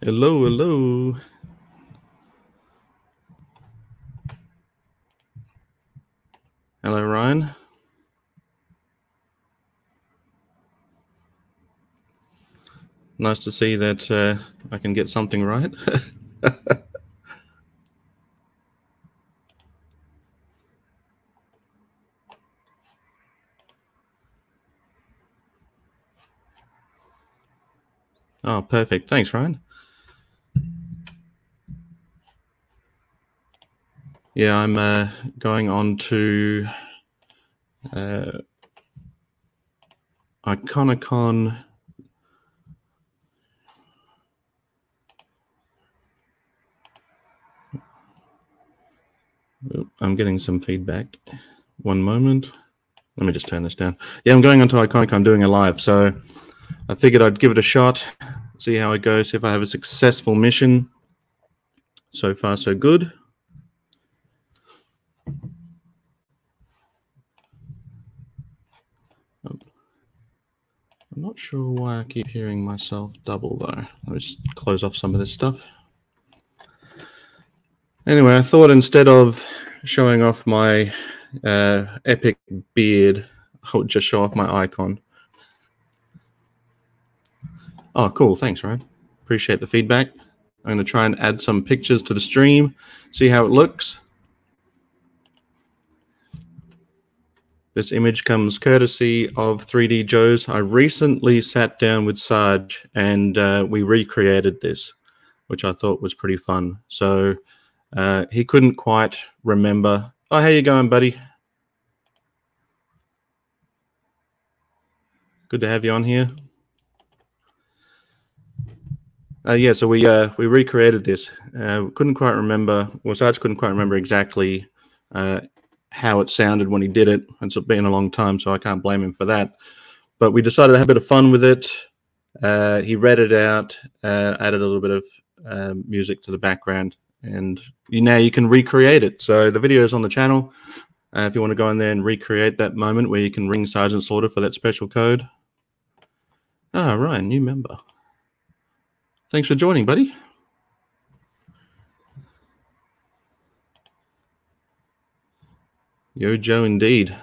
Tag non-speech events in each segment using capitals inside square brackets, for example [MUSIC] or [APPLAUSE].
Hello, hello. Hello, Ryan. Nice to see that uh, I can get something right. [LAUGHS] oh, perfect. Thanks, Ryan. Yeah, I'm uh, going on to uh, Iconicon. I'm getting some feedback. One moment. Let me just turn this down. Yeah, I'm going onto Iconicon doing a live. So I figured I'd give it a shot, see how it goes, see if I have a successful mission. So far, so good. I'm not sure why I keep hearing myself double though. Let me just close off some of this stuff. Anyway, I thought instead of showing off my uh, epic beard, I would just show off my icon. Oh, cool. Thanks, Ryan. Appreciate the feedback. I'm going to try and add some pictures to the stream, see how it looks. This image comes courtesy of 3D Joe's. I recently sat down with Sarge and uh, we recreated this, which I thought was pretty fun. So uh, he couldn't quite remember. Oh, how you going, buddy? Good to have you on here. Uh, yeah, so we uh, we recreated this. Uh, couldn't quite remember. Well, Sarge couldn't quite remember exactly uh, how it sounded when he did it. It's been a long time, so I can't blame him for that. But we decided to have a bit of fun with it. Uh, he read it out, uh, added a little bit of uh, music to the background, and you, now you can recreate it. So the video is on the channel. Uh, if you want to go in there and recreate that moment where you can ring Sergeant Slaughter for that special code. Ah, Ryan, new member. Thanks for joining, buddy. Yo, Joe, indeed.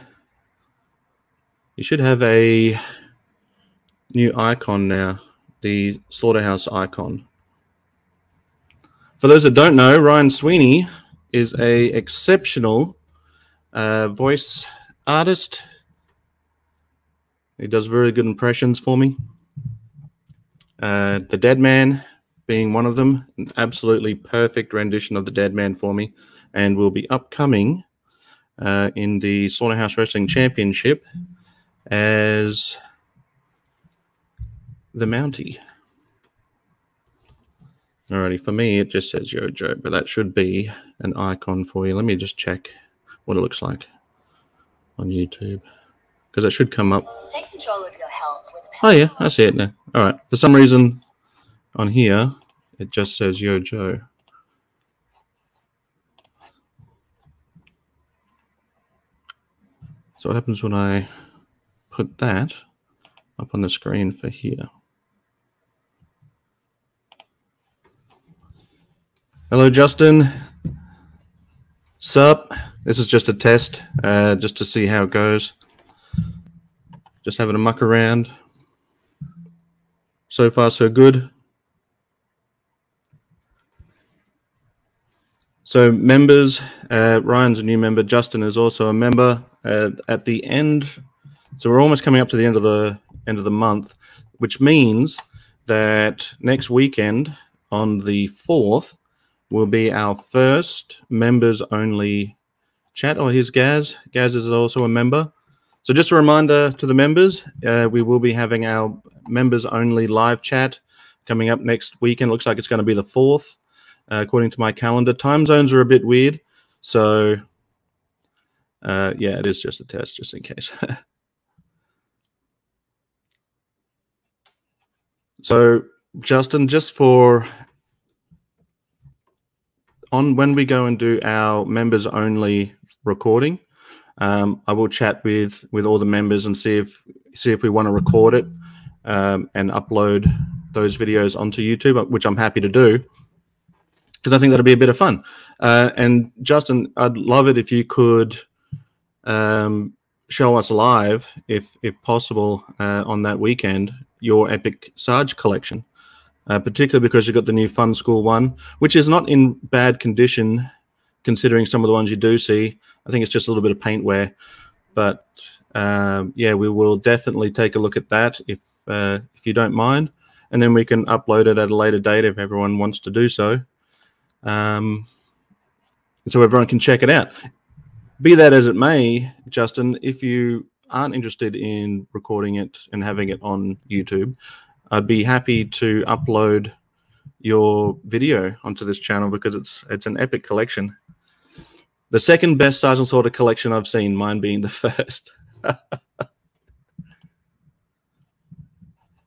You should have a new icon now, the slaughterhouse icon. For those that don't know, Ryan Sweeney is a exceptional uh, voice artist. He does very good impressions for me. Uh, the Dead Man being one of them, an absolutely perfect rendition of the Dead Man for me, and will be upcoming uh, in the Slaughterhouse Wrestling Championship as the Mountie. Alrighty, for me it just says Jojo, but that should be an icon for you. Let me just check what it looks like on YouTube. Because it should come up. Take control of your health with Oh yeah, I see it now. Alright. For some reason on here it just says Yo Joe. So what happens when I put that up on the screen for here? Hello, Justin. Sup? This is just a test, uh, just to see how it goes. Just having a muck around. So far, so good. So members, uh, Ryan's a new member. Justin is also a member. Uh, at the end, so we're almost coming up to the end of the end of the month, which means that next weekend on the fourth will be our first members only chat. Oh, here's Gaz. Gaz is also a member. So just a reminder to the members, uh, we will be having our members only live chat coming up next weekend. Looks like it's going to be the fourth uh, according to my calendar. Time zones are a bit weird, so uh, yeah, it is just a test, just in case. [LAUGHS] so, Justin, just for on when we go and do our members only recording, um, I will chat with with all the members and see if see if we want to record it um, and upload those videos onto YouTube, which I'm happy to do because I think that'll be a bit of fun. Uh, and Justin, I'd love it if you could um, show us live, if if possible, uh, on that weekend, your Epic Sarge collection. Uh, particularly because you've got the new Funskool one, which is not in bad condition, considering some of the ones you do see. I think it's just a little bit of paint wear, but um, yeah, we will definitely take a look at that if uh, if you don't mind, and then we can upload it at a later date if everyone wants to do so. Um, so everyone can check it out. Be that as it may, Justin, if you aren't interested in recording it and having it on YouTube, I'd be happy to upload your video onto this channel because it's it's an epic collection. The second best Sergeant Slaughter collection I've seen, mine being the [LAUGHS] first.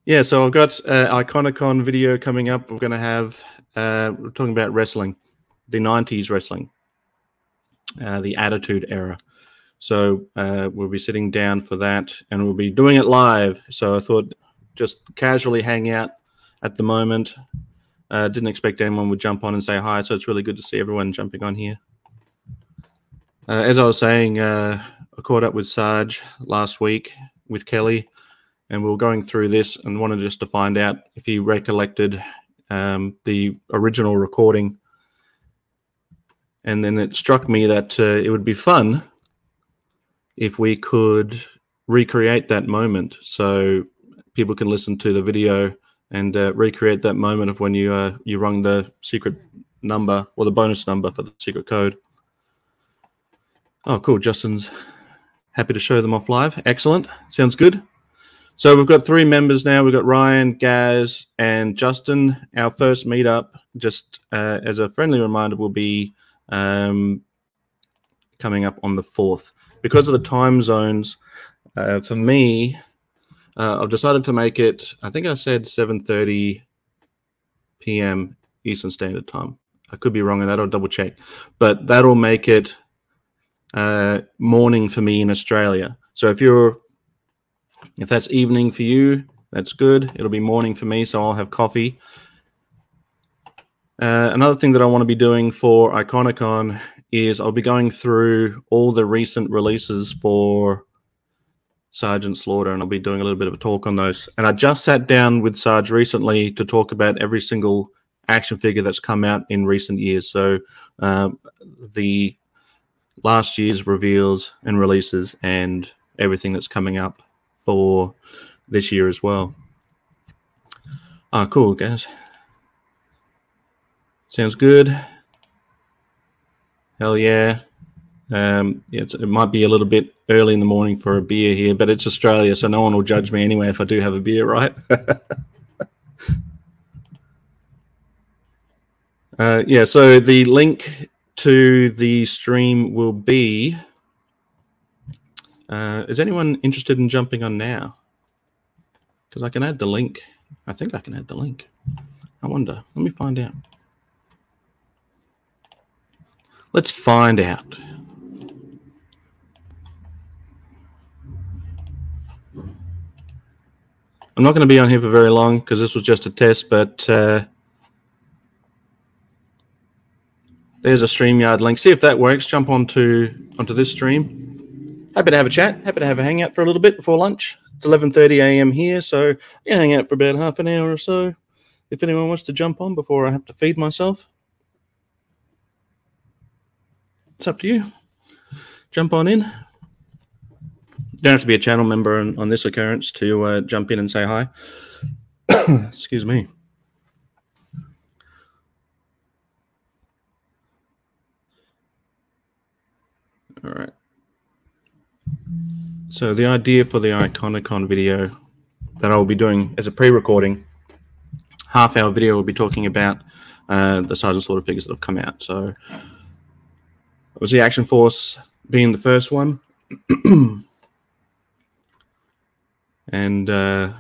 yeah, so I've got uh, Iconicon video coming up. We're going to have uh, we're talking about wrestling, the '90s wrestling, uh, the Attitude Era. So uh, we'll be sitting down for that, and we'll be doing it live. So I thought just casually hang out at the moment. Uh, didn't expect anyone would jump on and say hi, so it's really good to see everyone jumping on here. Uh, as I was saying, uh, I caught up with Sarge last week with Kelly, and we were going through this and wanted just to find out if he recollected um, the original recording. And then it struck me that uh, it would be fun if we could recreate that moment. So people can listen to the video and uh, recreate that moment of when you uh, you rung the secret number or the bonus number for the secret code. Oh, cool. Justin's happy to show them off live. Excellent. Sounds good. So we've got three members now. We've got Ryan, Gaz, and Justin. Our first meetup, just uh, as a friendly reminder, will be um, coming up on the 4th. Because of the time zones, uh, for me, uh, I've decided to make it. I think I said 7:30 p.m. Eastern Standard Time. I could be wrong on that. I'll double check, but that'll make it uh, morning for me in Australia. So if you're if that's evening for you, that's good. It'll be morning for me, so I'll have coffee. Uh, another thing that I want to be doing for Iconicon is I'll be going through all the recent releases for Sergeant Slaughter, and I'll be doing a little bit of a talk on those. And I just sat down with Sarge recently to talk about every single action figure that's come out in recent years. So uh, the last year's reveals and releases, and everything that's coming up for this year as well. Ah, cool, guys. Sounds good. Hell yeah. Um, it might be a little bit early in the morning for a beer here, but it's Australia, so no one will judge me anyway if I do have a beer, right? [LAUGHS] uh, yeah, so the link to the stream will be. Uh, is anyone interested in jumping on now? Because I can add the link. I think I can add the link. I wonder. Let me find out. Let's find out. I'm not going to be on here for very long because this was just a test, but uh, there's a StreamYard link. See if that works. Jump onto onto this stream. Happy to have a chat. Happy to have a hangout for a little bit before lunch. It's 11:30 a.m. here, so yeah, hang out for about half an hour or so. If anyone wants to jump on before I have to feed myself, it's up to you. Jump on in don't have to be a channel member on, on this occurrence to uh, jump in and say hi. [COUGHS] Excuse me. All right. So the idea for the Iconicon video that I will be doing as a pre-recording, half hour video will be talking about uh, the Sergeant Slaughter figures that have come out. So was the Action Force being the first one. [CLEARS THROAT] and uh,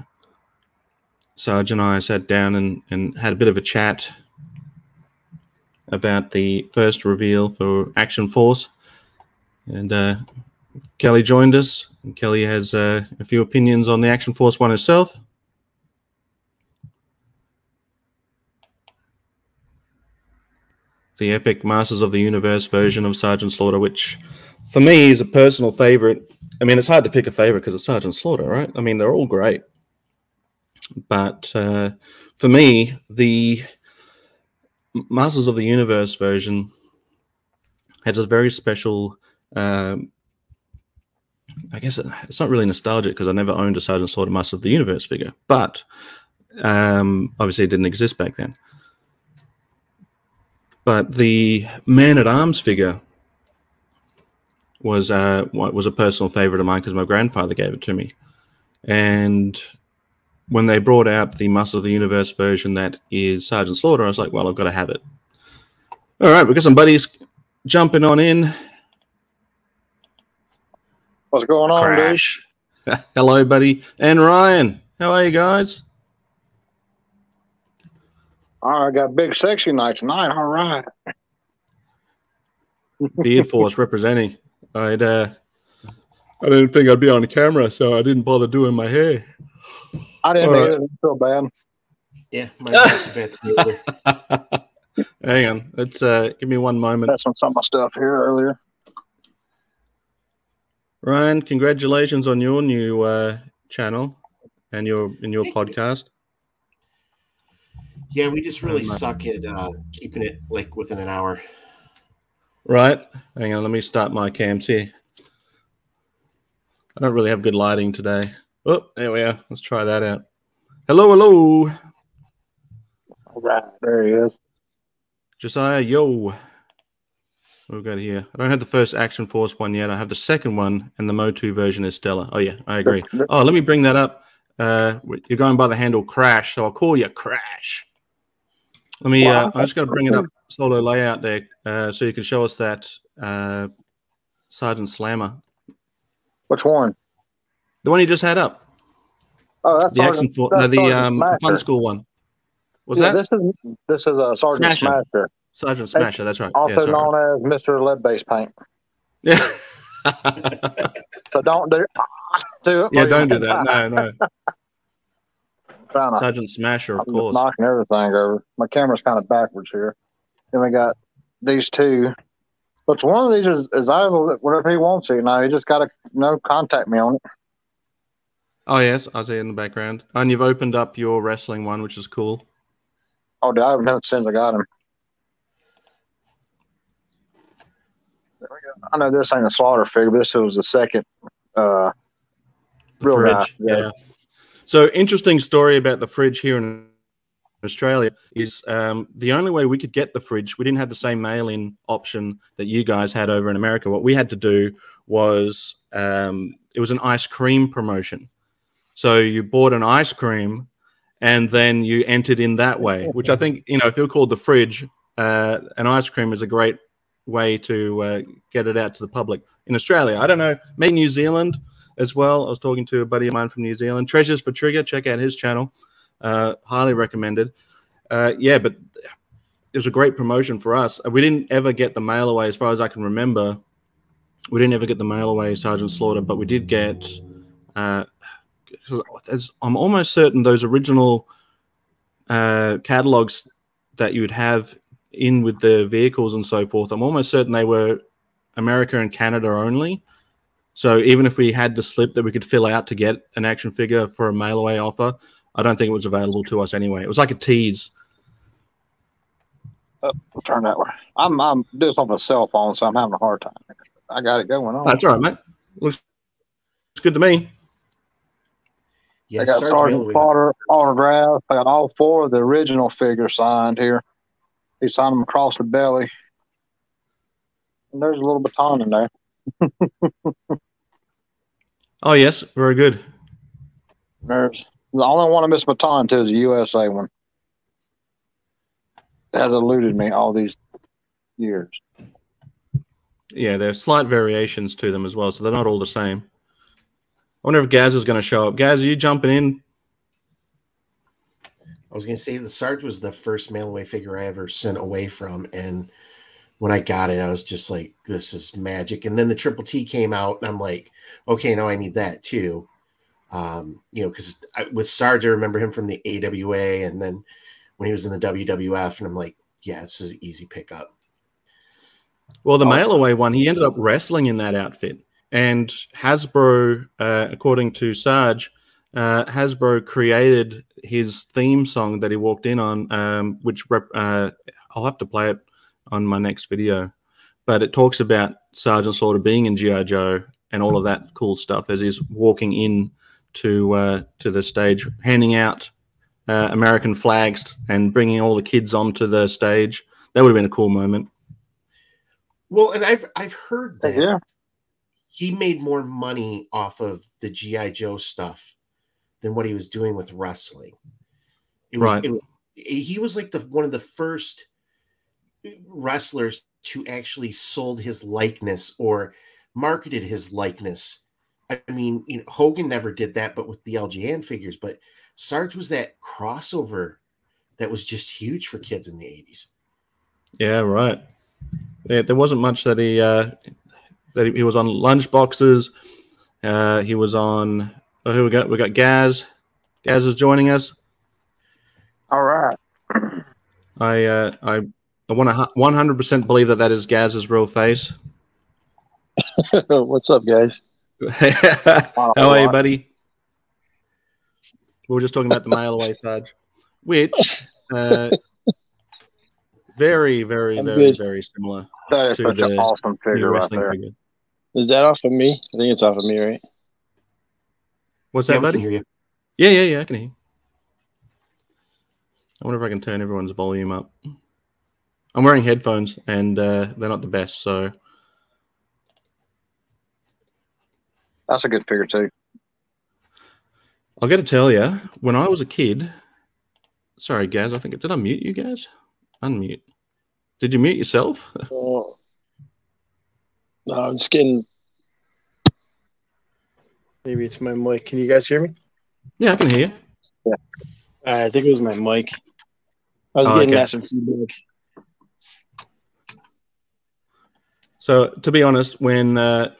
Sarge and I sat down and, and had a bit of a chat about the first reveal for Action Force. And uh, Kelly joined us. And Kelly has uh, a few opinions on the Action Force one herself. The epic Masters of the Universe version of Sergeant Slaughter, which for me is a personal favorite. I mean, it's hard to pick a favorite because of Sergeant Slaughter, right? I mean, they're all great. But uh, for me, the Masters of the Universe version has a very special um, I guess it's not really nostalgic because I never owned a Sergeant Slaughter Master of the Universe figure, but um, obviously it didn't exist back then. But the Man at Arms figure was uh, was a personal favorite of mine because my grandfather gave it to me, and when they brought out the Muscle of the Universe version that is Sergeant Slaughter, I was like, well, I've got to have it. All right, we've got some buddies jumping on in. What's going on, Crash. [LAUGHS] Hello, buddy. And Ryan, how are you guys? All right, got big sexy night tonight. All right. Beard [LAUGHS] Force representing. I'd uh I didn't think I'd be on camera, so I didn't bother doing my hair. I didn't right. either. feel bad. Yeah, my bad [LAUGHS] Hang on. Let's uh give me one moment. That's on some of my stuff here earlier. Ryan, congratulations on your new uh channel and your in your podcast. Yeah, we just really suck at uh keeping it like within an hour. Right. Hang on, let me start my cams here. I don't really have good lighting today. Oh, there we are. Let's try that out. Hello, hello. All right, there he is. Josiah, yo. We've got here. I don't have the first Action Force one yet. I have the second one, and the Motu version is stellar. Oh, yeah, I agree. Oh, let me bring that up. Uh, you're going by the handle Crash, so I'll call you Crash. Let me, uh, I just got to bring it up solo layout there uh, so you can show us that uh, Sergeant Slammer. Which one? The one you just had up. Oh, that's the action for no, the um Funskool one. Was yeah, that? This is this is a Sergeant Smasher. Smasher. Sergeant Smasher, that's right. Also yeah, known as Mr. Lead Base Paint. Yeah. [LAUGHS] so don't do, do it. Yeah, don't do that. No, no. [LAUGHS] Sergeant Smasher, of I'm course. knocking everything over. My camera's kind of backwards here. Then we got these two. But one of these is, is I whatever he wants to. You know, he just got to you know contact me on it. Oh yes, I see in the background. And you've opened up your wrestling one, which is cool. Oh, I haven't done it since I got him. I know this ain't a slaughter figure, but this was the second uh the real fridge. Yeah. yeah. So interesting story about the fridge here in Australia is um, the only way we could get the fridge. We didn't have the same mail-in option that you guys had over in America. What we had to do was um, it was an ice cream promotion. So you bought an ice cream, and then you entered in that way. Which I think you know, if you're called the fridge, uh, an ice cream is a great way to uh, get it out to the public in Australia. I don't know, maybe New Zealand as well. I was talking to a buddy of mine from New Zealand, Treasures for Trigger. Check out his channel. Uh, highly recommended. Uh, yeah, but it was a great promotion for us. We didn't ever get the mail away, as far as I can remember. We didn't ever get the mail away, Sergeant Slaughter, but we did get. Uh, I'm almost certain those original uh, catalogs that you would have in with the vehicles and so forth. I'm almost certain they were America and Canada only. So even if we had the slip that we could fill out to get an action figure for a mail away offer, I don't think it was available to us anyway. It was like a tease. Oh, turn that way. I'm I'm doing this on a cell phone, so I'm having a hard time. I got it going on. That's all right, mate. Looks looks good to me. Yeah, I got Sergeant Slaughter autograph. I got all four of the original figures signed here. He signed him across the belly. And there's a little baton in there. [LAUGHS] oh yes, very good. There's the only one I missed baton to is the USA one. It has eluded me all these years. Yeah, there's slight variations to them as well, so they're not all the same. I wonder if Gaz is going to show up. Gaz, are you jumping in? I was going to say the Sarge was the first mail away figure I ever sent away from. And when I got it, I was just like, this is magic. And then the Triple T came out, and I'm like, okay, now I need that too. Um, you know, because with Sarge, I remember him from the AWA, and then when he was in the WWF, and I'm like, yeah, this is an easy pickup. Well, the oh. mail away one, he ended up wrestling in that outfit. And Hasbro, uh, according to Sarge, uh, Hasbro created his theme song that he walked in on, um, which rep- uh, I'll have to play it on my next video. But it talks about Sergeant Slaughter being in GI Joe and all of that cool stuff as he's walking in to uh, to the stage, handing out uh, American flags and bringing all the kids onto the stage. That would have been a cool moment. Well, and I've I've heard that yeah. he made more money off of the GI Joe stuff than what he was doing with wrestling. It was, right. It was, he was like the one of the first wrestlers to actually sold his likeness or marketed his likeness. I mean, you know, Hogan never did that, but with the LJN figures. But Sarge was that crossover that was just huge for kids in the 80s. Yeah, right. Yeah, there wasn't much that he uh, that he, he was on lunch boxes. Uh, he was on. Oh, who we got? We got Gaz. Gaz is joining us. All right. I uh, I I want to 100 percent believe that that is Gaz's real face. [LAUGHS] What's up, guys? [LAUGHS] How are you, buddy? We were just talking about the mail away [LAUGHS] Sarge, which uh, very, very, I'm very, good. very similar. That is such an awesome figure right there. Figure. Is that off of me? I think it's off of me, right? What's that, yeah, buddy? Yeah, yeah, yeah. I can hear. I wonder if I can turn everyone's volume up. I'm wearing headphones, and uh, they're not the best, so. That's a good figure too. I'll got to tell you, when I was a kid, sorry, guys, I think did I mute you guys? Unmute. Did you mute yourself? Oh. No, I'm just getting. Maybe it's my mic. Can you guys hear me? Yeah, I can hear you. Yeah. I think it was my mic. I was oh, getting okay. massive feedback. So, to be honest, when uh,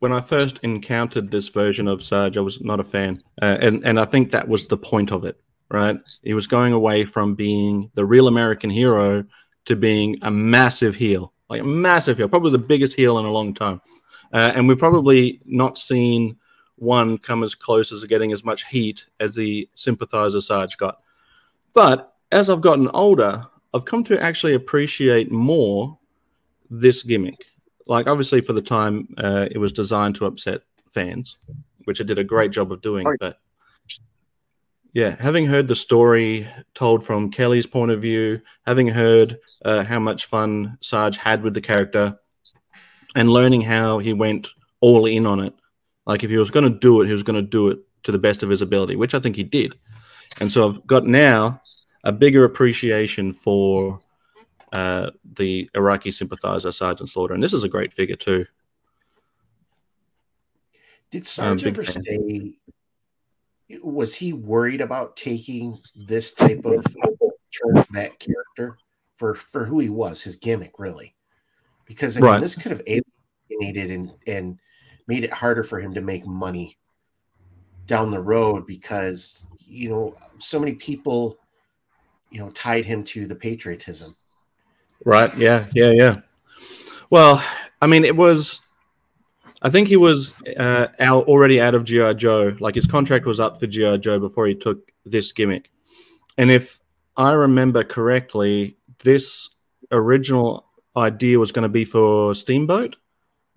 when I first encountered this version of Sarge, I was not a fan, uh, and and I think that was the point of it right? He was going away from being the real American hero to being a massive heel, like a massive heel, probably the biggest heel in a long time. Uh, and we've probably not seen one come as close as getting as much heat as the sympathizer Sarge got. But as I've gotten older, I've come to actually appreciate more this gimmick. Like, obviously, for the time, uh, it was designed to upset fans, which it did a great job of doing. But yeah, having heard the story told from Kelly's point of view, having heard uh, how much fun Sarge had with the character, and learning how he went all in on it. Like if he was going to do it, he was going to do it to the best of his ability, which I think he did. And so I've got now a bigger appreciation for uh, the Iraqi sympathizer Sergeant Slaughter, and this is a great figure too. Did Sarge um, ever fan. say was he worried about taking this type of turn that character for for who he was, his gimmick, really? Because I mean, right. this could have alienated and and made it harder for him to make money down the road because you know so many people you know tied him to the patriotism. Right. Yeah. Yeah. Yeah. Well, I mean, it was I think he was uh, out, already out of GI Joe. Like his contract was up for GI Joe before he took this gimmick. And if I remember correctly, this original idea was going to be for Steamboat.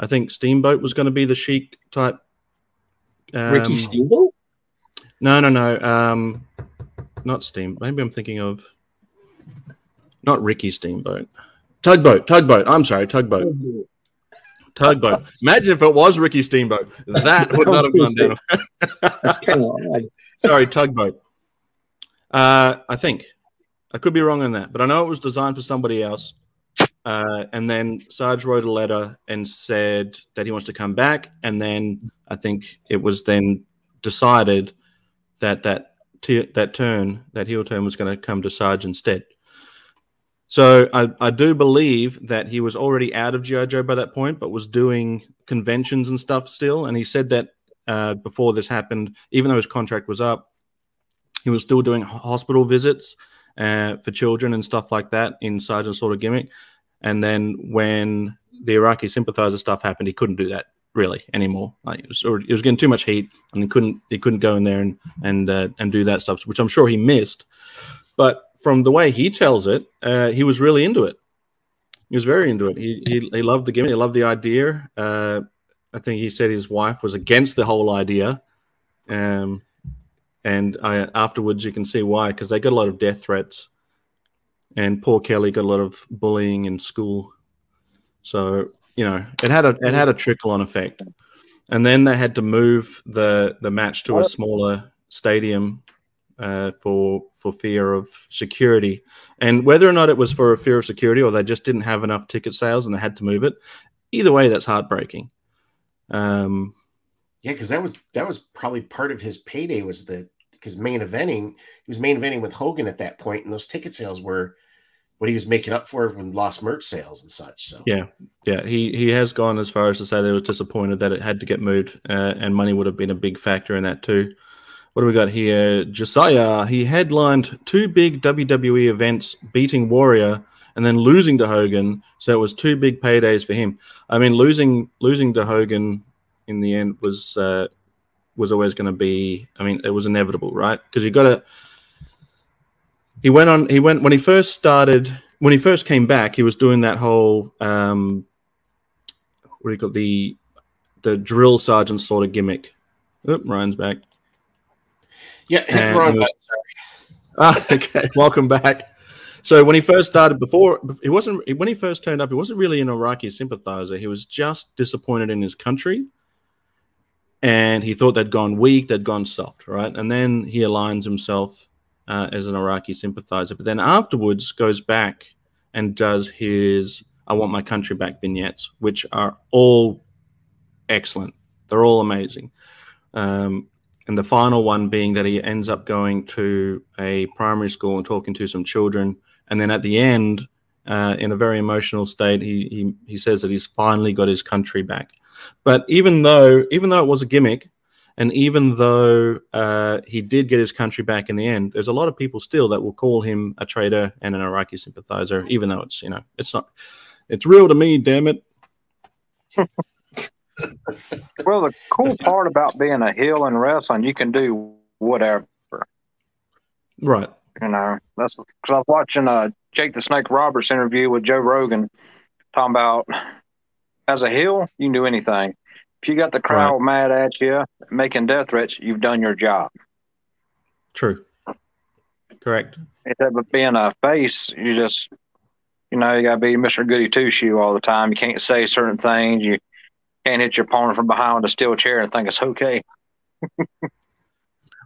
I think Steamboat was going to be the chic type. Um, Ricky Steamboat? No, no, no. Um, not Steam. Maybe I'm thinking of not Ricky Steamboat. Tugboat. Tugboat. I'm sorry. Tugboat. Tugboat. [LAUGHS] Imagine if it was Ricky Steamboat. That would not have gone down. That's kind of odd. [LAUGHS] Sorry, Tugboat. Uh, I think. I could be wrong on that, but I know it was designed for somebody else. Uh, and then Sarge wrote a letter and said that he wants to come back. And then I think it was then decided that that that turn, that heel turn, was going to come to Sarge instead. So I, I do believe that he was already out of GI Joe by that point, but was doing conventions and stuff still. And he said that uh, before this happened, even though his contract was up, he was still doing hospital visits uh, for children and stuff like that in Sergeant Slaughter gimmick. And then when the Iraqi sympathizer stuff happened, he couldn't do that really anymore. Like it was, it was getting too much heat, and he couldn't he couldn't go in there and and uh, and do that stuff, which I'm sure he missed. But from the way he tells it, uh, he was really into it. He was very into it. He he, he loved the gimmick. He loved the idea. Uh, I think he said his wife was against the whole idea. Um, and I, afterwards, you can see why because they got a lot of death threats, and poor Kelly got a lot of bullying in school. So you know, it had a it had a trickle on effect. And then they had to move the the match to a smaller stadium uh, for for fear of security. And whether or not it was for a fear of security or they just didn't have enough ticket sales and they had to move it, either way, that's heartbreaking. Um, yeah, because that was that was probably part of his payday was the because main eventing he was main eventing with Hogan at that point, and those ticket sales were what he was making up for when lost merch sales and such. So yeah, yeah, he he has gone as far as to say he was disappointed that it had to get moved, uh, and money would have been a big factor in that too. What do we got here? Josiah, he headlined two big WWE events, beating Warrior and then losing to Hogan. So it was two big paydays for him. I mean, losing losing to Hogan in the end was uh, was always going to be. I mean, it was inevitable, right? Because you got to he went on. He went when he first started. When he first came back, he was doing that whole um, what do you call it? the the drill sergeant sort of gimmick. Oop, Ryan's back. Yeah, the wrong button. [LAUGHS] Ah, okay. Welcome back. So when he first started, before he wasn't when he first turned up, he wasn't really an Iraqi sympathizer. He was just disappointed in his country, and he thought they'd gone weak, they'd gone soft, right? And then he aligns himself uh, as an Iraqi sympathizer, but then afterwards goes back and does his I Want My Country Back vignettes, which are all excellent. They're all amazing. Um, and the final one being that he ends up going to a primary school and talking to some children. And then at the end, uh, in a very emotional state, he, he, he says that he's finally got his country back. But even though even though it was a gimmick, and even though uh, he did get his country back in the end, there's a lot of people still that will call him a traitor and an Iraqi sympathizer, even though it's you know it's not it's real to me. Damn it. [LAUGHS] well, the cool part about being a heel in wrestling, you can do whatever. Right. You know, that's because I was watching a uh, Jake the Snake Roberts interview with Joe Rogan talking about as a heel, you can do anything. If you got the crowd right. mad at you, making death threats, you've done your job. True. Correct. Instead of being a face, you just, you know, you got to be Mr. Goody Two Shoe all the time. You can't say certain things. You can't hit your opponent from behind with a steel chair and think it's okay. [LAUGHS]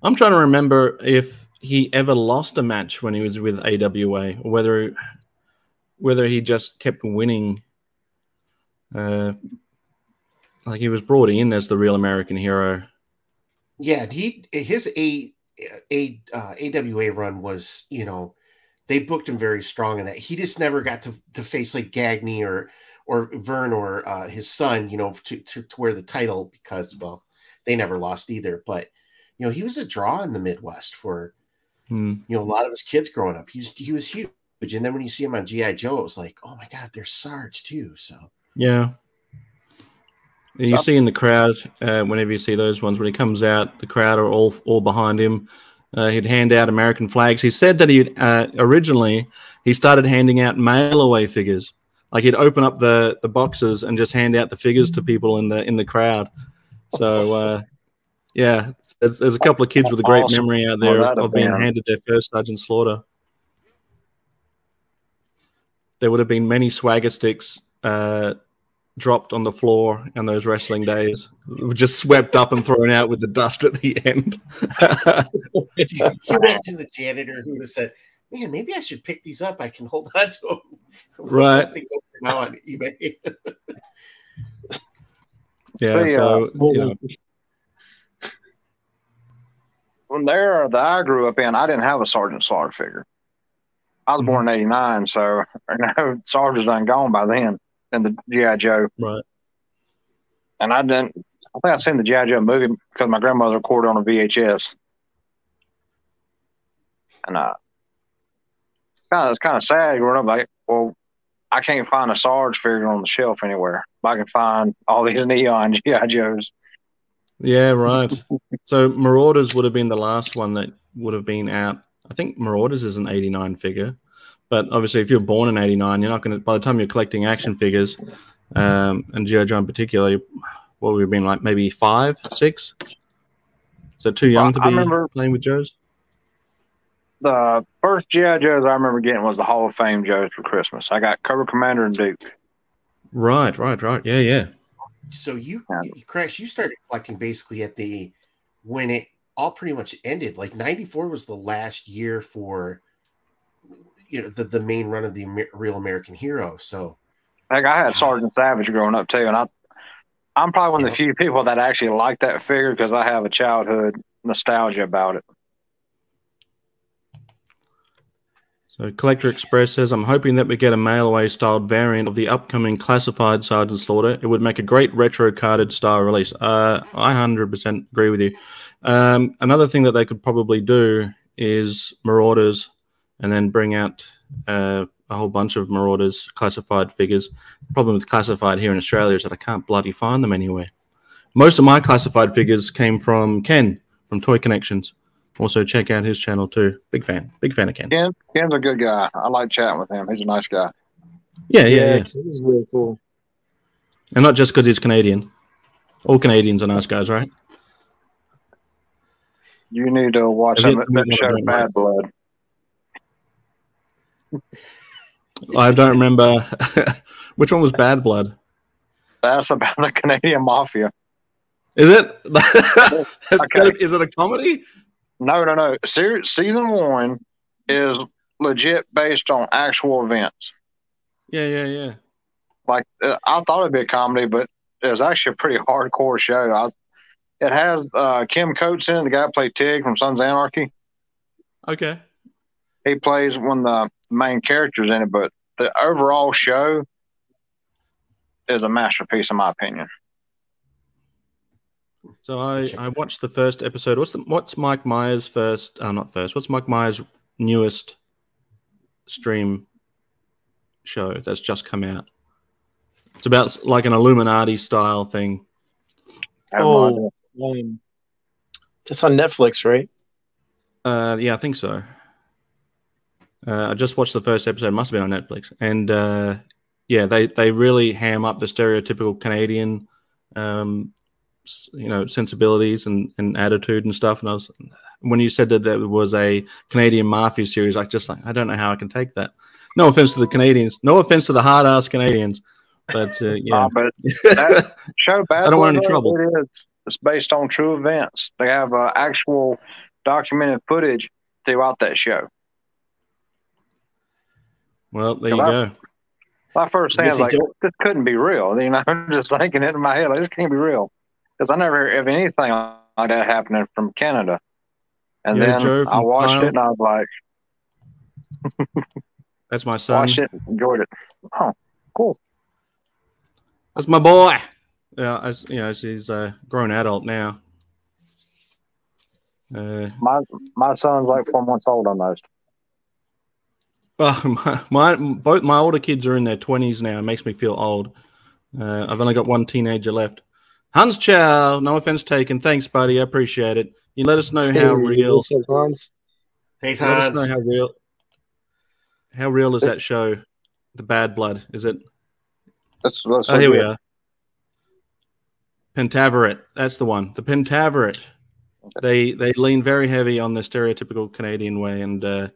I'm trying to remember if he ever lost a match when he was with AWA, or whether whether he just kept winning. Uh, like he was brought in as the real American hero. Yeah, he his a a uh, AWA run was you know they booked him very strong in that he just never got to to face like Gagne or or Verne or uh, his son, you know, to, to, to wear the title because well they never lost either. But you know he was a draw in the Midwest for hmm. you know a lot of his kids growing up. He was he was huge, and then when you see him on GI Joe, it was like oh my god, there's Sarge too. So yeah, you see in the crowd uh, whenever you see those ones when he comes out, the crowd are all all behind him. Uh, he'd hand out American flags. He said that he uh, originally he started handing out mail away figures. Like he'd open up the the boxes and just hand out the figures to people in the in the crowd. So uh, yeah, there's, there's, a couple of kids with a great memory out there of, of being handed their first Sergeant Slaughter. There would have been many swagger sticks uh, dropped on the floor in those wrestling days, just swept up and thrown out with the dust at the end. [LAUGHS] you imagine the janitor who would have said, "Man, maybe I should pick these up. I can hold on to them." [LAUGHS] Right now on eBay. [LAUGHS] yeah. So, uh, you know. When there that I grew up in, I didn't have a Sergeant Slaughter figure. I was born in '89, so you know, Sergeant's done gone by then in the GI Joe. Right. And I didn't. I think I seen the GI Joe movie because my grandmother recorded on a VHS. And uh, kind of it's kind of sad growing up. Like, well, I can't find a Sarge figure on the shelf anywhere. I can find all these [LAUGHS] neon GI Joes. Yeah, right. so Marauders would have been the last one that would have been out. I think Marauders is an '89 figure, but obviously, if you're born in '89, you're not going to. By the time you're collecting action figures, um, and GI Joe in particular, what would have been like maybe five, six? So too young to be remember, playing with Joes? The first GI Joes I remember getting was the Hall of Fame Joes for Christmas. I got Cobra Commander and Duke. Right, right, right. Yeah, yeah. So you, you crash. You started collecting basically at the when it all pretty much ended. Like '94 was the last year for you know the, the main run of the Amer- real American hero. So, like I had Sergeant Savage growing up too, and I I'm probably one of the few people that actually like that figure because I have a childhood nostalgia about it. So Collector Express says, I'm hoping that we get a mail away styled variant of the upcoming classified Sergeant Slaughter. It would make a great retro carded style release. Uh, I 100% agree with you. Um, another thing that they could probably do is Marauders and then bring out uh, a whole bunch of Marauders classified figures. The problem with classified here in Australia is that I can't bloody find them anywhere. Most of my classified figures came from Ken from ToyKennections. Also, check out his channel too. Big fan. Big fan of Ken. Ken Ken's a good guy. I like chatting with him. He's a nice guy. Yeah, yeah, yeah. He's really cool. And not just because he's Canadian. All Canadians are nice guys, right? You need to watch him that show Bad Blood. I don't remember [LAUGHS] which one was Bad Blood. That's about the Canadian mafia. Is it? [LAUGHS] okay. Is it a comedy? No, no, no. season one is legit based on actual events. Yeah, yeah, yeah. Like uh, I thought it'd be a comedy, but it's actually a pretty hardcore show. I, it has uh, Kim Coates in it, the guy who played Tig from Sons of Anarchy. Okay. He plays when the main characters in it, but the overall show is a masterpiece, in my opinion. So I, I watched the first episode. What's the, what's Mike Myers' first? Uh, not first. What's Mike Myers' newest stream show that's just come out? It's about like an Illuminati style thing. Oh, um, that's on Netflix, right? Uh, yeah, I think so. Uh, I just watched the first episode. Must have been on Netflix, and uh, yeah, they they really ham up the stereotypical Canadian um, you know sensibilities and, and attitude and stuff. And I was when you said that there was a Canadian mafia series, I just like I don't know how I can take that. No offense to the Canadians, no offense to the hard ass Canadians, but uh, [LAUGHS] yeah. But [LAUGHS] that show bad. I don't want any trouble. It is. It's based on true events. They have uh, actual documented footage throughout that show. Well, there you go. My first thing, like, this couldn't be real. You know, [LAUGHS] I'm just thinking it in my head, like, this can't be real because I never heard of anything like that happening from Canada. And yeah, then I watched Kyle. it and I was like, [LAUGHS] "That's my son." Watched it, enjoyed it. Oh, cool. That's my boy. Yeah, as you know, he's a grown adult now. Uh, my my son's like four months old almost. Well, [LAUGHS] my, my both my older kids are in their twenties now. It makes me feel old. Uh, I've only got one teenager left. Hans Chow, no offense taken. Thanks, buddy. I appreciate it. You let us know how real. Hans. Hey, Hans. Let us know how real. How real is that show? The Bad Blood, is it? That's, that's oh, here we are. Pentaverate. That's the one. The Pentaverate. They they lean very heavy on the stereotypical Canadian way, and uh,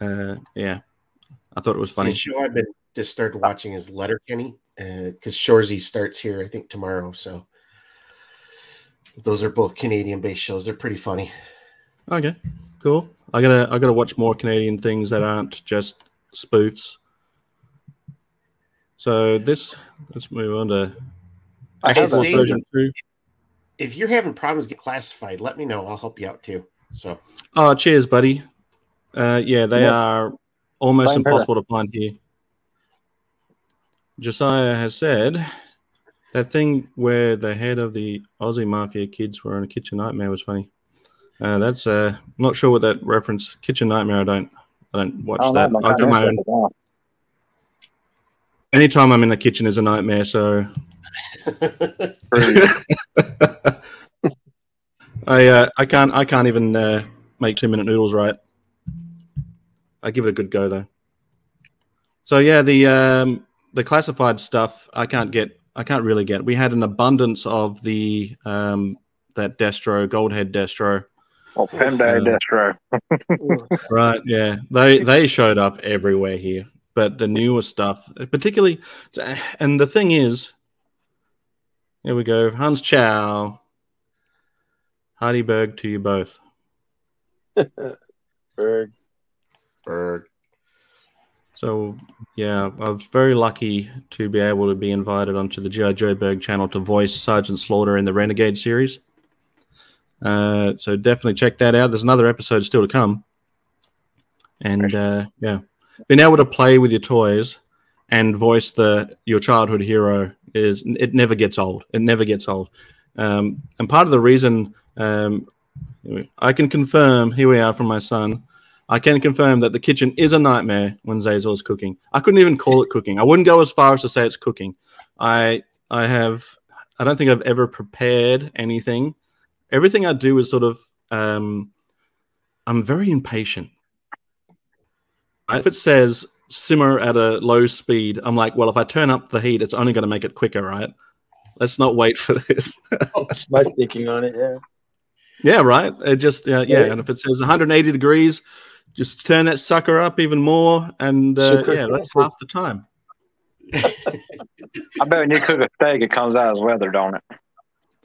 uh, yeah, I thought it was funny. The show I've been just started watching is Letterkenny Uh because Shoresy starts here, I think tomorrow. So those are both Canadian based shows. They're pretty funny. Okay, cool. I gotta I gotta watch more Canadian things that aren't just spoofs. So this let's move on to I can say that if you're having problems get classified, let me know. I'll help you out too. So oh cheers, buddy. Uh yeah, they are almost impossible to find here. Josiah has said that thing where the head of the Aussie Mafia kids were in a kitchen nightmare was funny. Uh, that's uh, I'm not sure what that reference. Kitchen Nightmare. I don't. I don't watch oh, that. I got my own. anytime I'm in the kitchen is a nightmare. So [LAUGHS] [LAUGHS] I uh, I can't I can't even uh, make two minute noodles right. I give it a good go though. So yeah, the um, the classified stuff I can't get. I can't really get. We had an abundance of the um, that Destro, Goldhead Destro. Oh, Pendai uh, Destro. [LAUGHS] right. Yeah. They they showed up everywhere here, but the newer stuff, particularly, and the thing is, here we go. Hans Chow. Hardyberg to you both. [LAUGHS] Berg. So yeah, I was very lucky to be able to be invited onto the GI Joe Berg channel to voice Sergeant Slaughter in the Renegade series. Uh, so definitely check that out. There's another episode still to come, and uh, yeah, being able to play with your toys and voice the your childhood hero is it never gets old. It never gets old. Um, and part of the reason um, I can confirm here we are from my son I can confirm that the kitchen is a nightmare when Xazyl is cooking. I couldn't even call it cooking. I wouldn't go as far as to say it's cooking. I I have I don't think I've ever prepared anything. Everything I do is sort of um, I'm very impatient. If it says simmer at a low speed, I'm like, well, if I turn up the heat, it's only going to make it quicker, right? Let's not wait for this. [LAUGHS] That's my thinking on it. Yeah. Yeah, right. It just uh, yeah, and if it says 180 degrees, just turn that sucker up even more, and uh, yeah, that's half the time. [LAUGHS] I bet when you cook a steak, it comes out as leather, don't it? [LAUGHS]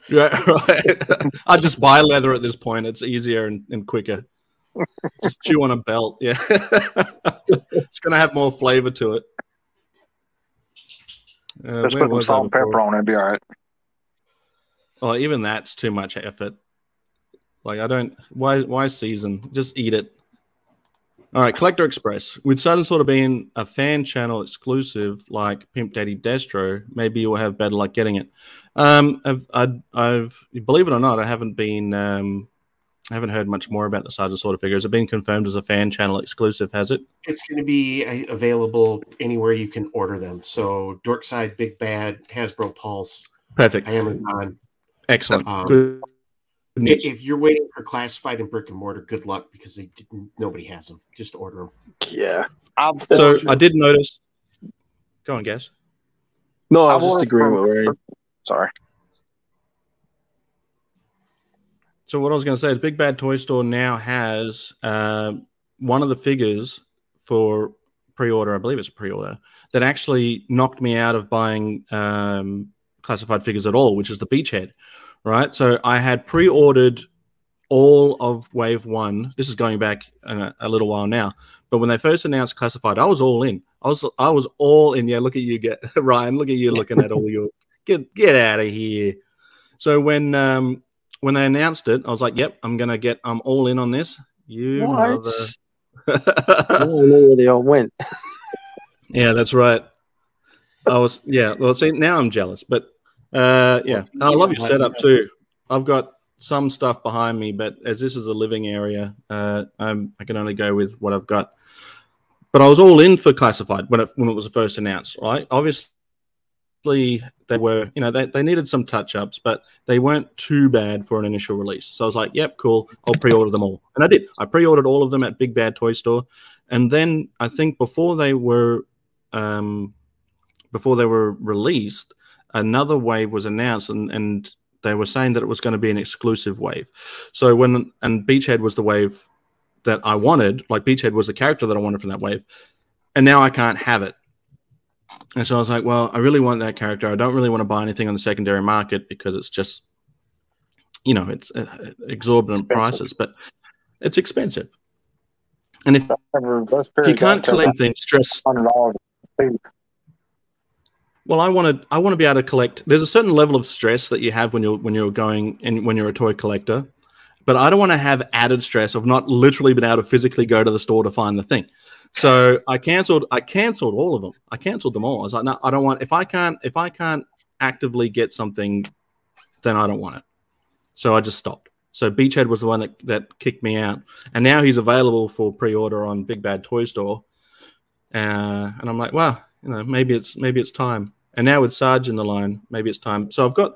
Yeah, right. [LAUGHS] I just buy leather at this point. It's easier and, and quicker. just chew on a belt. Yeah, it's gonna have more flavor to it. Uh, just put some salt and pepper on it. Be all right. Well, even that's too much effort. Like I don't. Why? Why season? Just eat it. All right, Collector Express. With Sudden sort of being a fan channel exclusive like Pimp Daddy Destro, maybe you'll have better luck getting it. Um, I've, I, I've, believe it or not, I haven't been, um, I haven't heard much more about the Saturn sort of figure. Has it been confirmed as a fan channel exclusive? Has it? It's going to be uh, available anywhere you can order them. So Dorkside, Big Bad, Hasbro Pulse, perfect, Amazon. Excellent. Um, Good if you're waiting for classified and brick and mortar, good luck because they didn't. Nobody has them. Just order them. Yeah. I'm so I did notice. Go on, guess. No, I was just agreeing with Ray. Sorry. So what I was going to say is, Big Bad Toy Store now has uh, one of the figures for pre-order. I believe it's a pre-order that actually knocked me out of buying um, classified figures at all, which is the Beachhead right? So I had pre-ordered all of Wave One. This is going back a, a, little while now, but when they first announced Classified, I was all in. I was I was all in. Yeah, look at you, get [LAUGHS] Ryan. Look at you looking at all your [LAUGHS] get get out of here. So when um when they announced it, I was like, "Yep, I'm gonna get. I'm all in on this." You what? [LAUGHS] I know where they all went. yeah, that's right. I was yeah. Well, see, now I'm jealous, but uh, yeah, I love your setup too. I've got some stuff behind me, but as this is a living area, uh, I'm, I can only go with what I've got. But I was all in for classified when it when it was first announced. Right, obviously they were, you know, they, they needed some touch ups, but they weren't too bad for an initial release. So I was like, yep, cool. I'll pre order them all. And I did. I pre ordered all of them at Big Bad Toy Store. And then I think before they were, um, before they were released, another wave was announced and, and they were saying that it was going to be an exclusive wave. So when and Beachhead was the wave that I wanted, like Beachhead was the character that I wanted from that wave, and now I can't have it. And so I was like, well, I really want that character. I don't really want to buy anything on the secondary market because it's just, you know, it's uh, exorbitant expensive. prices, but it's expensive. And if, if you can't collect things, stress. Well, I want to. I want to be able to collect. There's a certain level of stress that you have when you're when you're going and when you're a toy collector, but I don't want to have added stress of not literally being able to physically go to the store to find the thing. So I canceled. I canceled all of them. I canceled them all. I was like, no, I don't want. If I can't, if I can't actively get something, then I don't want it. So I just stopped. So Beachhead was the one that, that kicked me out, and now he's available for pre-order on Big Bad Toy Store. Uh, and I'm like, well, you know, maybe it's maybe it's time. And now with Sarge in the line, maybe it's time. So I've got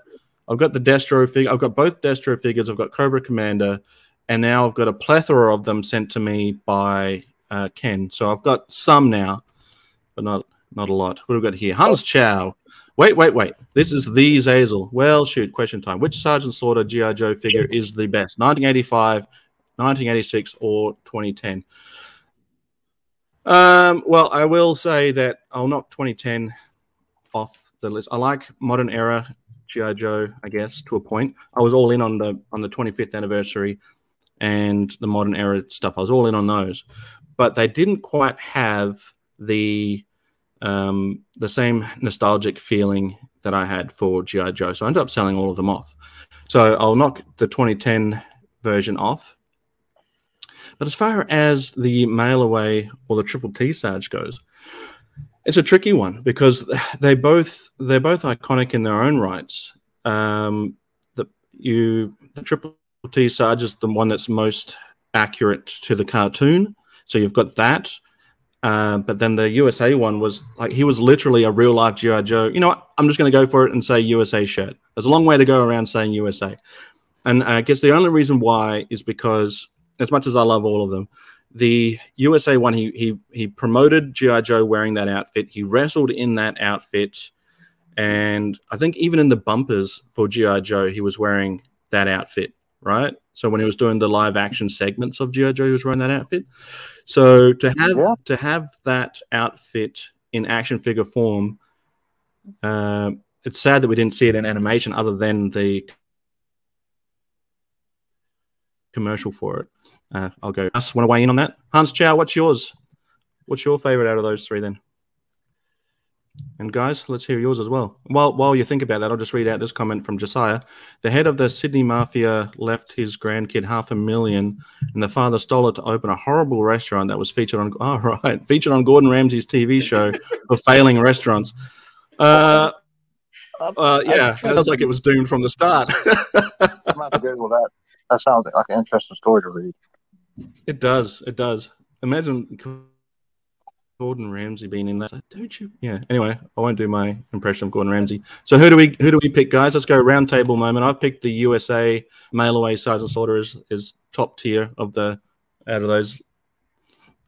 I've got the Destro figure. I've got both Destro figures. I've got Cobra Commander, and now I've got a plethora of them sent to me by uh, Ken. So I've got some now, but not not a lot. What have we got here? Hans Chow. Wait, wait, wait. This is the Xazyl. Well, shoot. Question time. Which Sergeant Slaughter GI Joe figure is the best? 1985, 1986, or 2010? Um, well, I will say that I'll knock 2010 off the list. I like modern era GI Joe, I guess, to a point. I was all in on the on the 25th anniversary and the modern era stuff. I was all in on those, but they didn't quite have the um, the same nostalgic feeling that I had for GI Joe. So I ended up selling all of them off. So I'll knock the 2010 version off. But as far as the mail away or the triple T Sarge goes, it's a tricky one because they both they're both iconic in their own rights. Um, the you the triple T Sarge is the one that's most accurate to the cartoon, so you've got that. Uh, but then the USA one was like he was literally a real life GI Joe. You know what? I'm just going to go for it and say USA shirt. There's a long way to go around saying USA, and I guess the only reason why is because as much as I love all of them, the USA one, he he he promoted GI Joe wearing that outfit. He wrestled in that outfit, and I think even in the bumpers for GI Joe, he was wearing that outfit, right? So when he was doing the live action segments of GI Joe, he was wearing that outfit. So to have yeah. to have that outfit in action figure form, uh, it's sad that we didn't see it in animation, other than the commercial for it. Uh, I'll go. Hans, want to weigh in on that? Hans Chow, what's yours? What's your favorite out of those three then? And guys, let's hear yours as well. While while you think about that, I'll just read out this comment from Josiah. The head of the Sydney Mafia left his grandkid half a million, and the father stole it to open a horrible restaurant that was featured on [LAUGHS] oh right, featured on Gordon Ramsay's TV show for failing restaurants. Uh, uh, yeah, it sounds like it was doomed from the start. [LAUGHS] I'm about to Google that. That sounds like an interesting story to read. It does. It does. Imagine Gordon Ramsay being in that. Don't you? Yeah. Anyway, I won't do my impression of Gordon Ramsay. So who do we who do we pick, guys? Let's go round table moment. I've picked the USA mail away Sergeant Slaughter is, is top tier of the out of those.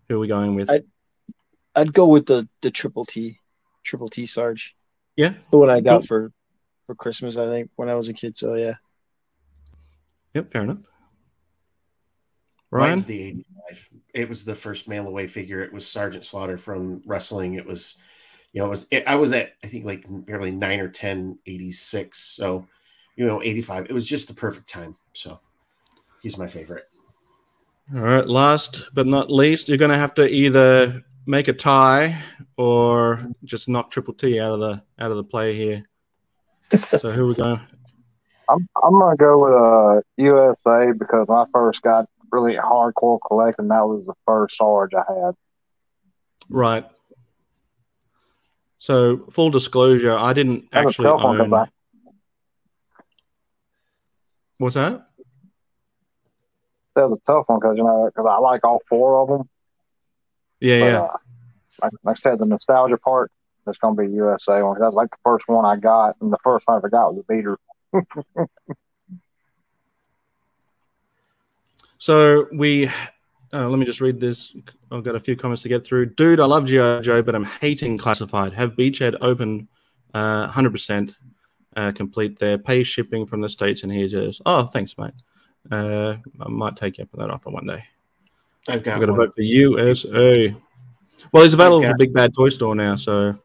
Who are we going with? I'd, I'd go with the the triple T, triple T Sarge. Yeah, it's the one I got cool. for for Christmas. I think when I was a kid. So yeah. Yep. Fair enough. Ryan? Mine's the 85. It was the first mail away figure. It was Sergeant Slaughter from wrestling. It was, you know, it was, it, I was at, I think like barely nine or 10, 86. So, you know, 85. It was just the perfect time. So he's my favorite. All right. Last but not least, you're going to have to either make a tie or just knock Triple T out of the, out of the play here. so who we going? I'm, I'm going to go with uh, USA because when I first got really hardcore collecting, that was the first Sarge I had. Right. So, full disclosure, I didn't actually own. What's that? That was a tough one because you know because I like all four of them. Yeah, but, yeah. Uh, like, like, I said, the nostalgia part is going to be USA one. That's like the first one I got, and the first one I ever got was a beater. [LAUGHS] So we, uh, let me just read this. I've got a few comments to get through. Dude, I love GI Joe, but I'm hating classified. Have Beachhead open, uh, 100% uh, complete there. Pay shipping from the states, and here's yours. Oh, thanks, mate. Uh, I might take you up on that offer one day. I've got. I'm going to vote for USA. Well, it's available got, at the Big Bad Toy Store now, so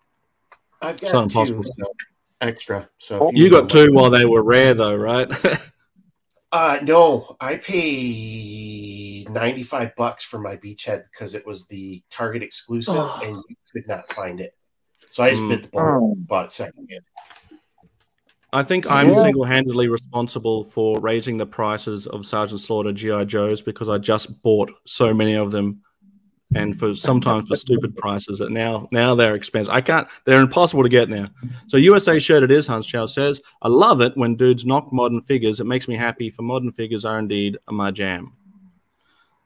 I've got it's not two so extra. So you, you got two while they were rare, though, right? [LAUGHS] Uh, no, I paid 95 bucks for my beachhead because it was the Target exclusive oh. and you could not find it. So I just mm. bit the bullet, bought it second hand. I think I'm single handedly responsible for raising the prices of Sergeant Slaughter GI Joes because I just bought so many of them and for sometimes for stupid prices that now now they're expensive. I can't they're impossible to get now. So USA shirt it is, Hans Chow says. I love it when dudes knock modern figures. It makes me happy for modern figures are indeed my jam.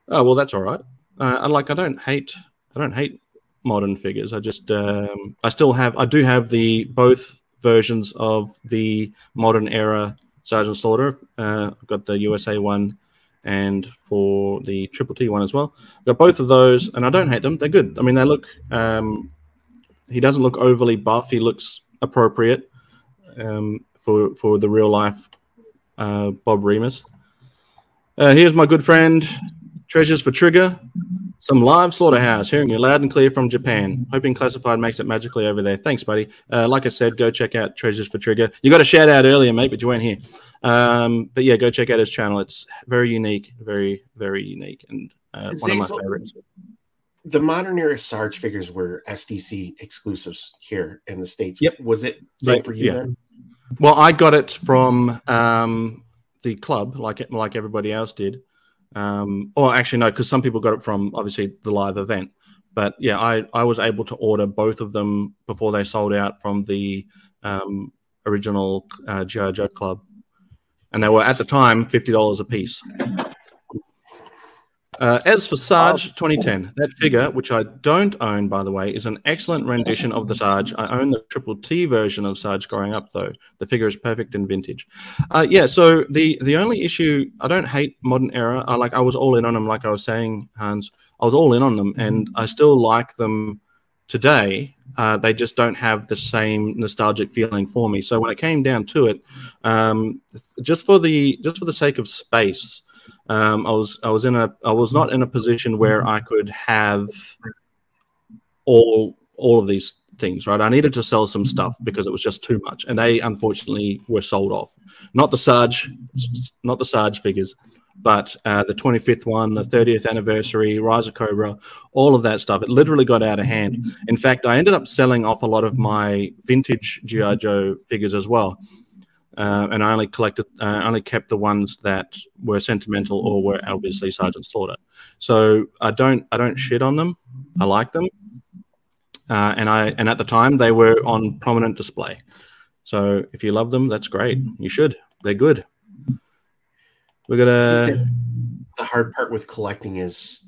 Oh well that's all right. Uh, like I don't hate I don't hate modern figures. I just um, I still have I do have the both versions of the modern era Sergeant Slaughter. Uh, I've got the USA one and for the Triple T one as well. I've got both of those, and I don't hate them. They're good. I mean, they look. Um, he doesn't look overly buff. He looks appropriate um, for for the real life uh, Bob Remus. Uh, here's my good friend Treasures for Trigger. Some live slaughterhouse, hearing you loud and clear from Japan. Hoping classified makes it magically over there. Thanks, buddy. Uh, like I said, go check out Treasures for Trigger. You got a shout out earlier, mate, but you weren't here. Um, but yeah, go check out his channel. It's very unique, very, very unique, and uh, one of my favorites. The modern era Sarge figures were SDC exclusives here in the states. Yep. Was it same for you yeah. then? Well, I got it from um, the club, like like everybody else did. Um, or actually, no, because some people got it from obviously the live event. But yeah, I, I was able to order both of them before they sold out from the um, original uh, G.I. Joe Club. And they were at the time $50 a piece. Uh, as for Sarge 2010, that figure, which I don't own, by the way, is an excellent rendition of the Sarge. I own the Triple T version of Sarge growing up, though. The figure is perfect and vintage. Uh, yeah, so the the only issue, I don't hate modern era. I like I was all in on them, like I was saying, Hans. I was all in on them, and I still like them today. Uh, they just don't have the same nostalgic feeling for me. So when it came down to it, um, just for the just for the sake of space um, I was I was in a I was not in a position where I could have all all of these things right. I needed to sell some stuff because it was just too much, and they unfortunately were sold off. Not the Sarge, not the Sarge figures, but uh, the 25th one, the 30th anniversary, Rise of Cobra, all of that stuff. It literally got out of hand. In fact, I ended up selling off a lot of my vintage GI Joe figures as well uh, and I only collected, uh, only kept the ones that were sentimental or were obviously Sergeant Slaughter. So I don't, I don't shit on them. I like them, uh, and I, and at the time they were on prominent display. So if you love them, that's great. You should. They're good. We're gonna. The hard part with collecting is,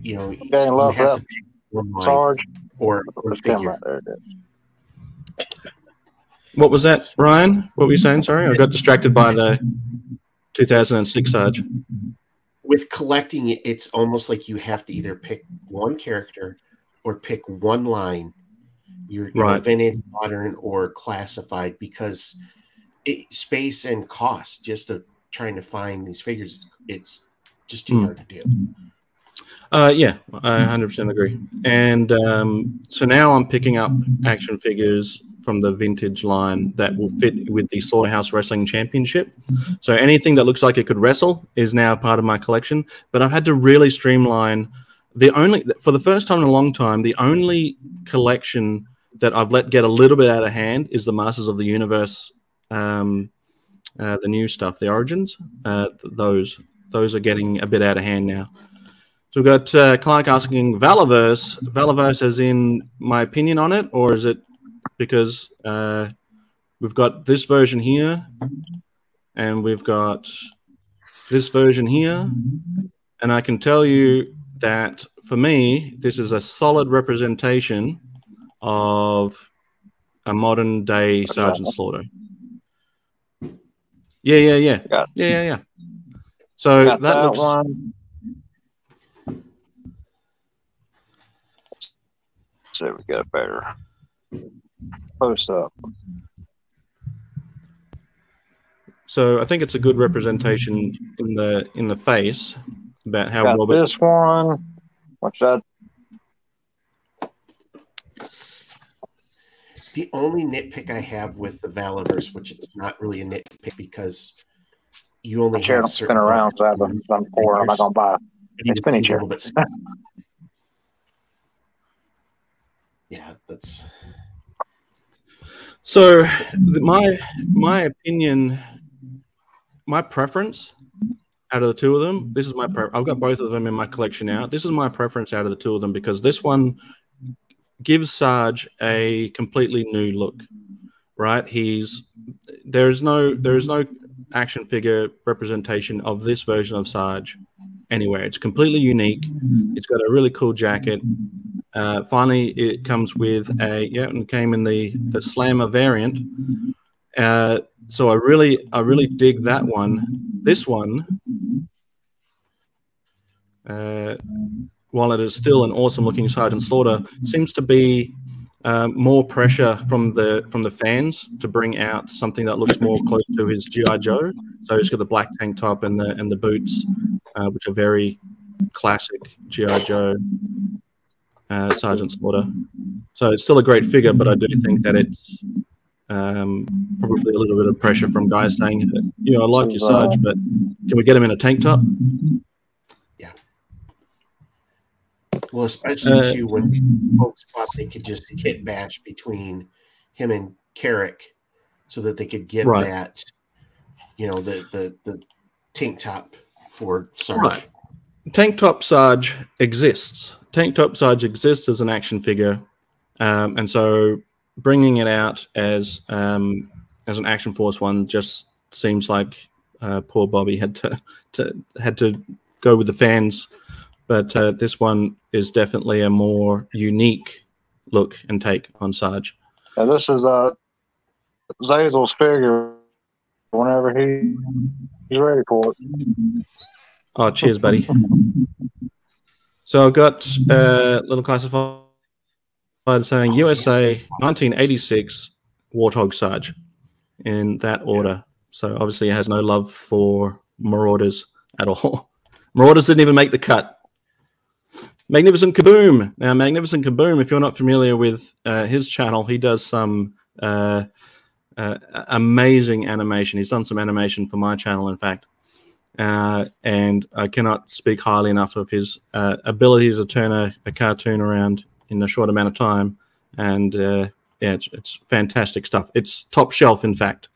you know, you, you have to pick one or, or figure. Right there, what was that, Ryan? What were you saying? Sorry, I got distracted by the 2006 Sarge. With collecting it, it's almost like you have to either pick one character or pick one line. You're right. vintage, modern, or classified because it, space and cost just of trying to find these figures, it's just too mm. hard to do. Uh, yeah, I 100% agree. And um, so now I'm picking up action figures from the vintage line that will fit with the Slaughterhouse Wrestling Championship. So anything that looks like it could wrestle is now part of my collection. But I've had to really streamline the only for the first time in a long time, the only collection that I've let get a little bit out of hand is the Masters of the Universe, um, uh, the new stuff, the Origins. Uh, those those are getting a bit out of hand now. So we've got uh, Clark asking Valaverse, Valaverse as in my opinion on it, or is it because uh, we've got this version here, and we've got this version here, and I can tell you that for me, this is a solid representation of a modern day Sergeant Slaughter. Yeah, yeah, yeah, yeah, yeah, yeah. So that, that, looks. One. So we got better close up. So I think it's a good representation in the in the face about how Got Robert. This one, what's that? The only nitpick I have with the Valaverse, which it's not really a nitpick because you only have certain spin around, so I have I'm poor. I'm not gonna buy a spinning chair. [LAUGHS] yeah, that's so my my opinion, my preference out of the two of them, this is my pre- I've got both of them in my collection now. This is my preference out of the two of them because this one gives Sarge a completely new look. Right? He's there's no there's no action figure representation of this version of Sarge anywhere. It's completely unique. It's got a really cool jacket. Uh, finally, it comes with a yeah, and came in the the Slammer variant. Uh, so I really I really dig that one. This one, uh, while it is still an awesome looking Sergeant Slaughter, seems to be um, more pressure from the from the fans to bring out something that looks more close to his GI Joe. So he's got the black tank top and the and the boots, uh, which are very classic GI Joe uh, Sergeant Slaughter. So it's still a great figure, but I do think that it's um, probably a little bit of pressure from guys saying, you know, I like your Sarge, but can we get him in a tank top? Yeah. Well, especially uh, too when folks thought they could just kit bash between him and Carrick so that they could get right. that, you know, the the the tank top for Sarge. Right. Tank Top Sarge exists. Tank Top Sarge exists as an action figure, um, and so bringing it out as um, as an Action Force one just seems like uh, poor Bobby had to, [LAUGHS] to, had to go with the fans. But uh, this one is definitely a more unique look and take on Sarge. And this is uh, Xazyl's figure. Whenever he he's ready for it. Oh, cheers, buddy. [LAUGHS] so I've got a uh, little classified saying USA 1986 Warthog Sarge in that order. So obviously, it has no love for Marauders at all. [LAUGHS] Marauders didn't even make the cut. Magnificent Kaboom. Now, Magnificent Kaboom, if you're not familiar with uh, his channel, he does some uh, uh, amazing animation. He's done some animation for my channel, in fact. Uh, and I cannot speak highly enough of his uh, ability to turn a, a, cartoon around in a short amount of time. And uh, yeah, it's, it's fantastic stuff. It's top shelf, in fact.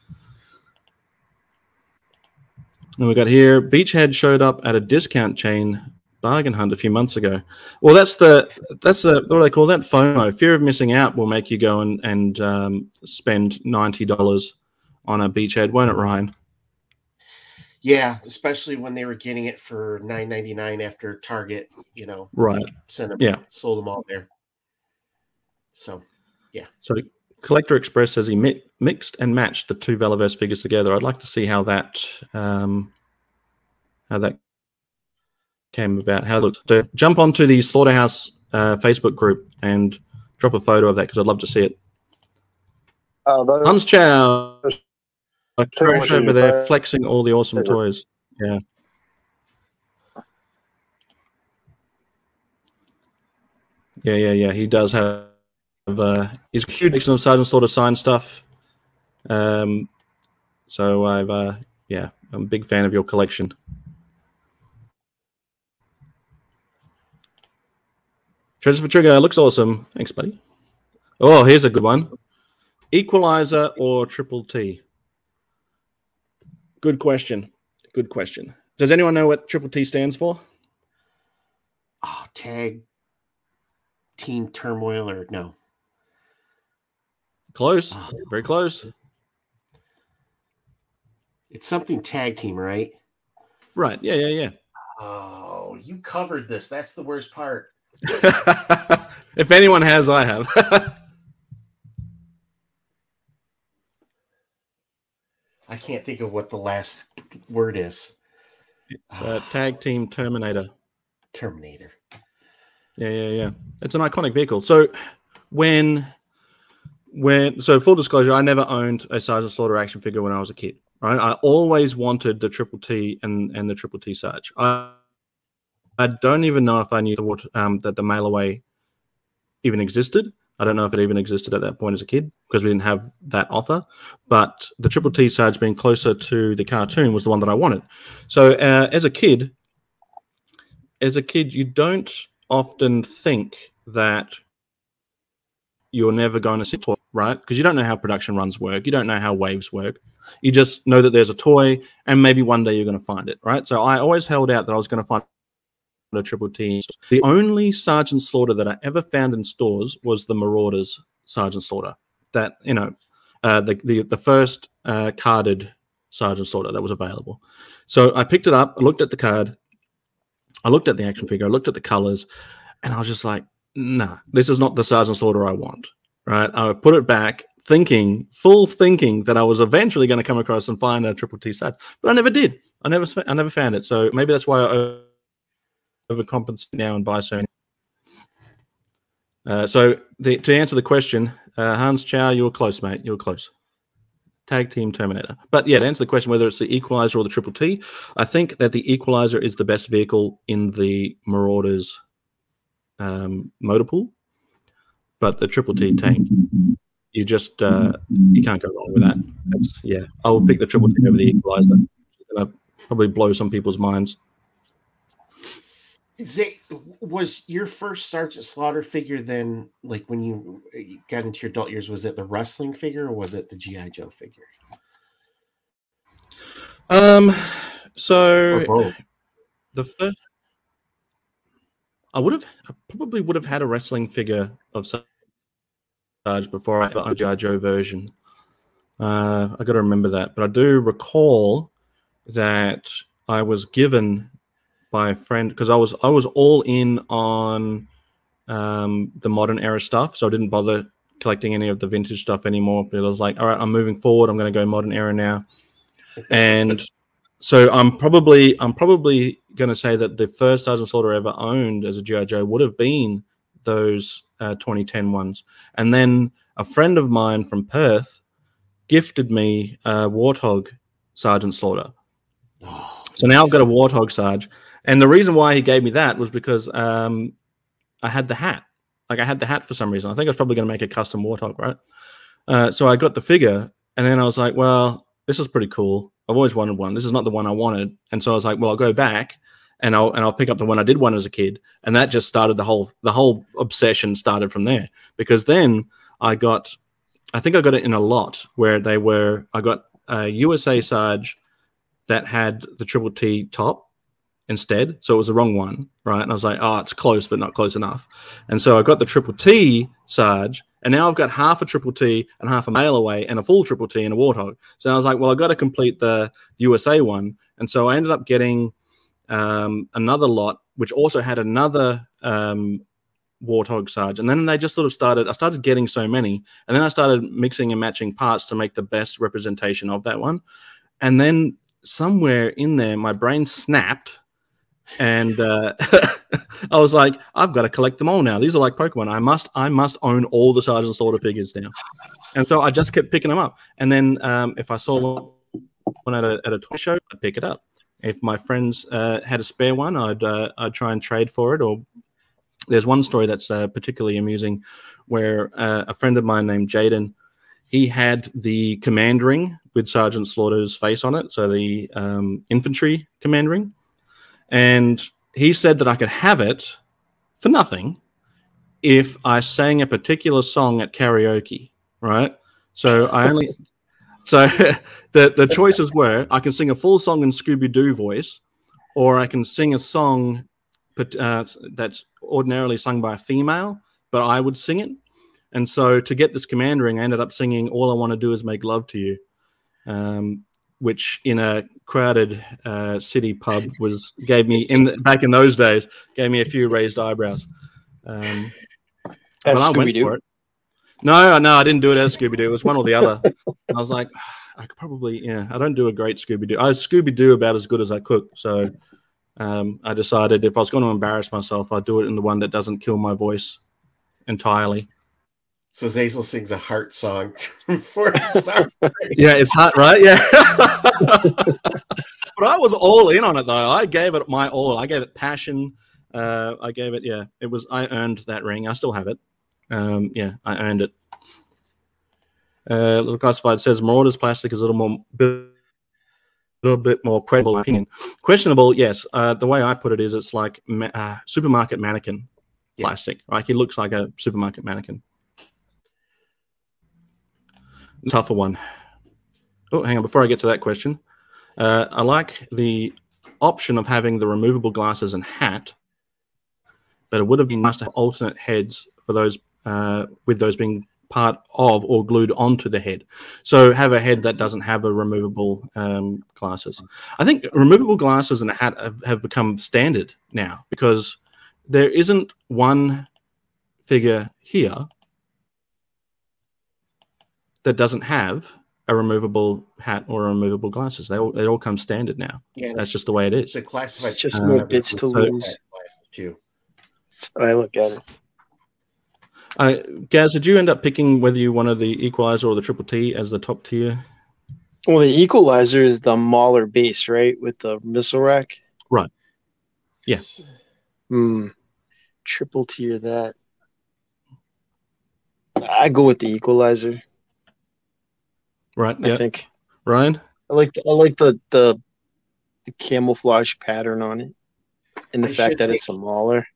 And we got here, Beachhead showed up at a discount chain bargain hunt a few months ago. Well, that's the that's the what they call that? FOMO. Fear of missing out will make you go and and um, spend ninety dollars on a beachhead, won't it, Ryan? Yeah, especially when they were getting it for nine ninety nine after Target, you know, right? Sent them, yeah, sold them all there. So, yeah. So Collector Express says he mi- mixed and matched the two Valaverse figures together. I'd like to see how that um, how that came about. How it looked. So jump onto the Slaughterhouse uh, Facebook group and drop a photo of that because I'd love to see it. Oh, Hans Chow. A crash over there flexing all the awesome toys. Yeah. Yeah, yeah, yeah. He does have uh he's huge collection of Sergeant Slaughter signed stuff. Um so I've uh yeah, I'm a big fan of your collection. Treasure for Trigger looks awesome. Thanks, buddy. Oh, here's a good one. Equalizer or Triple T? Good question. Good question. Does anyone know what Triple T stands for? Oh, tag team turmoil or no? Close. Oh. Very close. It's something tag team, right? Right. Yeah, yeah, yeah. Oh, you covered this. That's the worst part. [LAUGHS] if anyone has, I have. [LAUGHS] I can't think of what the last word is. It's uh, tag team Terminator. Terminator. Yeah, yeah, yeah. It's an iconic vehicle. So when when so full disclosure, I never owned a Sergeant Slaughter action figure when I was a kid. Right, I always wanted the Triple T and and the Triple T Sarge. I I don't even know if I knew the, um, that the mail away even existed. I don't know if it even existed at that point as a kid because we didn't have that offer. But the Triple T Sarge being closer to the cartoon was the one that I wanted. So uh, as a kid, as a kid, you don't often think that you're never going to see toy, right? Because you don't know how production runs work. You don't know how waves work. You just know that there's a toy and maybe one day you're going to find it, right? So I always held out that I was going to find a triple T. The only Sergeant Slaughter that I ever found in stores was the Marauders Sergeant Slaughter. That you know, uh, the, the the first uh, carded Sergeant Slaughter that was available. So I picked it up, I looked at the card, I looked at the action figure, I looked at the colors, and I was just like, nah, this is not the Sergeant Slaughter I want. Right? I put it back, thinking, full thinking that I was eventually going to come across and find a triple T Sarge, but I never did. I never, I never found it. So maybe that's why I overcompensate now and buy so many. Uh, so the, to answer the question, uh, Hans Chow, you were close, mate. You were close. Tag Team Terminator. But yeah, to answer the question whether it's the Equalizer or the Triple T, I think that the Equalizer is the best vehicle in the Marauders um, motor pool. But the Triple T tank, you just uh, you can't go wrong with that. That's yeah. I will pick the Triple T over the Equalizer. It's gonna probably blow some people's minds. Zay, was your first Sergeant Slaughter figure then, like when you got into your adult years, was it the wrestling figure or was it the GI Joe figure? Um, so the first, I would have, I probably would have had a wrestling figure of Sarge before I got a GI Joe version. Uh, I got to remember that, but I do recall that I was given by a friend because I was I was all in on um, the modern era stuff, so I didn't bother collecting any of the vintage stuff anymore. But I was like, all right, I'm moving forward. I'm going to go modern era now, [LAUGHS] and so I'm probably I'm probably going to say that the first Sergeant Slaughter ever owned as a GI Joe would have been those uh, 2010 ones, and then a friend of mine from Perth gifted me a Warthog Sergeant Slaughter. Oh, so now I've got a Warthog Sarge, and the reason why he gave me that was because um, I had the hat. Like I had the hat for some reason. I think I was probably going to make a custom warthog, right? Uh, so I got the figure, and then I was like, well, this is pretty cool. I've always wanted one. This is not the one I wanted, and so I was like, well, I'll go back and I'll and I'll pick up the one I did want as a kid, and that just started the whole the whole obsession started from there. Because then I got, I think I got it in a lot where they were. I got a USA Sarge that had the triple T top, instead. So it was the wrong one, right? And I was like, oh, it's close, but not close enough. And so I got the triple T Sarge, and now I've got half a triple T and half a mail away and a full triple T and a Warthog. So I was like, well, I've got to complete the USA one. And so I ended up getting um, another lot, which also had another um, Warthog Sarge. And then they just sort of started, I started getting so many. And then I started mixing and matching parts to make the best representation of that one. And then somewhere in there, my brain snapped and uh, [LAUGHS] I was like, I've got to collect them all now. These are like Pokemon. I must, I must own all the Sergeant Slaughter figures now. And so I just kept picking them up. And then um, if I saw one at a, at a toy show, I'd pick it up. If my friends uh, had a spare one, I'd uh, I'd try and trade for it. Or there's one story that's uh, particularly amusing, where uh, a friend of mine named Jaden, he had the command ring with Sergeant Slaughter's face on it, so the um, infantry command ring and he said that I could have it for nothing if I sang a particular song at karaoke, right? So I only [LAUGHS] so [LAUGHS] the the choices were I can sing a full song in Scooby Doo voice, or I can sing a song uh, that's ordinarily sung by a female, but I would sing it. And so to get this command ring, I ended up singing "All I Want to Do Is Make Love to You," um, which in a crowded uh, city pub was gave me in the, back in those days gave me a few raised eyebrows. Um, I went for it. No, no, I didn't do it as Scooby Doo. It was one or the other. I was like, [SIGHS] I could probably, yeah, I don't do a great Scooby Doo. I Scooby Doo about as good as I cook. So um, I decided if I was going to embarrass myself, I'd do it in the one that doesn't kill my voice entirely. So Xazyl sings a heart song [LAUGHS] for [LAUGHS] Yeah, it's hot, right? Yeah. [LAUGHS] but I was all in on it though. I gave it my all. I gave it passion. Uh, I gave it, yeah. It was. I earned that ring. I still have it. Um, yeah, I earned it. Uh, little classified says Marauders plastic is a little more bit, little bit more credible opinion. Questionable, yes. Uh, the way I put it is, it's like ma- uh, supermarket mannequin plastic. Yeah. Like it looks like a supermarket mannequin tougher one. Oh, hang on. Before I get to that question, uh, I like the option of having the removable glasses and hat, but it would have been nice to have alternate heads for those uh, with those being part of or glued onto the head. So have a head that doesn't have a removable um, glasses. I think removable glasses and a hat have, have become standard now because there isn't one figure here that doesn't have a removable hat or removable glasses. They all it all comes standard now. Yeah, that's just the way it is. The classified just uh, more bits to lose. Too. So I look at it. Uh, Gazz, did you end up picking whether you wanted the equalizer or the triple T as the top tier? Well, the equalizer is the Mauler base, right, with the missile rack. Right. Yes. Hmm. Triple tier that. I go with the equalizer. Right. I think. Ryan. I like the, I like the, the the camouflage pattern on it, and the I fact that say, it's a Mauler.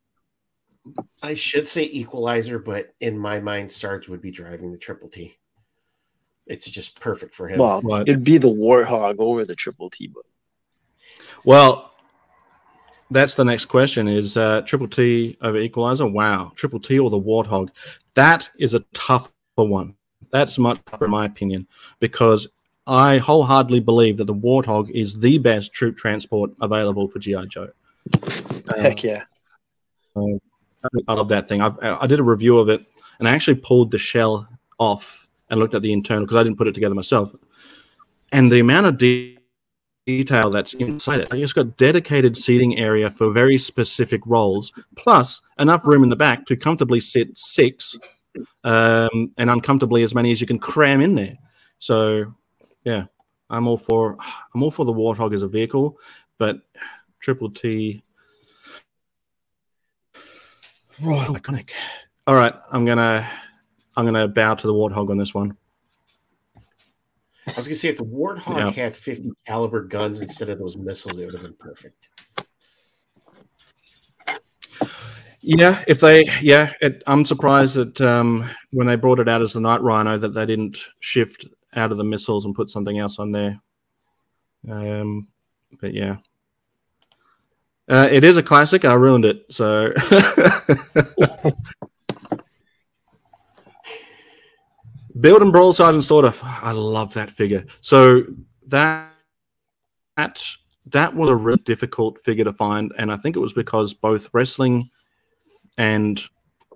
I should say equalizer, but in my mind, Sarge would be driving the triple T. It's just perfect for him. Well, it'd be the Warthog over the triple T, but well, that's the next question: is uh, triple T over equalizer? Wow, triple T or the Warthog? That is a tougher one. That's much in my opinion, because I wholeheartedly believe that the Warthog is the best troop transport available for GI Joe. [LAUGHS] Heck yeah! Uh, I love that thing. I, I did a review of it, and I actually pulled the shell off and looked at the internal because I didn't put it together myself. And the amount of de- detail that's inside it, I just got dedicated seating area for very specific roles, plus enough room in the back to comfortably sit six, um, and uncomfortably as many as you can cram in there. So, yeah, I'm all for I'm all for the Warthog as a vehicle, but Triple T Right, iconic. All right, I'm gonna I'm gonna bow to the warthog on this one. I was gonna say if the warthog yeah. had 50 caliber guns instead of those missiles, it would have been perfect. Yeah, if they, yeah, it, I'm surprised that um, when they brought it out as the Night Rhino that they didn't shift out of the missiles and put something else on there. Um, but yeah, uh, it is a classic. I ruined it. So. [LAUGHS] Build and Brawl Sergeant Slaughter. I love that figure. So that that that was a really difficult figure to find, and I think it was because both wrestling and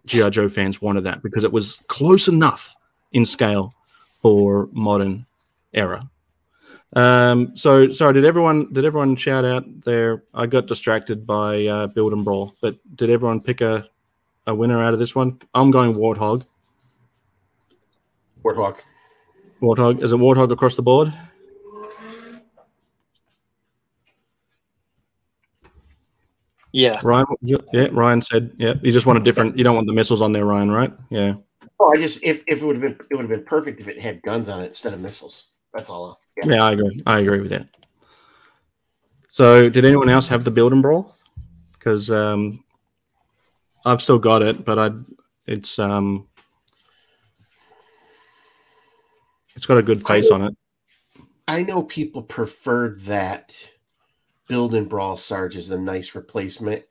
GI Joe fans wanted that because it was close enough in scale for modern era. Um, so sorry, did everyone did everyone shout out there? I got distracted by uh, Build and Brawl, but did everyone pick a, a winner out of this one? I'm going Warthog. Warthog. Warthog. Is it Warthog across the board? Yeah. Ryan. Yeah. Ryan said. Yeah. You just want a different. You don't want the missiles on there, Ryan. Right? Yeah. Oh, I just if, if it would have been it would have been perfect if it had guns on it instead of missiles. That's all. Yeah. yeah, I agree. I agree with that. So, did anyone else have the build and brawl? Because um, I've still got it, but I it's um it's got a good face know, on it. I know people preferred that build and brawl Sarge is a nice replacement.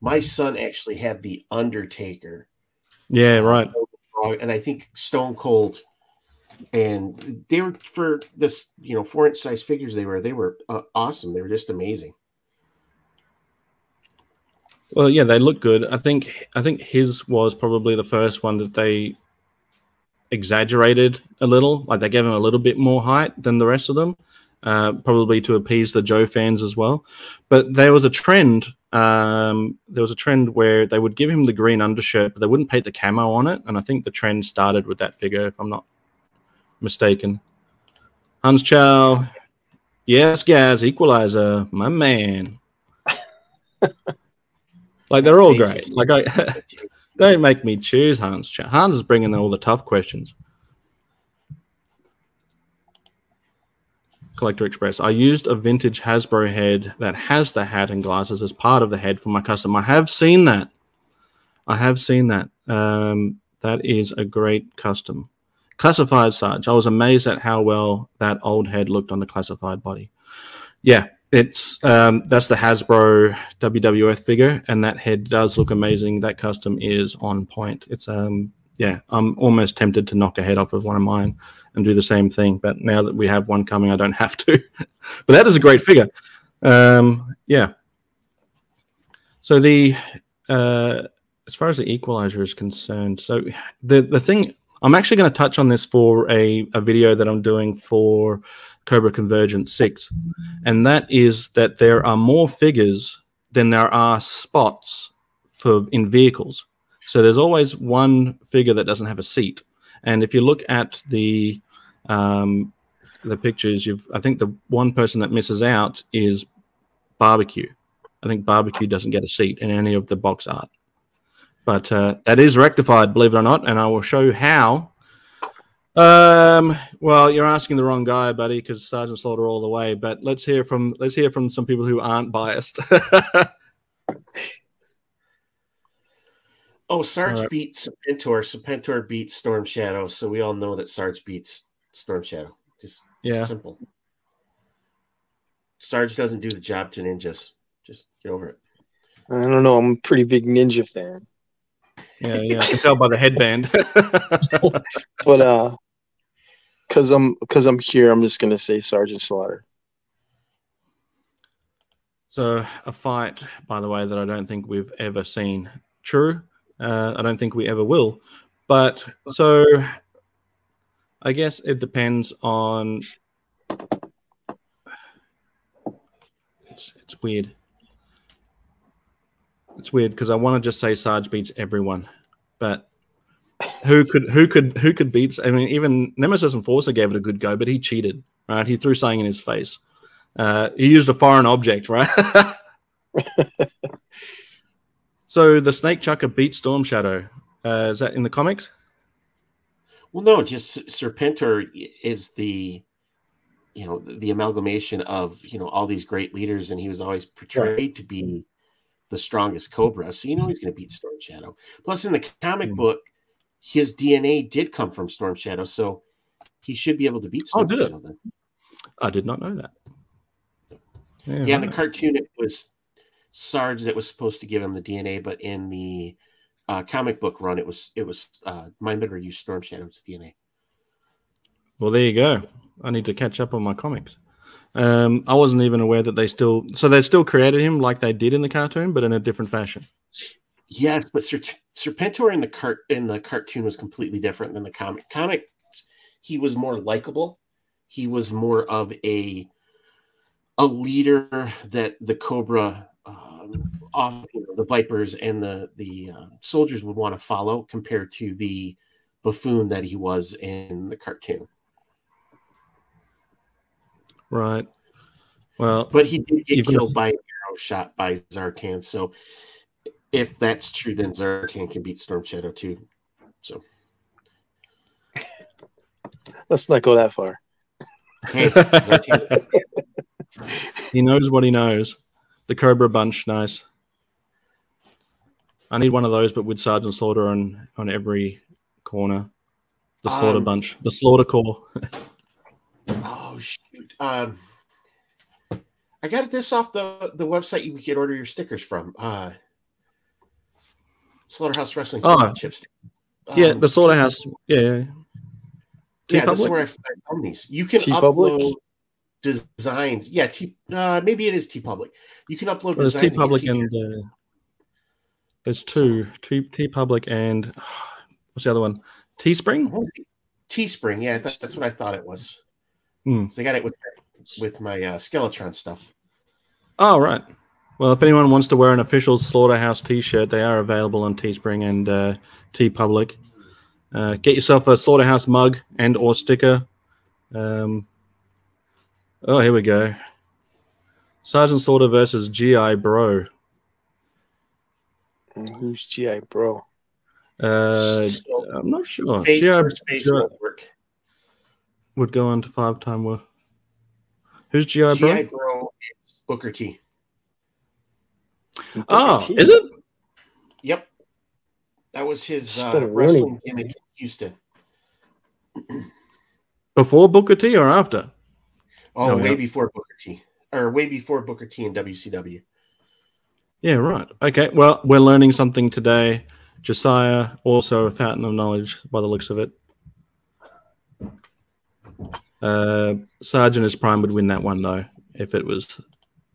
My son actually had the Undertaker. Yeah, right. And I think Stone Cold and they were for this you know four inch size figures they were they were uh, awesome they were just amazing well yeah they look good i think i think his was probably the first one that they exaggerated a little like they gave him a little bit more height than the rest of them uh, probably to appease the joe fans as well but there was a trend um, there was a trend where they would give him the green undershirt but they wouldn't paint the camo on it and i think the trend started with that figure if i'm not mistaken. Hans Chow. Yes, guys, Equalizer, my man. [LAUGHS] like they're all great. Like I [LAUGHS] don't make me choose Hans Chow. Hans is bringing all the tough questions. Collector Express. I used a vintage Hasbro head that has the hat and glasses as part of the head for my custom. I have seen that. I have seen that. Um, that is a great custom. Classified Sarge. I was amazed at how well that old head looked on the classified body. Yeah, it's um, that's the Hasbro WWF figure, and that head does look amazing. That custom is on point. It's um yeah, I'm almost tempted to knock a head off of one of mine and do the same thing. But now that we have one coming, I don't [LAUGHS] have to. but that is a great figure. Um, yeah. So the uh, as far as the equalizer is concerned, so the the thing I'm actually going to touch on this for a, a video that I'm doing for Cobra Convergence 6, and that is that there are more figures than there are spots for in vehicles. So there's always one figure that doesn't have a seat. And if you look at the um, the pictures, you've I think the one person that misses out is barbecue. I think barbecue doesn't get a seat in any of the box art. But uh, that is rectified, believe it or not, and I will show you how. Um, well, you're asking the wrong guy, buddy, because Sergeant Slaughter all the way. But let's hear from let's hear from some people who aren't biased. [LAUGHS] oh, Sarge right. beats Serpentor. Serpentor beats Storm Shadow. So we all know that Sarge beats Storm Shadow. Just yeah. simple. Sarge doesn't do the job to ninjas. Just get over it. I don't know. I'm a pretty big ninja fan. Yeah, yeah. I can tell by the headband. [LAUGHS] but uh because I'm because I'm here, I'm just gonna say Sergeant Slaughter. So a fight, by the way, that I don't think we've ever seen. True, uh, I don't think we ever will. But so, I guess it depends on. It's it's weird. It's weird because I want to just say Sarge beats everyone, but who could who could who could beat? I mean, even Nemesis and Enforcer gave it a good go, but he cheated. Right, he threw something in his face. Uh, he used a foreign object, right? [LAUGHS] [LAUGHS] so the Snake Chucker beat Storm Shadow. Uh, is that in the comics? Well, no, just Serpentor is the you know the amalgamation of you know all these great leaders, and he was always portrayed right. to be the strongest Cobra. So you know he's going to beat Storm Shadow. Plus, in the comic mm. book, his DNA did come from Storm Shadow, so he should be able to beat oh, Storm oh, Shadow. Then. I did not know that. Yeah, yeah in the cartoon, it was Sarge that was supposed to give him the DNA, but in the uh, comic book run, it was it was uh, Mindbender used Storm Shadow's DNA. Well, there you go. I need to catch up on my comics. Um, I wasn't even aware that they still so they still created him like they did in the cartoon, but in a different fashion. Yes, but Ser- Serpentor in the cart in the cartoon was completely different than the comic. Comic, he was more likable. He was more of a a leader that the Cobra, um, off, you know, the Vipers and the the uh, soldiers would want to follow, compared to the buffoon that he was in the cartoon. Right. Well, but he did get killed if... by an arrow shot by Zartan, so if that's true, then Zartan can beat Storm Shadow too. So [LAUGHS] let's not go that far. Hey, [LAUGHS] he knows what he knows. The Cobra Bunch, nice. I need one of those, but with Sergeant Slaughter on on every corner. The Slaughter um, Bunch, the Slaughter Corps. [LAUGHS] oh shoot! Um, I got this off the the website you can order your stickers from. Uh, Slaughterhouse Wrestling oh, chips. Um, yeah, the Slaughterhouse. Yeah, yeah. yeah, this is where I found these. You can upload designs. Yeah, T, uh, maybe it is TeePublic. You can upload well, designs. Public and uh, there's two T TeePublic and [SIGHS] what's the other one? Teespring. Teespring. Yeah, that, that's what I thought it was. Hmm. So I got it with with my uh, Skeletron stuff. Oh right. Well, if anyone wants to wear an official Slaughterhouse T-shirt, they are available on Teespring and uh, TeePublic. Uh, get yourself a Slaughterhouse mug and or sticker. Um, oh, here we go. Sergeant Slaughter versus GI Bro. who's GI Bro? Uh, I'm not sure. GI, GI would go on to five time war. Who's GI Bro? GI Bro is Booker T. Oh, is it? Yep. That was his uh, wrestling gimmick in Houston. [CLEARS THROAT] before Booker T or after? Oh, no, way yeah. before Booker T. Or way before Booker T and WCW. Yeah, right. Okay. Well, we're learning something today. Josiah, also a fountain of knowledge by the looks of it. Uh, Sergeant is Prime would win that one though, if it was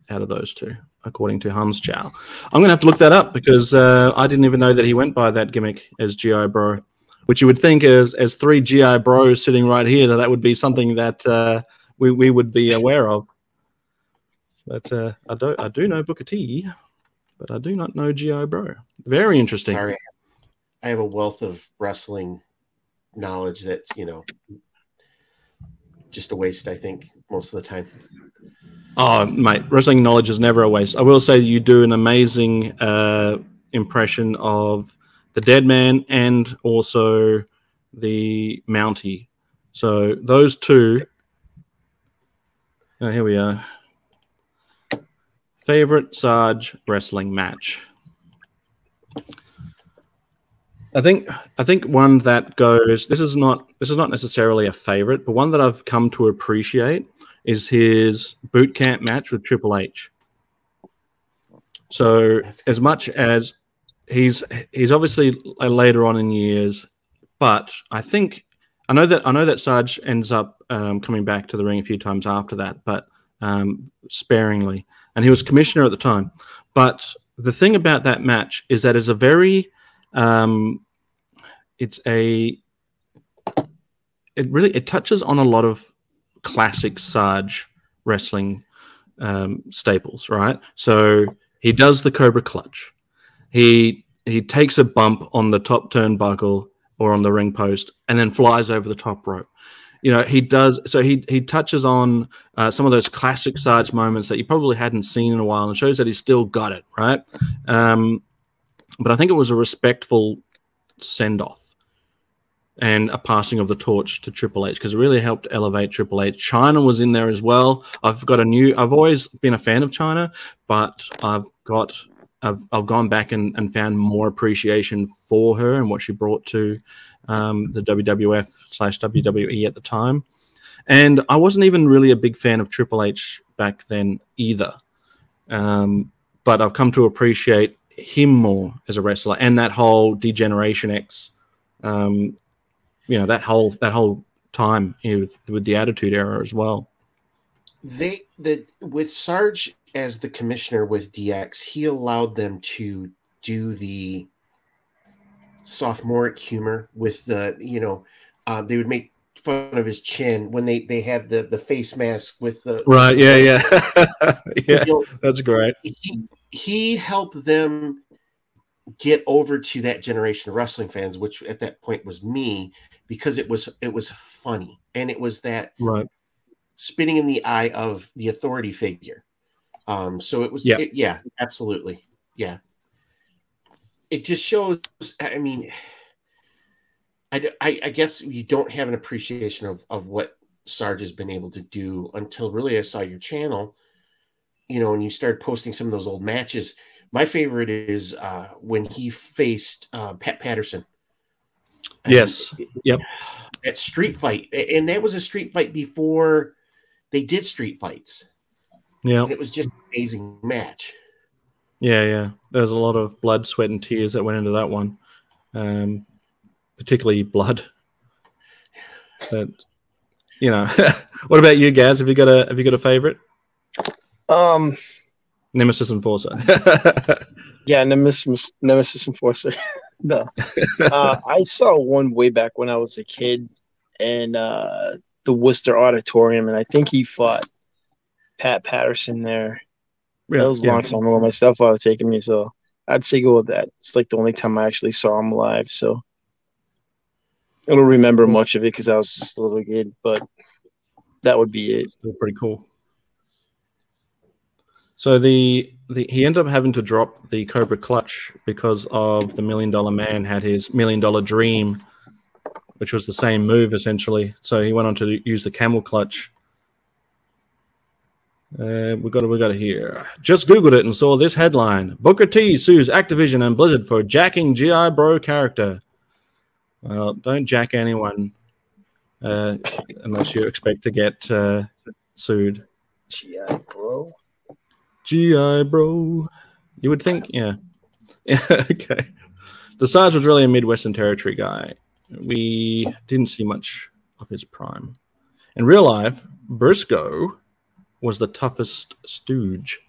out of those two. according to Hans Chow. I'm going to have to look that up because uh, I didn't even know that he went by that gimmick as GI Bro, which you would think as as three GI Bros sitting right here that that would be something that uh, we we would be aware of. But uh, I do I do know Booker T, but I do not know GI Bro. Very interesting. Sorry, I have a wealth of wrestling knowledge that's you know just a waste. I think most of the time. Oh, mate, wrestling knowledge is never a waste. I will say you do an amazing uh, impression of the Dead Man and also the Mountie. So those two. Oh, here we are. Favorite Sarge wrestling match. I think I think one that goes. This is not this is not necessarily a favorite, but one that I've come to appreciate is his boot camp match with Triple H. So as much as he's he's obviously later on in years, but I think I know that I know that Sarge ends up um, coming back to the ring a few times after that, but um, sparingly. And he was commissioner at the time. But the thing about that match is that it's a very um, it's a it really it touches on a lot of classic Sarge wrestling um, staples, right? So he does the Cobra Clutch. He he takes a bump on the top turnbuckle or on the ring post, and then flies over the top rope. You know, he does. So he he touches on uh, some of those classic Sarge moments that you probably hadn't seen in a while, and shows that he's still got it, right? Um, but I think it was a respectful send off and a passing of the torch to Triple H because it really helped elevate Triple H. Chyna was in there as well. I've got a new. I've always been a fan of Chyna, but I've got. I've, I've gone back and, and found more appreciation for her and what she brought to um, the WWF slash WWE at the time. And I wasn't even really a big fan of Triple H back then either. Um, but I've come to appreciate him more as a wrestler and that whole D-Generation X um, you know that whole that whole time with, with the Attitude Era as well. They the with Sarge as the commissioner with DX, he allowed them to do the sophomoric humor with the you know uh, they would make fun of his chin when they they had the the face mask with the right yeah yeah. [LAUGHS] [LAUGHS] Yeah you know, that's great. he, he helped them get over to that generation of wrestling fans which at that point was me because it was it was funny. And it was that right. spitting in the eye of the authority figure. Um, so it was yep. it, yeah, absolutely. Yeah. It just shows I mean I, I, I guess you don't have an appreciation of, of what Sarge has been able to do until really I saw your channel, you know, and you started posting some of those old matches. My favorite is uh, when he faced uh, Pat Patterson Yes. yep. At Street Fight, and that was a street fight before they did street fights. Yeah. And it was just an amazing match. Yeah, yeah. There's a lot of blood, sweat, and tears that went into that one. Um, particularly blood. But you know, [LAUGHS] what about you, Gazz? Have you got a have you got a favorite? Um, Nemesis Enforcer. [LAUGHS] yeah, Nemesis Nemesis Enforcer. [LAUGHS] no, uh, I saw one way back when I was a kid, and uh, the Worcester Auditorium, and I think he fought Pat Patterson there. Yeah, that was a yeah. long time ago. My stepfather taking me, so I'd say go with that. It's like the only time I actually saw him live, so I don't remember much of it because I was just a little kid, but that would be it. Still pretty cool. So the, the he ended up having to drop the Cobra Clutch because of the Million Dollar Man had his Million Dollar Dream, which was the same move essentially. So he went on to use the Camel Clutch. Uh, we got it. We got it here. Just googled it and saw this headline: Booker T sues Activision and Blizzard for jacking GI Bro character. Well, don't jack anyone uh, unless you expect to get uh, sued. GI Bro. GI bro. You would think, yeah. Yeah, [LAUGHS] okay. The Sarge was really a Midwestern Territory guy. We didn't see much of his prime. In real life, Briscoe was the toughest stooge.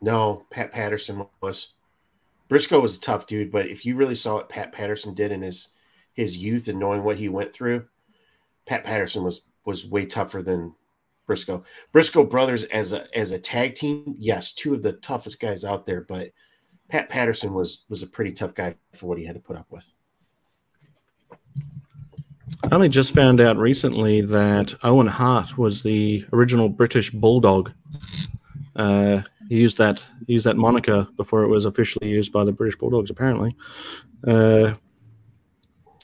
No, Pat Patterson was. Briscoe was a tough dude, but if you really saw what Pat Patterson did in his his youth and knowing what he went through, Pat Patterson was was way tougher than Briscoe. Briscoe brothers as a as a tag team, yes, two of the toughest guys out there, but Pat Patterson was was a pretty tough guy for what he had to put up with. I only just found out recently that Owen Hart was the original British Bulldog. Uh, he used that he used that moniker before it was officially used by the British Bulldogs. Apparently, uh,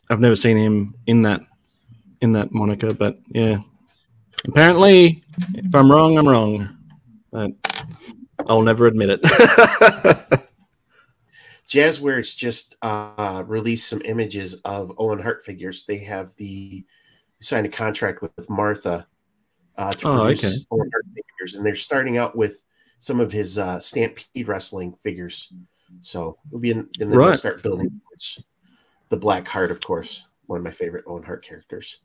I've never seen him in that in that moniker, but yeah, apparently, if I'm wrong, I'm wrong, but I'll never admit it. [LAUGHS] Jazwares just uh, released some images of Owen Hart figures. They have the signed a contract with, with Martha uh, to oh, produce okay. Owen Hart figures, and they're starting out with some of his uh, Stampede wrestling figures. So it'll be in, and then right. they'll start building the Black Heart, of course, one of my favorite Owen Hart characters.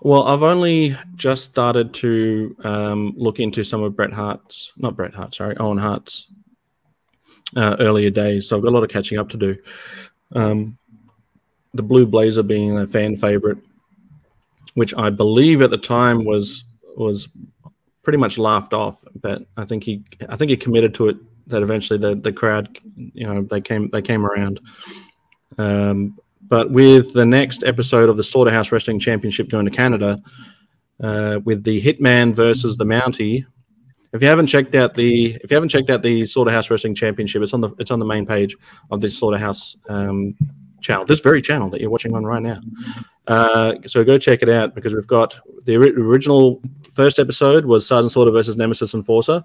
Well, I've only just started to um, look into some of Bret Hart's, not Bret Hart, sorry, Owen Hart's uh, earlier days. So I've got a lot of catching up to do. Um, the Blue Blazer being a fan favorite, which I believe at the time was was pretty much laughed off. But I think he I think he committed to it that eventually the the crowd you know they came they came around. Um, but with the next episode of the Slaughterhouse Wrestling Championship going to Canada, uh, with the Hitman versus the Mountie if you haven't checked out the if you haven't checked out the Slaughterhouse Wrestling Championship, it's on the it's on the main page of this Slaughterhouse um, channel, this very channel that you're watching on right now. Uh, so go check it out because we've got the original first episode was Sergeant Slaughter versus Nemesis Enforcer.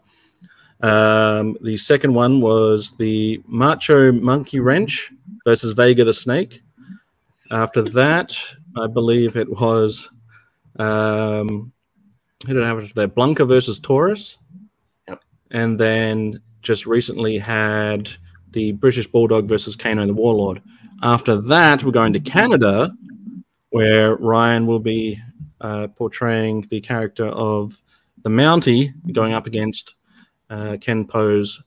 Um, the second one was the Macho Monkey Wrench versus Vega the Snake. After that, I believe it was um, who did I have there? Blanka versus Taurus and then just recently had the British Bulldog versus Kano the Warlord. After that, we're going to Canada, where Ryan will be uh, portraying the character of the Mountie going up against uh, Ken Po's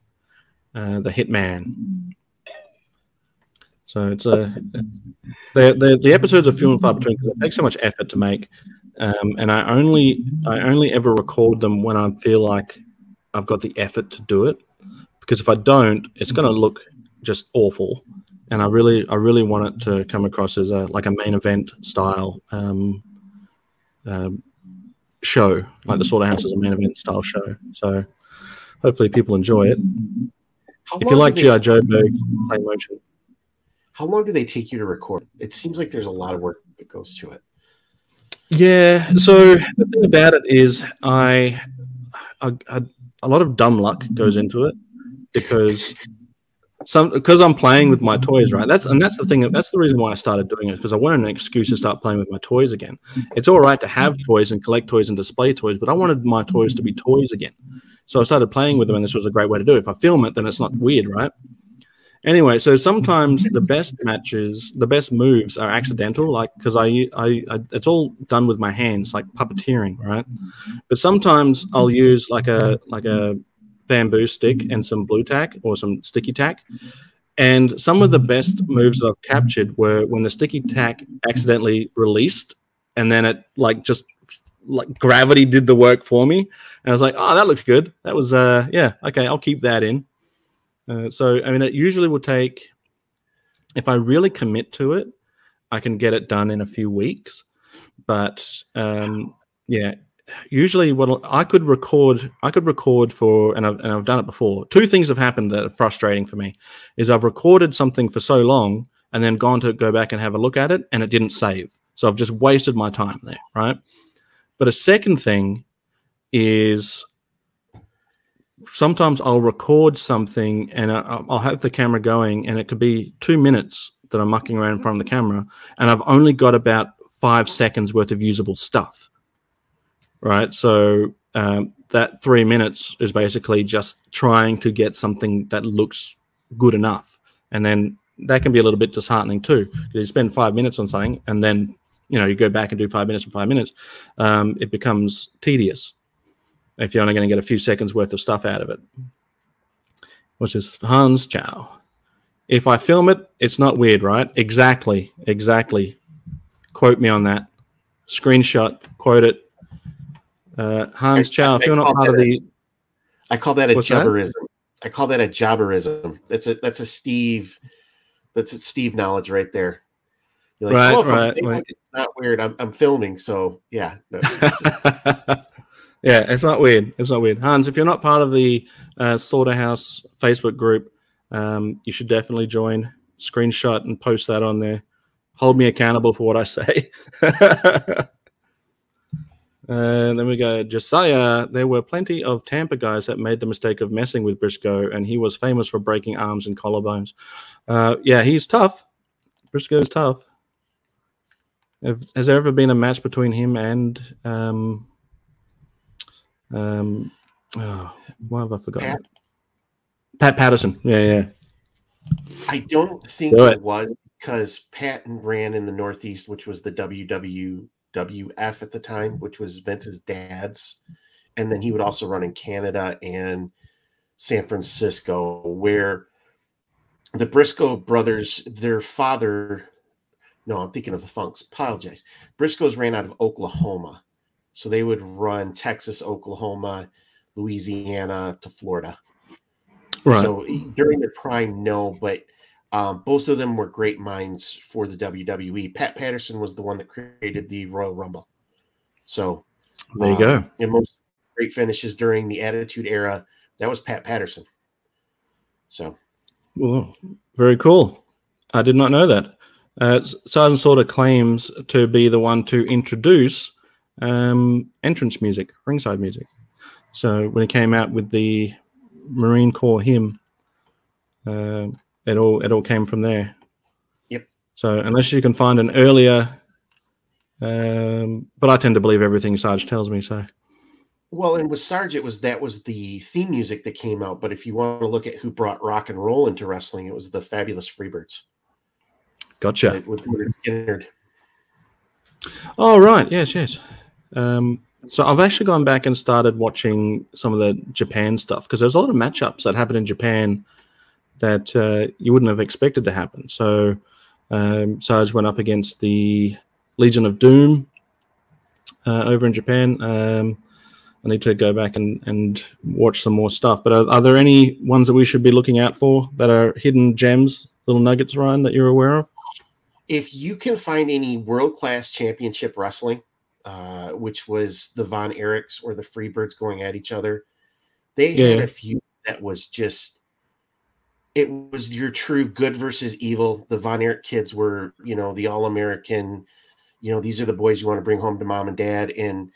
uh, the Hitman. So it's a the, the the episodes are few and far between because it takes so much effort to make, um, and I only I only ever record them when I feel like I've got the effort to do it because if I don't, it's going to look just awful. And I really, I really want it to come across as a like a main event style um, um, show, like the Slaughterhouse is a main event style show. So hopefully people enjoy it. How if you like GI Joe Berg play motion. How long do they take you to record? It seems like there's a lot of work that goes to it. Yeah. So the thing about it is, I, I, I a lot of dumb luck goes into it because some because I'm playing with my toys, right? That's and that's the thing. That's the reason why I started doing it because I wanted an excuse to start playing with my toys again. It's all right to have toys and collect toys and display toys, but I wanted my toys to be toys again. So I started playing with them, and this was a great way to do it. If I film it, then it's not weird, right? Anyway, so sometimes [LAUGHS] the best matches, the best moves are accidental, like because I, I, I, it's all done with my hands, like puppeteering, right? But sometimes I'll use like a like a bamboo stick and some Blu Tack or some sticky tack. And some of the best moves that I've captured were when the sticky tack accidentally released, and then it like just like gravity did the work for me. And I was like, oh, that looks good. That was uh yeah, okay, I'll keep that in. Uh, so, I mean, it usually will take, if I really commit to it, I can get it done in a few weeks. But um, yeah, usually what I could record, I could record for, and I've, and I've done it before. Two things have happened that are frustrating for me is I've recorded something for so long and then gone to go back and have a look at it and it didn't save. So I've just wasted my time there, right? But a second thing is sometimes I'll record something and I'll have the camera going, and it could be two minutes that I'm mucking around in front of the camera, and I've only got about five seconds worth of usable stuff. Right. So um, that three minutes is basically just trying to get something that looks good enough. And then that can be a little bit disheartening too. You spend five minutes on something and then you know you go back and do five minutes and five minutes, um, it becomes tedious if you're only going to get a few seconds worth of stuff out of it. which is Hans Chow. If I film it, it's not weird, right? Exactly, exactly. Quote me on that. Screenshot, quote it. Uh, Hans I, Chow, I, if you're not part of the. I call that a jobberism. That? I call that a jobberism. That's a that's a Steve. That's a Steve knowledge right there. You're like, right, oh, right, right. It's not weird. I'm I'm filming, so yeah. No, [LAUGHS] yeah, it's not weird. It's not weird. Hans, if you're not part of the uh, Slaughterhouse Facebook group, um, you should definitely join. Screenshot and post that on there. Hold me accountable for what I say. And [LAUGHS] then we go Josiah. There were plenty of Tampa guys that made the mistake of messing with Briscoe, and he was famous for breaking arms and collarbones. Uh, yeah, he's tough. Briscoe's tough. Has there ever been a match between him and um, um, oh, why have I forgotten? Pat, Pat Patterson. Yeah, yeah. I don't think Do it, it was because Patton ran in the Northeast, which was the WW WF at the time, which was Vince's dad's. And then he would also run in Canada and San Francisco, where the Briscoe brothers, their father, no, I'm thinking of the Funks, apologize. Briscoes ran out of Oklahoma. So they would run Texas, Oklahoma, Louisiana to Florida. Right. So during their prime, no, but um, both of them were great minds for the WWE. Pat Patterson was the one that created the Royal Rumble. So there you um, go. And most great finishes during the Attitude Era, that was Pat Patterson. So, well, very cool. I did not know that. Uh, Sergeant Slaughter claims to be the one to introduce um, entrance music, ringside music. So when it came out with the Marine Corps hymn, uh, it all it all came from there. Yep. So unless you can find an earlier, um, but I tend to believe everything Sarge tells me. So. Well, and with Sarge, it was that was the theme music that came out. But if you want to look at who brought rock and roll into wrestling, it was the fabulous Freebirds. Gotcha. With Skinner. Oh right, yes, yes. Um, so I've actually gone back and started watching some of the Japan stuff because there's a lot of matchups that happen in Japan that uh, you wouldn't have expected to happen. So um, Sarge went up against the Legion of Doom uh, over in Japan. Um, I need to go back and, and watch some more stuff. But are, are, there any ones that we should be looking out for that are hidden gems, little nuggets, Ryan, that you're aware of? If you can find any world class championship wrestling, uh, which was the Von Erichs or the Freebirds going at each other, they yeah. had a few that was just it was your true good versus evil. The Von Erich kids were, you know, the all American, you know, these are the boys you want to bring home to mom and dad. And,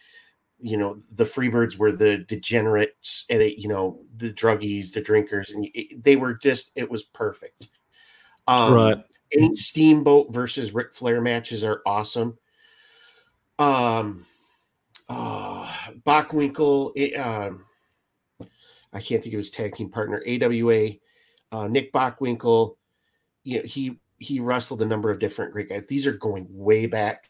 you know, the Freebirds were the degenerates, and they, you know, the druggies, the drinkers, and it, they were just, it was perfect. Um, right. Any Steamboat versus Ric Flair matches are awesome. Um, uh, Bockwinkel, it, um, I can't think of his tag team partner, AWA uh, Nick Bockwinkel. You know, he he wrestled a number of different great guys. These are going way back.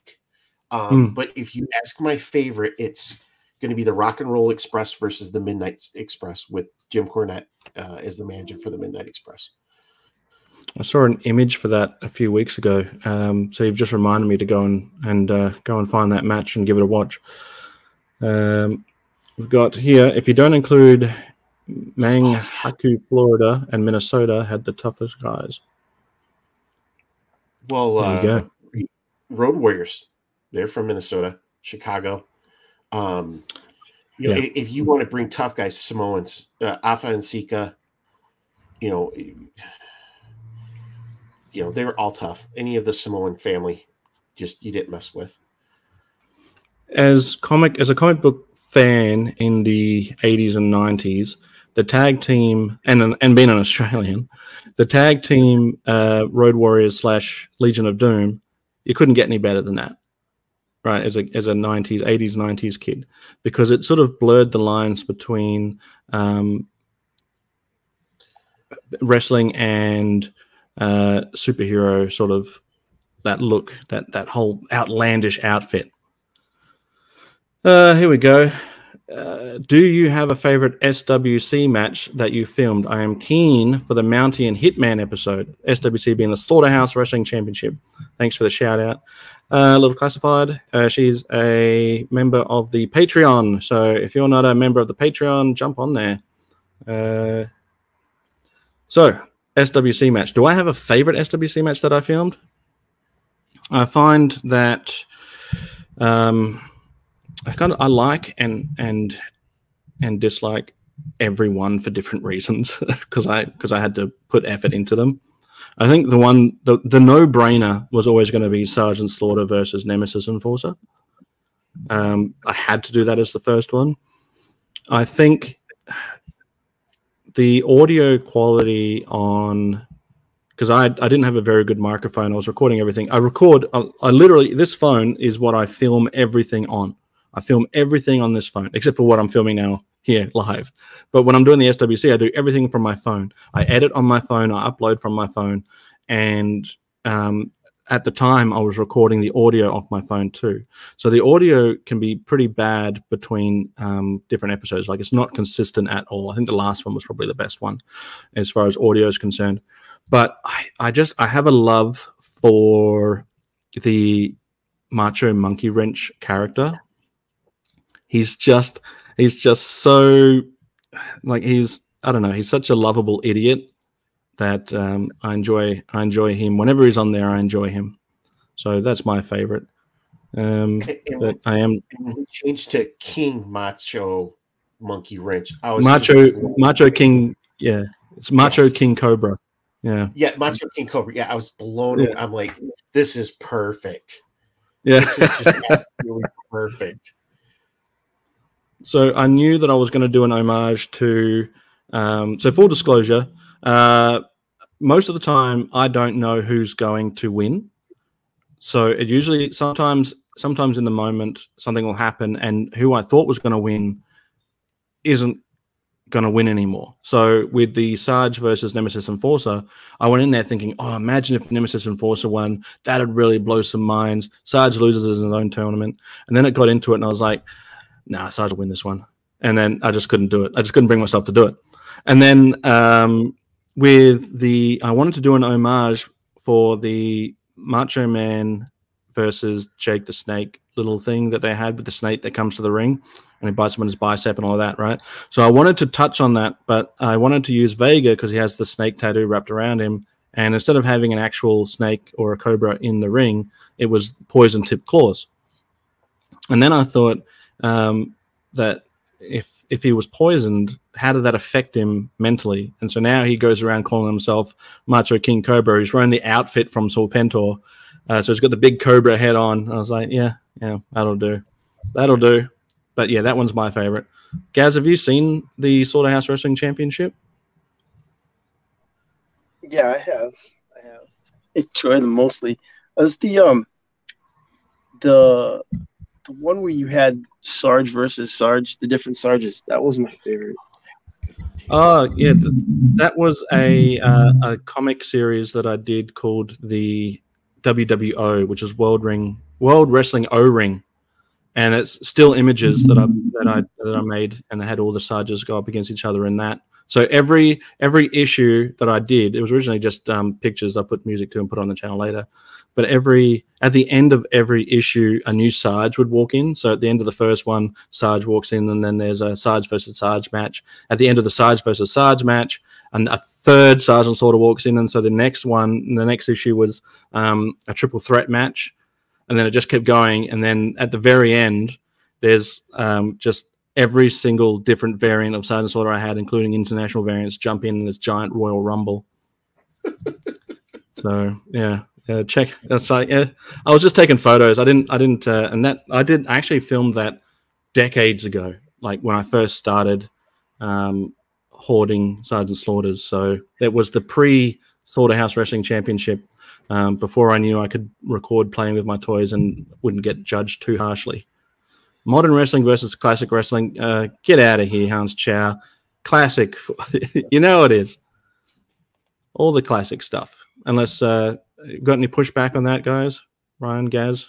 Um, mm. But if you ask my favorite, it's going to be the Rock and Roll Express versus the Midnight Express with Jim Cornette uh, as the manager for the Midnight Express. I saw an image for that a few weeks ago. Um, so you've just reminded me to go and and uh, go and find that match and give it a watch. Um, we've got here. If you don't include Manhaku, Florida, and Minnesota had the toughest guys. Well, uh, Road Warriors, they're from Minnesota, Chicago. Um, you know, yeah. if you want to bring tough guys, Samoans, uh, Afa and Sika, you know, you know, they were all tough. Any of the Samoan family, just you didn't mess with. As comic as a comic book fan in the 80s and 90s, the tag team and and being an Australian, the tag team uh, Road Warriors slash Legion of Doom, you couldn't get any better than that, right? As a as a nineties, eighties, nineties kid, because it sort of blurred the lines between um, wrestling and uh, superhero sort of that look, that that whole outlandish outfit. Uh, here we go. uh, do you have a favorite SWC match that you filmed? I am keen for the Mountie and Hitman episode. SWC being the Slaughterhouse Wrestling Championship. Thanks for the shout out. Uh, little classified. Uh, she's a member of the Patreon. So if you're not a member of the Patreon, jump on there. Uh, so SWC match. Do I have a favorite SWC match that I filmed? I find that um, I kind of I like and and and dislike everyone for different reasons [LAUGHS] because I because I had to put effort into them. I think the one the, the no brainer was always going to be Sergeant Slaughter versus Nemesis Enforcer. Um, I had to do that as the first one. I think the audio quality on because I I didn't have a very good microphone. I was recording everything. I record. I, I literally this phone is what I film everything on. I film everything on this phone, except for what I'm filming now here live. But when I'm doing the SWC, I do everything from my phone. I edit on my phone, I upload from my phone. And um, at the time, I was recording the audio off my phone too. So the audio can be pretty bad between um, different episodes. Like it's not consistent at all. I think the last one was probably the best one as far as audio is concerned. But I, I just, I have a love for the Macho Monkey Wrench character he's just he's just so like he's I don't know he's such a lovable idiot that um, I enjoy I enjoy him. Whenever he's on there I enjoy him. So that's my favorite. Um but I am changed to King Macho Monkey Wrench I was Macho Macho King yeah. It's Macho yes. King Cobra. Yeah. Yeah Macho King Cobra. Yeah I was blown yeah. I'm like this is perfect. Yeah. This is just [LAUGHS] absolutely perfect. So I knew that I was going to do an homage to. Um, so full disclosure, uh, most of the time I don't know who's going to win. So it usually sometimes sometimes in the moment something will happen, and who I thought was going to win isn't going to win anymore. So with the Sarge versus Nemesis Enforcer, I went in there thinking, oh, imagine if Nemesis Enforcer won. That'd really blow some minds. Sarge loses his own tournament. And then it got into it, and I was like, nah, Sarge will win this one. And then I just couldn't do it. I just couldn't bring myself to do it. And then um, with the, I wanted to do an homage for the Macho Man versus Jake the Snake little thing that they had with the snake that comes to the ring and he bites him on his bicep and all that, right? So I wanted to touch on that, but I wanted to use Vega because he has the snake tattoo wrapped around him. And instead of having an actual snake or a cobra in the ring, it was poison tipped claws. And then I thought, um, that if if he was poisoned, how did that affect him mentally? And so now he goes around calling himself Macho King Cobra. He's wearing the outfit from Serpentor. Uh, so he's got the big cobra head on. I was like, yeah, yeah, that'll do. That'll do. But yeah, that one's my favorite. Gazz, have you seen the Slaughterhouse Wrestling Championship? Yeah, I have. I have. [LAUGHS] Enjoyed them mostly. As the um the the one where you had Sarge versus Sarge, the different Sarges. That was my favorite. Oh yeah, th- that was a uh, a comic series that I did called the WWO, which is World Ring World Wrestling O Ring, and it's still images that I that I that I made, and I had all the Sarges go up against each other in that. So every every issue that I did, it was originally just um, pictures I put music to and put on the channel later but every at the end of every issue, a new Sarge would walk in. So at the end of the first one, Sarge walks in, and then there's a Sarge versus Sarge match. At the end of the Sarge versus Sarge match, and a third Sergeant Slaughter walks in, and so the next one, the next issue was um, a triple threat match, and then it just kept going. And then at the very end, there's um, just every single different variant of Sergeant Slaughter I had, including international variants, jump in this giant Royal Rumble. [LAUGHS] so yeah, uh, check. That's like yeah. I was just taking photos. I didn't. I didn't. Uh, and that I did actually film that decades ago, like when I first started um, hoarding Sergeant Slaughters. So it was the pre Slaughterhouse Wrestling Championship. Um, before I knew I could record playing with my toys and wouldn't get judged too harshly. Modern wrestling versus classic wrestling. Uh, get out of here, Hans Chow. Classic, [LAUGHS] you know it is. All the classic stuff, unless uh, Got any pushback on that, guys? Ryan, Gazz?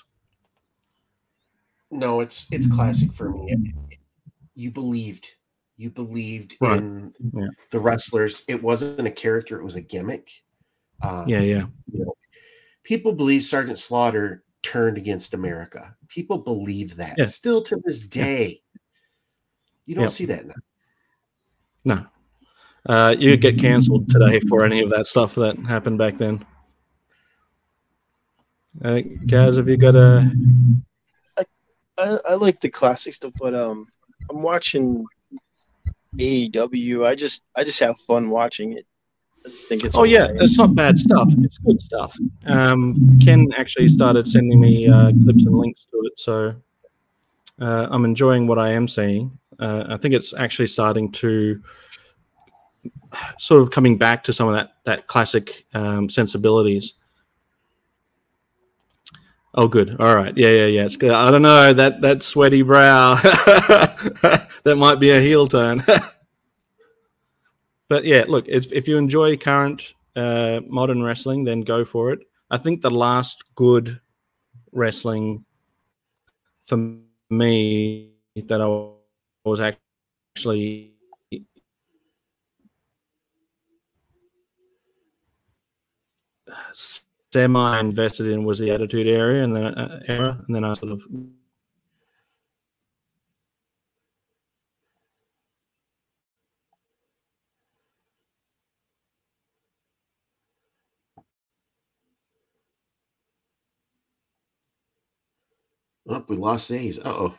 No, it's it's classic for me. you believed. You believed right. in yeah. the wrestlers. It wasn't a character; it was a gimmick. Um, yeah, yeah. You know, people believe Sergeant Slaughter turned against America. People believe that yeah. still to this day. You don't see that now. No. Uh, you get canceled today for any of that stuff that happened back then. Uh, guys, have you got a? I, I, I like the classic stuff, but um, I'm watching AEW. I just I just have fun watching it. I just think it's. Oh yeah, it's not bad stuff. It's good stuff. Um, Ken actually started sending me uh, clips and links to it, so uh, I'm enjoying what I am seeing. Uh, I think it's actually starting to sort of coming back to some of that that classic um, sensibilities. Oh, good. All right. Yeah, yeah, yeah. It's good. I don't know that that sweaty brow. [LAUGHS] that might be a heel turn. [LAUGHS] but yeah, look, if if you enjoy current uh, modern wrestling, then go for it. I think the last good wrestling for me that I was actually semi invested in was the attitude area and then uh, era and then I sort of Oh, we lost these. Uh oh.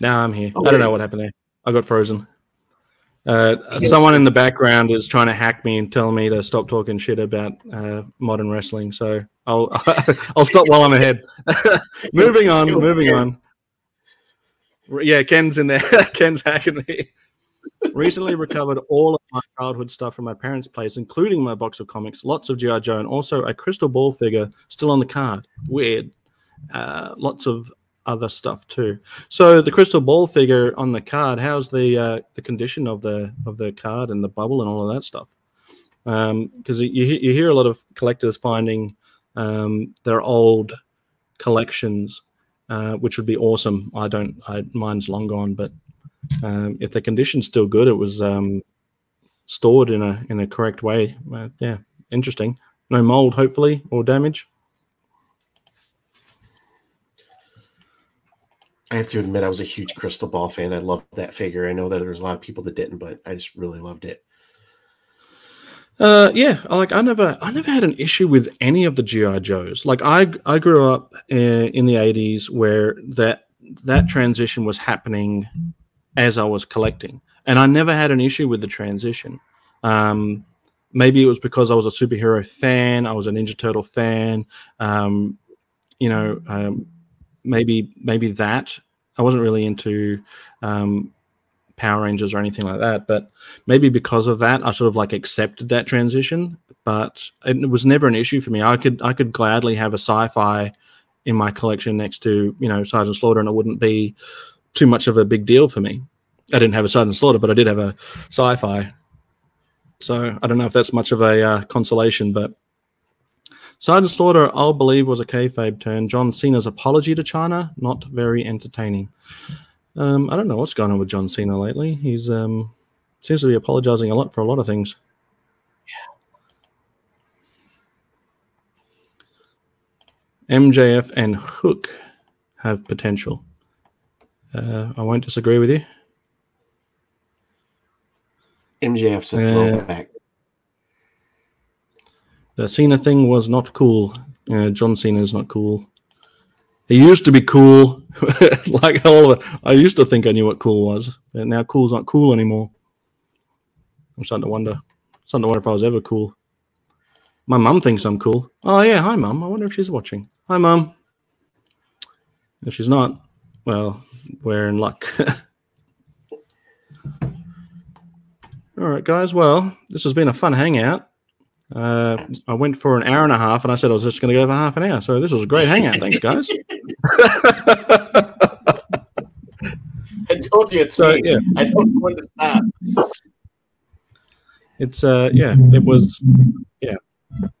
Now I'm here. Oh, I don't know what happened there. I got frozen. Uh, someone in the background is trying to hack me and tell me to stop talking shit about uh, modern wrestling. So I'll [LAUGHS] I'll stop while I'm ahead. [LAUGHS] moving on, moving on. Yeah, Ken's in there. [LAUGHS] Ken's hacking me. Recently recovered all of my childhood stuff from my parents' place, including my box of comics, lots of GI Joe, and also a crystal ball figure still on the card. Weird. Uh, lots of other stuff too. So the crystal ball figure on the card, how's the uh, the condition of the of the card and the bubble and all of that stuff? Because um, you you hear a lot of collectors finding um, their old collections, uh, which would be awesome. I don't, I mine's long gone, but um, if the condition's still good, it was um, stored in a in a correct way. Uh, yeah, interesting. No mold, hopefully, or damage. I have to admit, I was a huge Crystal Ball fan. I loved that figure. I know that there was a lot of people that didn't, but I just really loved it. Uh, yeah, like I never, I never had an issue with any of the GI Joes. Like I, I grew up in, uh, in the '80s where that that transition was happening as I was collecting, and I never had an issue with the transition. Um, maybe it was because I was a superhero fan, I was a Ninja Turtle fan. Um, you know, um, maybe maybe that I wasn't really into um, Power Rangers or anything like that, but maybe because of that, I sort of like accepted that transition. But it was never an issue for me. I could I could gladly have a sci-fi in my collection next to you know Sergeant Slaughter, and it wouldn't be too much of a big deal for me. I didn't have a Sergeant Slaughter, but I did have a sci-fi. So I don't know if that's much of a uh, consolation, but Sergeant Slaughter, I'll believe, was a kayfabe turn. John Cena's apology to China, not very entertaining. Um, I don't know what's going on with John Cena lately. He's um, seems to be apologizing a lot for a lot of things. Yeah. MJF and Hook have potential. Uh, I won't disagree with you. MJF's a throwback. The Cena thing was not cool. Uh, John Cena is not cool. He used to be cool, [LAUGHS] like all of it. I used to think I knew what cool was, but now cool's not cool anymore. I'm starting to wonder. Starting to wonder if I was ever cool. My mum thinks I'm cool. Oh yeah, hi mum. I wonder if she's watching. Hi mum. If she's not, well, we're in luck. [LAUGHS] All right, guys. Well, this has been a fun hangout. Uh, I went for an hour and a half, and I said I was just going to go for half an hour. So this was a great hangout. Thanks, guys. [LAUGHS] I told you it's so, me. Yeah. I don't know when to stop. It's uh, yeah, it was yeah,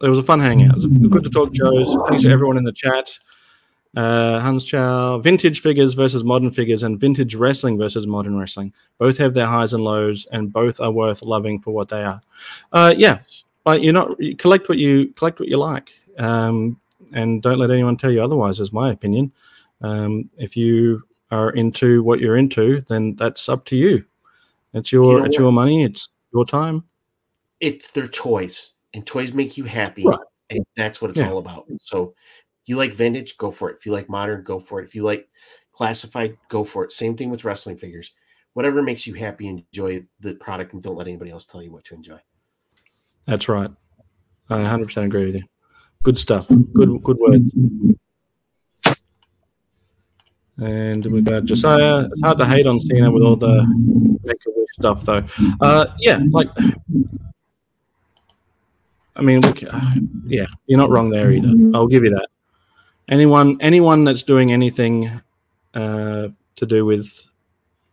it was a fun hangout. It was good to talk, Joe's. Thanks to everyone in the chat. Uh, Hans Chow, vintage figures versus modern figures, and vintage wrestling versus modern wrestling. Both have their highs and lows, and both are worth loving for what they are. Uh, yeah, but you're not you collect what you collect what you like, um, and don't let anyone tell you otherwise. Is my opinion. Um, if you are into what you're into, then that's up to you. It's your you know it's what? your money. It's your time. It's their toys, and toys make you happy, right. and that's what it's yeah. all about. So you like vintage, go for it. If you like modern, go for it. If you like classified, go for it. Same thing with wrestling figures. Whatever makes you happy, enjoy the product and don't let anybody else tell you what to enjoy. That's right. I 100% agree with you. Good stuff. Good good word. And we got Josiah. It's hard to hate on Cena with all the stuff, though. Uh, yeah, like I mean, yeah, you're not wrong there either. I'll give you that anyone anyone that's doing anything uh, to do with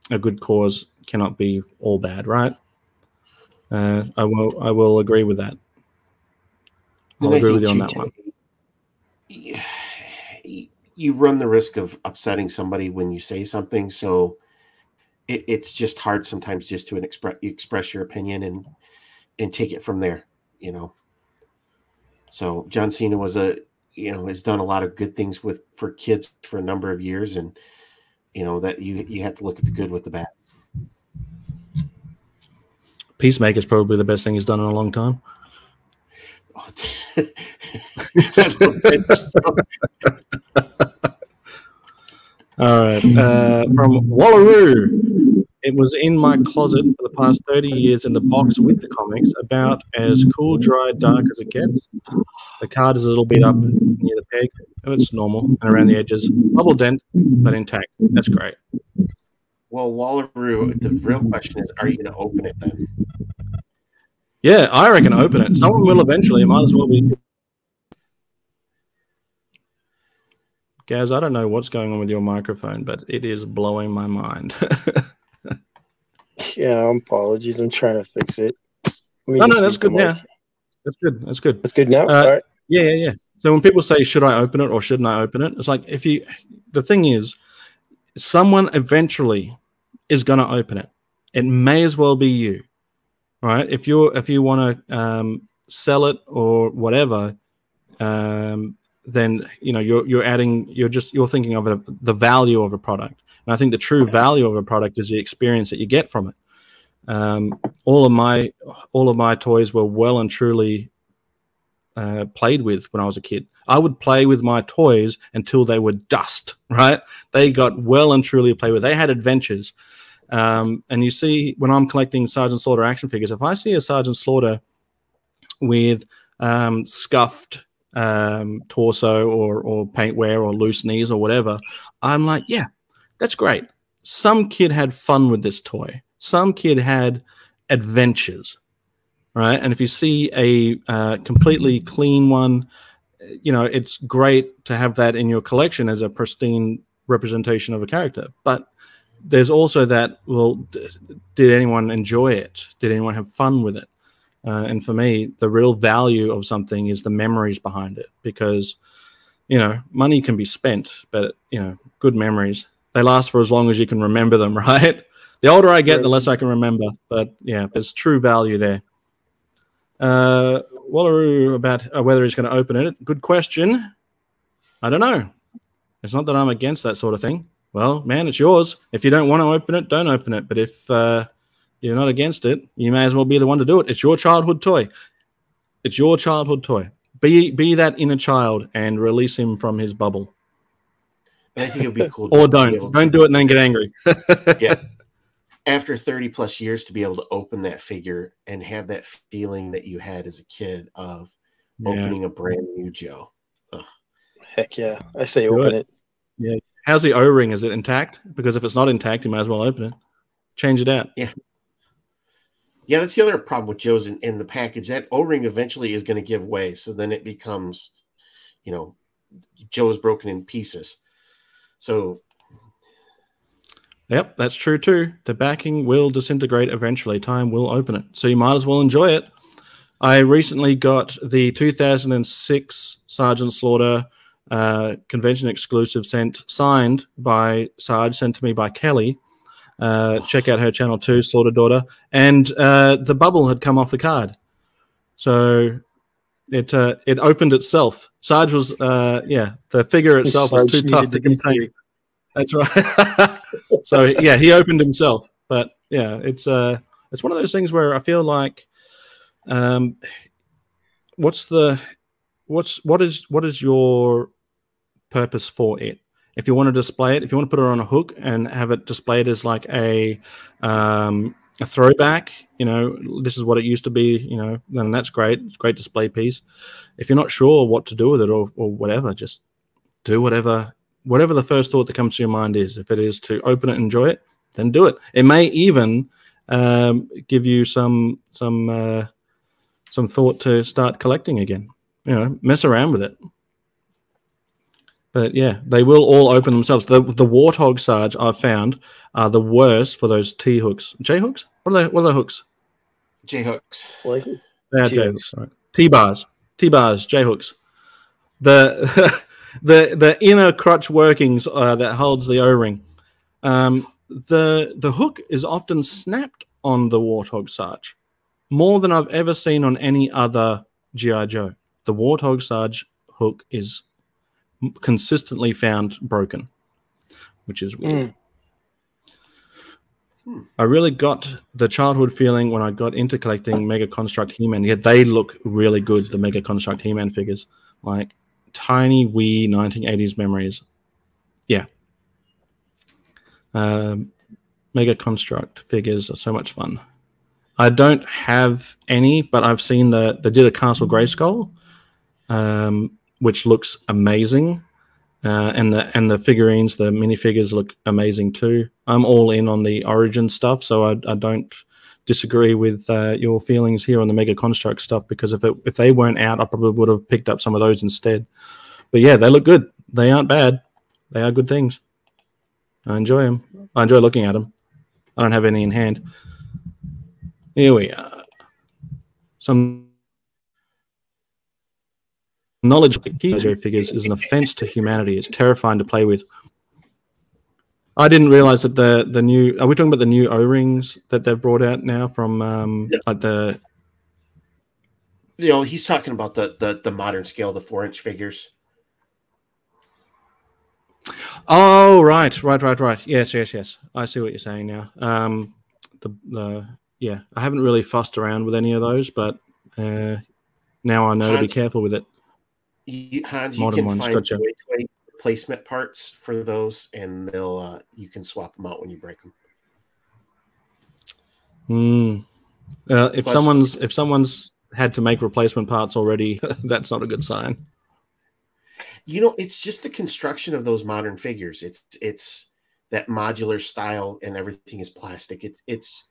a good cause cannot be all bad, right? Uh, I will I will agree with that. I'll agree with you on that one. You run the risk of upsetting somebody when you say something, so it, it's just hard sometimes just to express express your opinion and and take it from there, you know. So John Cena was a you know has done a lot of good things with for kids for a number of years and you know that you you have to look at the good with the bad peacemaker is probably the best thing he's done in a long time [LAUGHS] all right uh, from wallaroo it was in my closet for the past 30 years in the box with the comics, about as cool, dry, dark as it gets. The card is a little bit up near the peg. It's normal and around the edges. Bubble dent, but intact. That's great. Well, Wallaroo, the real question is, are you going to open it then? Yeah, I reckon open it. Someone will eventually. It might as well be. Gaz, I don't know what's going on with your microphone, but it is blowing my mind. [LAUGHS] Yeah, apologies. I'm trying to fix it. No, no, that's good. Yeah, that's good. That's good. That's good now. Uh, All right. Yeah, yeah, yeah. So when people say, "Should I open it or shouldn't I open it?" It's like if you. The thing is, someone eventually is going to open it. It may as well be you, right? If you're if you want to um, sell it or whatever, um, then you know you're you're adding you're just you're thinking of it, the value of a product. And I think the true value of a product is the experience that you get from it. Um, all of my all of my toys were well and truly uh, played with when I was a kid. I would play with my toys until they were dust. [LAUGHS] Right? They got well and truly played with. They had adventures. Um, and you see, when I'm collecting Sergeant Slaughter action figures, if I see a Sergeant Slaughter with um, scuffed um, torso or, or paint wear or loose knees or whatever, I'm like, yeah, that's great. Some kid had fun with this toy. Some kid had adventures, right? And if you see a uh, completely clean one, you know, it's great to have that in your collection as a pristine representation of a character. But there's also that, well, did anyone enjoy it? Did anyone have fun with it? Uh, and for me, the real value of something is the memories behind it because, you know, money can be spent, but, you know, good memories they last for as long as you can remember them, [LAUGHS] right? The older I get, the less I can remember. But yeah, there's true value there. Uh, Wallaroo about uh, whether he's going to open it. Good question. I don't know. It's not that I'm against that sort of thing. Well, man, it's yours. If you don't want to open it, don't open it. But if uh, you're not against it, you may as well be the one to do it. It's your childhood toy. It's your childhood toy. Be be that inner child and release him from his bubble. I think it would be cool. or don't don't do it and then get angry. yeah. [LAUGHS] After 30 plus years to be able to open that figure and have that feeling that you had as a kid of yeah. opening a brand new Joe. Ugh. Heck yeah. I say open it. Yeah. How's the O ring? Is it intact? Because if it's not intact, you might as well open it. Change it out. Yeah. Yeah, that's the other problem with Joe's in, in the package. That O ring eventually is going to give way. So then it becomes, you know, Joe's broken in pieces. So, yep, that's true too. The backing will disintegrate eventually. Time will open it. So you might as well enjoy it. I recently got the 2006 Sergeant Slaughter uh, convention exclusive sent signed by Sarge, sent to me by Kelly. Uh, check out her channel too, Slaughter Daughter. And uh, the bubble had come off the card. So it uh, it opened itself. Sarge was, uh, yeah, the figure itself was too tough to contain. That's right. [LAUGHS] so yeah, he opened himself. But yeah, it's uh, it's one of those things where I feel like, um, what's the, what's what is what is your purpose for it? If you want to display it, if you want to put it on a hook and have it displayed as like a um, a throwback, you know, this is what it used to be, you know, then that's great. It's great display piece. If you're not sure what to do with it or, or whatever, just do whatever whatever the first thought that comes to your mind is. If it is to open it and enjoy it, then do it. It may even um, give you some some uh, some thought to start collecting again. You know, mess around with it. But yeah, they will all open themselves. The the warthog sarge I've found are the worst for those T hooks. J hooks? What are they? What are the hooks? J hooks. Like yeah, J hooks. T bars. T bars. J hooks. The [LAUGHS] the the inner crutch workings uh, that holds the O ring. Um, the the hook is often snapped on the Warthog Sarge, more than I've ever seen on any other GI Joe. The Warthog Sarge hook is consistently found broken, which is weird. Mm. I really got the childhood feeling when I got into collecting Mega Construx He-Man. Yeah, they look really good. The Mega Construx He-Man figures, like tiny wee 1980s memories. Yeah. Um, Mega Construx figures are so much fun. I don't have any, but I've seen the they did a Castle Grayskull, um, which looks amazing, uh, and the and the figurines, the minifigures look amazing too. I'm all in on the Origin stuff, so I, I don't disagree with uh, your feelings here on the Mega Construx stuff because if it, if they weren't out, I probably would have picked up some of those instead. But yeah, they look good. They aren't bad. They are good things. I enjoy them. I enjoy looking at them. I don't have any in hand. Here we are. Some knowledge of figures is an offense to humanity. It's terrifying to play with. I didn't realize that the the new are we talking about the new O rings that they've brought out now from um, yeah. like the you know he's talking about the the the modern scale the four inch figures. Oh right, right, right, right. Yes, yes, yes. I see what you're saying now. Um, the the yeah, I haven't really fussed around with any of those, but uh, now I know Hans, to be careful with it. Hans, Modern you can ones, find gotcha replacement parts for those, and they'll uh, you can swap them out when you break them. Hmm. Uh, if Plus, someone's if someone's had to make replacement parts already, [LAUGHS] that's not a good sign. You know, it's just the construction of those modern figures. It's it's that modular style, and everything is plastic. It's it's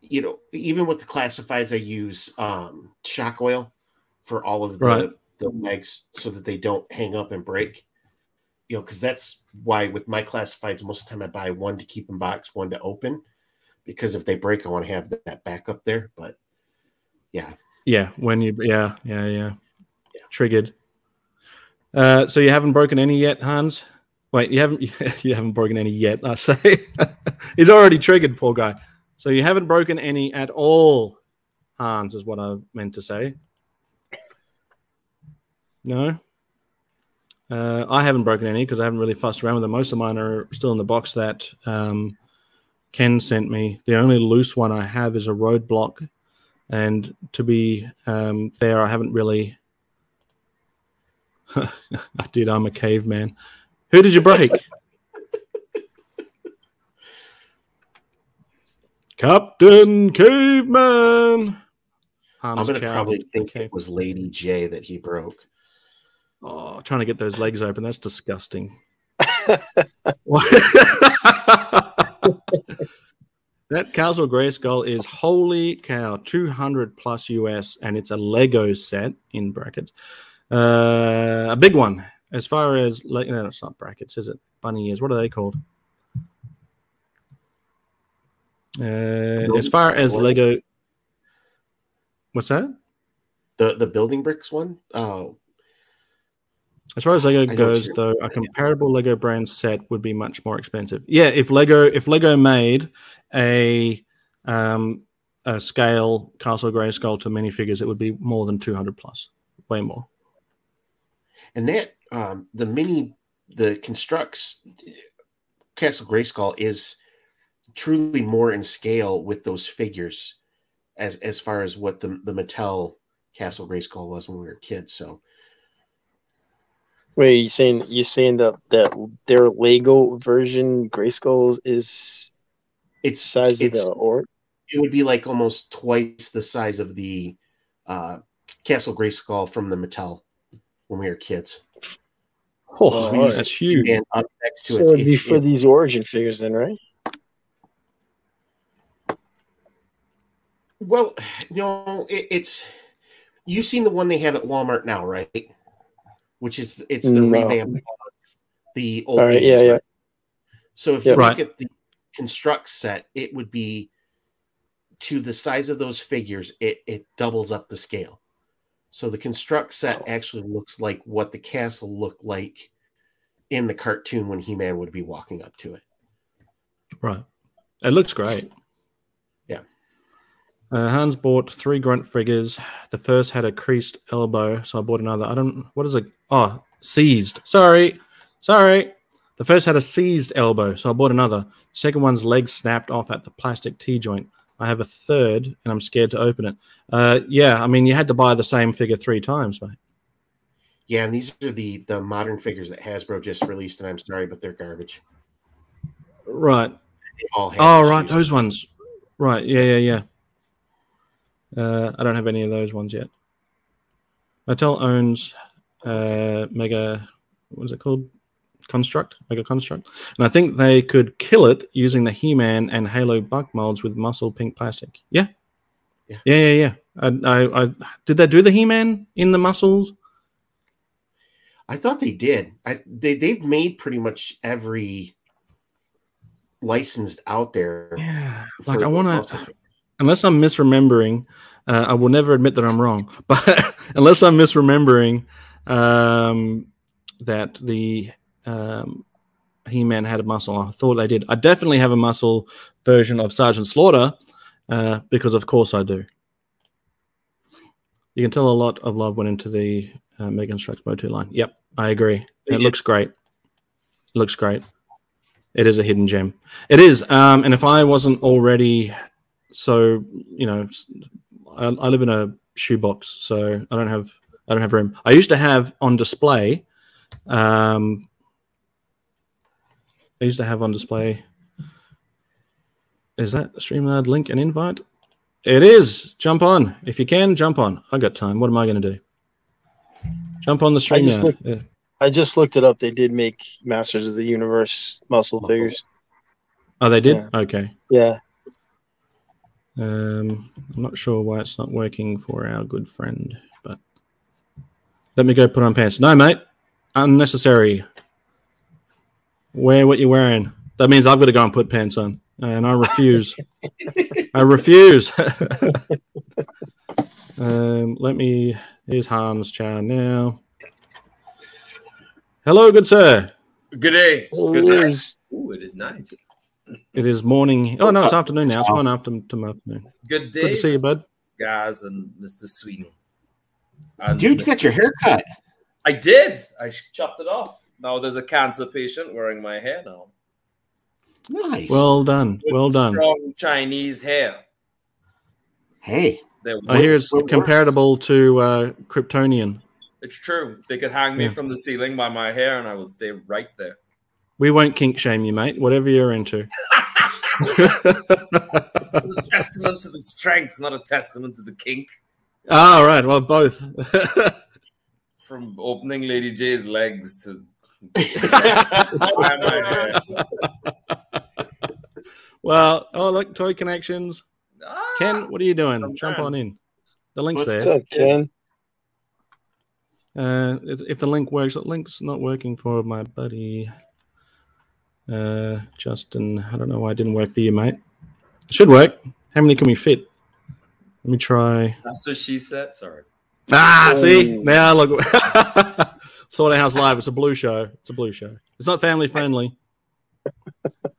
you know even with the classifieds, I use um, shock oil for all of the right. the legs so that they don't hang up and break you know, because that's why with my classifieds, most of the time I buy one to keep in box, one to open, because if they break, I want to have that backup there. But yeah, yeah, when you, yeah, yeah, yeah, yeah. triggered. Uh, so you haven't broken any yet, Hans? Wait, you haven't [LAUGHS] you haven't broken any yet. I say [LAUGHS] he's already triggered, poor guy. So you haven't broken any at all, Hans, is what I meant to say. No. Uh, I haven't broken any because I haven't really fussed around with them. Most of mine are still in the box that um, Ken sent me. The only loose one I have is a roadblock, and to be um, fair, I haven't really. [LAUGHS] I did. I'm a caveman. Who did you break? [LAUGHS] Captain Caveman. I'm gonna probably think it was Lady Jaye that he broke. Oh, trying to get those legs open. That's disgusting. [LAUGHS] [LAUGHS] that Castle goal is holy cow, 200 plus US, and it's a Lego set in brackets. Uh, a big one. As far as, like, no, it's not brackets, is it? Bunny ears. What are they called? Uh, as far as Lego, what's that? The the building bricks one. Oh, As far as Lego goes, though, a comparable Lego brand set would be much more expensive. Yeah, if Lego if Lego made a um, a scale Castle Grayskull to minifigures, it would be more than two hundred plus, way more. And that um, the mini the constructs Castle Grayskull is truly more in scale with those figures as as far as what the the Mattel Castle Grayskull was when we were kids. So Wait, you saying you saying that that their Lego version Grayskull is its size it's, of the orc? It would be like almost twice the size of the uh, Castle Grayskull from the Mattel when we were kids. Oh, oh that's huge! And up next to so it, it'd be for it, these origin figures, then, right? Well, you know, it, it's you've seen the one they have at Walmart now, right? Which is it's the mm, no. revamp of the old right, yeah, yeah. So if you look at the construct set, it would be to the size of those figures, it it doubles up the scale. So the construct set actually looks like what the castle looked like in the cartoon when He-Man would be walking up to it. Right. It looks great. Uh, Hans bought three grunt figures. The first had a creased elbow, so I bought another. I don't. What is it? Oh, seized. Sorry, sorry. The first had a seized elbow, so I bought another. The second one's leg snapped off at the plastic T joint. I have a third, and I'm scared to open it. Uh, yeah, I mean, you had to buy the same figure three times, mate. Yeah, and these are the the modern figures that Hasbro just released, and I'm sorry, but they're garbage. Right. oh, right, those ones. Right. Yeah, yeah, yeah. Uh, I don't have any of those ones yet. Mattel owns uh, Mega, what is it called? Construct, Mega Construx. And I think they could kill it using the He Man and Halo Buck molds with muscle pink plastic. Yeah. Yeah, yeah, yeah. yeah. I, I, I, did they do the He Man in the muscles? I thought they did. I, they, they've made pretty much every licensed out there. Yeah. Like, I want to, unless I'm misremembering, uh, I will never admit that I'm wrong, [LAUGHS] but unless I'm misremembering um, that the um, He-Man had a muscle, I thought they did. I definitely have a muscle version of Sergeant Slaughter uh, because, of course, I do. You can tell a lot of love went into the uh, Mega Construx Motu line. Yep, I agree. It looks great. It looks great. It is a hidden gem. It is. Um, and if I wasn't already so, you know, I, I live in a shoebox, so I don't have I don't have room. I used to have on display. Um, I used to have on display. Is that Streamlab link and invite? It is. Jump on if you can. Jump on. I got time. What am I going to do? Jump on the stream. I just, looked, yeah. I just looked it up. They did make Masters of the Universe muscle Muscles. figures. Oh, they did. Yeah. Okay. Yeah. Um, I'm not sure why it's not working for our good friend, but let me go put on pants. No, mate, unnecessary. Wear what you're wearing. That means I've got to go and put pants on, and I refuse. [LAUGHS] I refuse. [LAUGHS] um, let me. Here's Hans Chow now. Hello, good sir. Good day. Good day. Ooh, it is nice. It is morning. Oh no, it's afternoon now. It's one after to afternoon. Good day. Good to see you, bud. Guys and Mr. Sweeney. And Dude, you got your hair cut. I did. I chopped it off. Now there's a cancer patient wearing my hair now. Nice. Well done. With well done. Strong Chinese hair. Hey. I hear it's comparable to uh, Kryptonian. It's true. They could hang me yes. from the ceiling by my hair, and I will stay right there. We won't kink shame you, mate. Whatever you're into. [LAUGHS] a testament to the strength, not a testament to the kink. Ah, oh, right. Well, both. [LAUGHS] From opening Lady Jaye's legs to. [LAUGHS] well, oh look, ToyKennections. Ah, Ken, what are you doing? Jump on in. The link's What's there. Up, Ken? Uh, if the link works, the link's not working for my buddy. Uh, Justin, I don't know why it didn't work for you, mate. It should work. How many can we fit? Let me try. That's what she said. Sorry. Ah, oh. see now look. [LAUGHS] Slaughterhouse Live. It's a blue show. It's a blue show. It's not family friendly.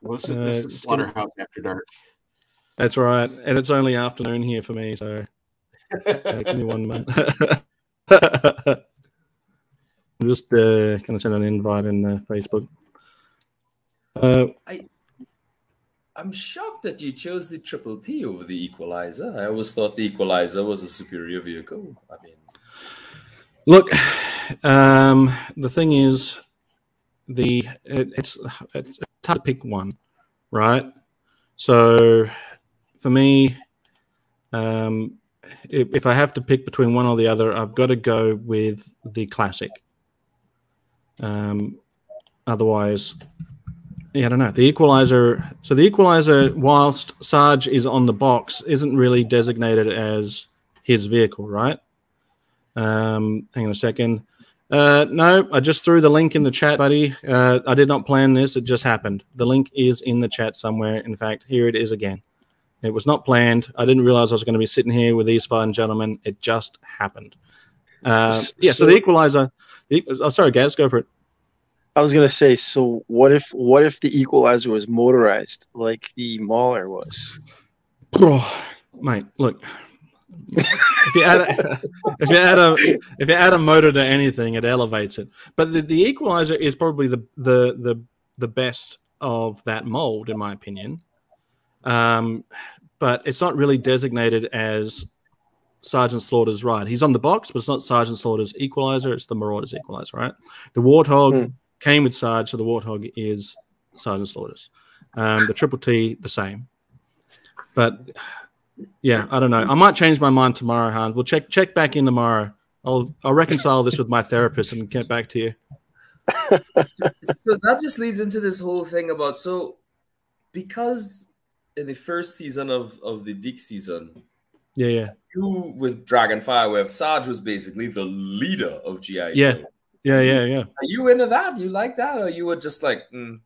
Well, this is, this is uh, Slaughterhouse After Dark. That's right, and it's only afternoon here for me. So, [LAUGHS] give me one minute. [LAUGHS] I'm just uh, going to send an invite in uh, Facebook. Uh, I, I'm shocked that you chose the Triple T over the Equalizer. I always thought the Equalizer was a superior vehicle. I mean, look, um, the thing is, the it, it's it's tough to pick one, right? So, for me, um, if, if I have to pick between one or the other, I've got to go with the classic. Um, otherwise, yeah, I don't know. The equalizer. So the equalizer, whilst Sarge is on the box, isn't really designated as his vehicle, right? Um, hang on a second. Uh, no, I just threw the link in the chat, buddy. Uh, I did not plan this. It just happened. The link is in the chat somewhere. In fact, here it is again. It was not planned. I didn't realize I was going to be sitting here with these fine gentlemen. It just happened. Uh, yeah, so the equalizer. The, oh, sorry, Gaz, go for it. I was gonna say, so what if what if the equalizer was motorized like the Mauler was? Oh, mate, look. if you add a, [LAUGHS] if you add a if you add a motor to anything, it elevates it. But the, the equalizer is probably the the the the best of that mold, in my opinion. Um, but it's not really designated as Sergeant Slaughter's ride. He's on the box, but it's not Sergeant Slaughter's equalizer. It's the Marauder's equalizer, right? The Warthog hmm came with Sarge, so the Warthog is Sergeant Slaughter's. Um, the Triple T, the same. But yeah, I don't know. I might change my mind tomorrow, Hans. We'll check check back in tomorrow. I'll I'll reconcile this with my therapist and get back to you. so that just leads into this whole thing about so because in the first season of of the DiC season, yeah, yeah, you with Dragonfire, where Sarge was basically the leader of GI. Yeah. Yeah, yeah, yeah. Are you into that? You like that, or you were just like? Mm.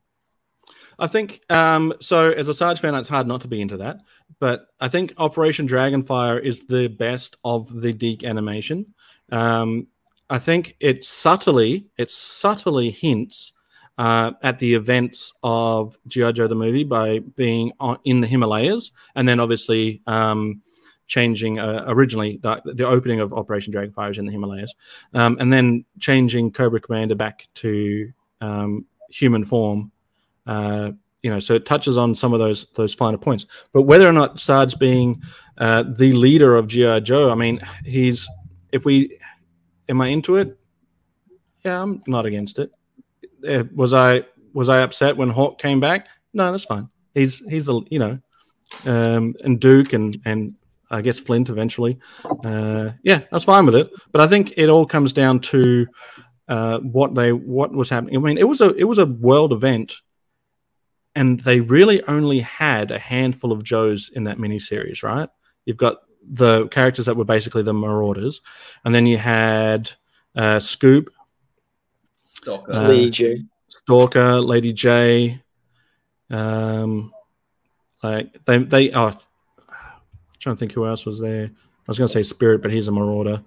I think um, so. As a Sarge fan, it's hard not to be into that. But I think Operation Dragonfire is the best of the DiC animation. Um, I think it subtly, it subtly hints uh, at the events of GI Joe the movie by being on, in the Himalayas, and then obviously um, changing uh, originally the, the, opening of Operation Dragonfire is in the Himalayas, um, and then changing Cobra Commander back to um, human form. Uh, you know, so it touches on some of those those finer points. But whether or not Sarge being uh, the leader of GI Joe, I mean, he's if we am I into it? Yeah, I'm not against it. Uh, was I was I upset when Hawk came back? No, that's fine. He's he's the you know, um, and Duke and and I guess Flint eventually. Uh, yeah, I was fine with it, but I think it all comes down to uh, what they what was happening. I mean, it was a it was a world event, and they really only had a handful of Joes in that miniseries, right? You've got the characters that were basically the Marauders, and then you had uh, Scoop, Stalker, uh, Lady Jaye, Stalker, Lady Jaye. Um, like they they oh trying to think who else was there. I was going to say Spirit, but he's a Marauder.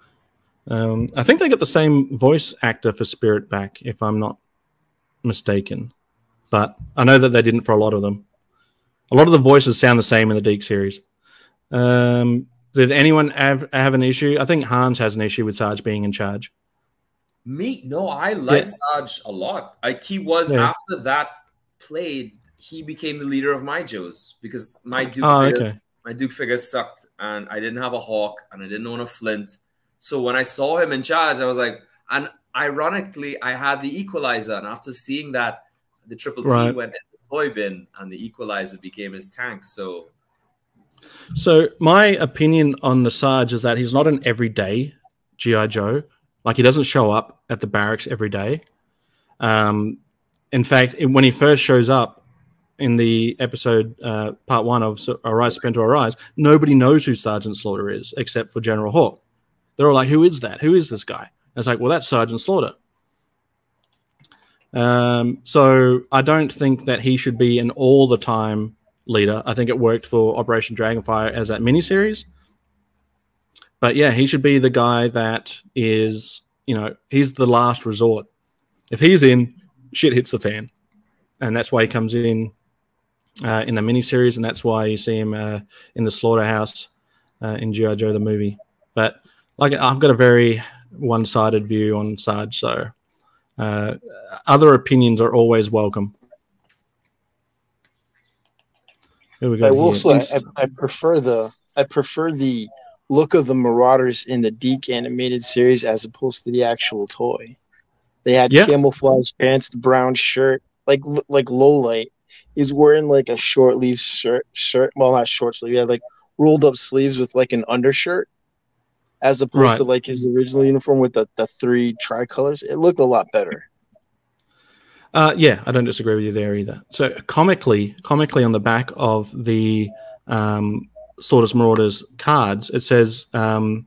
Um, I think they got the same voice actor for Spirit back, if I'm not mistaken. But I know that they didn't for a lot of them. A lot of the voices sound the same in the DiC series. Um, did anyone have, have an issue? I think Hans has an issue with Sarge being in charge. Me? No, I like yeah. Sarge a lot. Like he was yeah. after that played, he became the leader of my Joes because my Duke oh, okay my Duke figure sucked, and I didn't have a Hawk, and I didn't own a Flint. So when I saw him in charge, I was like, and ironically, I had the Equalizer, and after seeing that, the Triple T right. went in the toy bin, and the Equalizer became his tank. So, so my opinion on the Sarge is that he's not an everyday GI Joe. Like he doesn't show up at the barracks every day. Um, in fact, when he first shows up, in the episode uh, part one of Arise, Serpentor Arise, nobody knows who Sergeant Slaughter is except for General Hawk. They're all like, "Who is that? Who is this guy?" And it's like, "Well, that's Sergeant Slaughter." Um, so I don't think that he should be an all the time leader. I think it worked for Operation Dragonfire as that miniseries. But yeah, he should be the guy that is you know, he's the last resort. If he's in, shit hits the fan, and that's why he comes in uh, in the miniseries, and that's why you see him uh, in the slaughterhouse uh, in GI Joe the movie. But like, I've got a very one-sided view on Sarge, so uh, other opinions are always welcome. I will say I, I, prefer the I prefer the look of the Marauders in the DiC animated series as opposed to the actual toy. They had yeah. camouflage pants, the brown shirt, like like low light. He's wearing like a short sleeve shirt, shirt. Well, not short sleeve. Yeah, like rolled up sleeves with like an undershirt, as opposed right. to like his original uniform with the the three tricolors. It looked a lot better. Uh, yeah, I don't disagree with you there either. So comically, comically on the back of the um, Slaughter's Marauders cards, it says, um,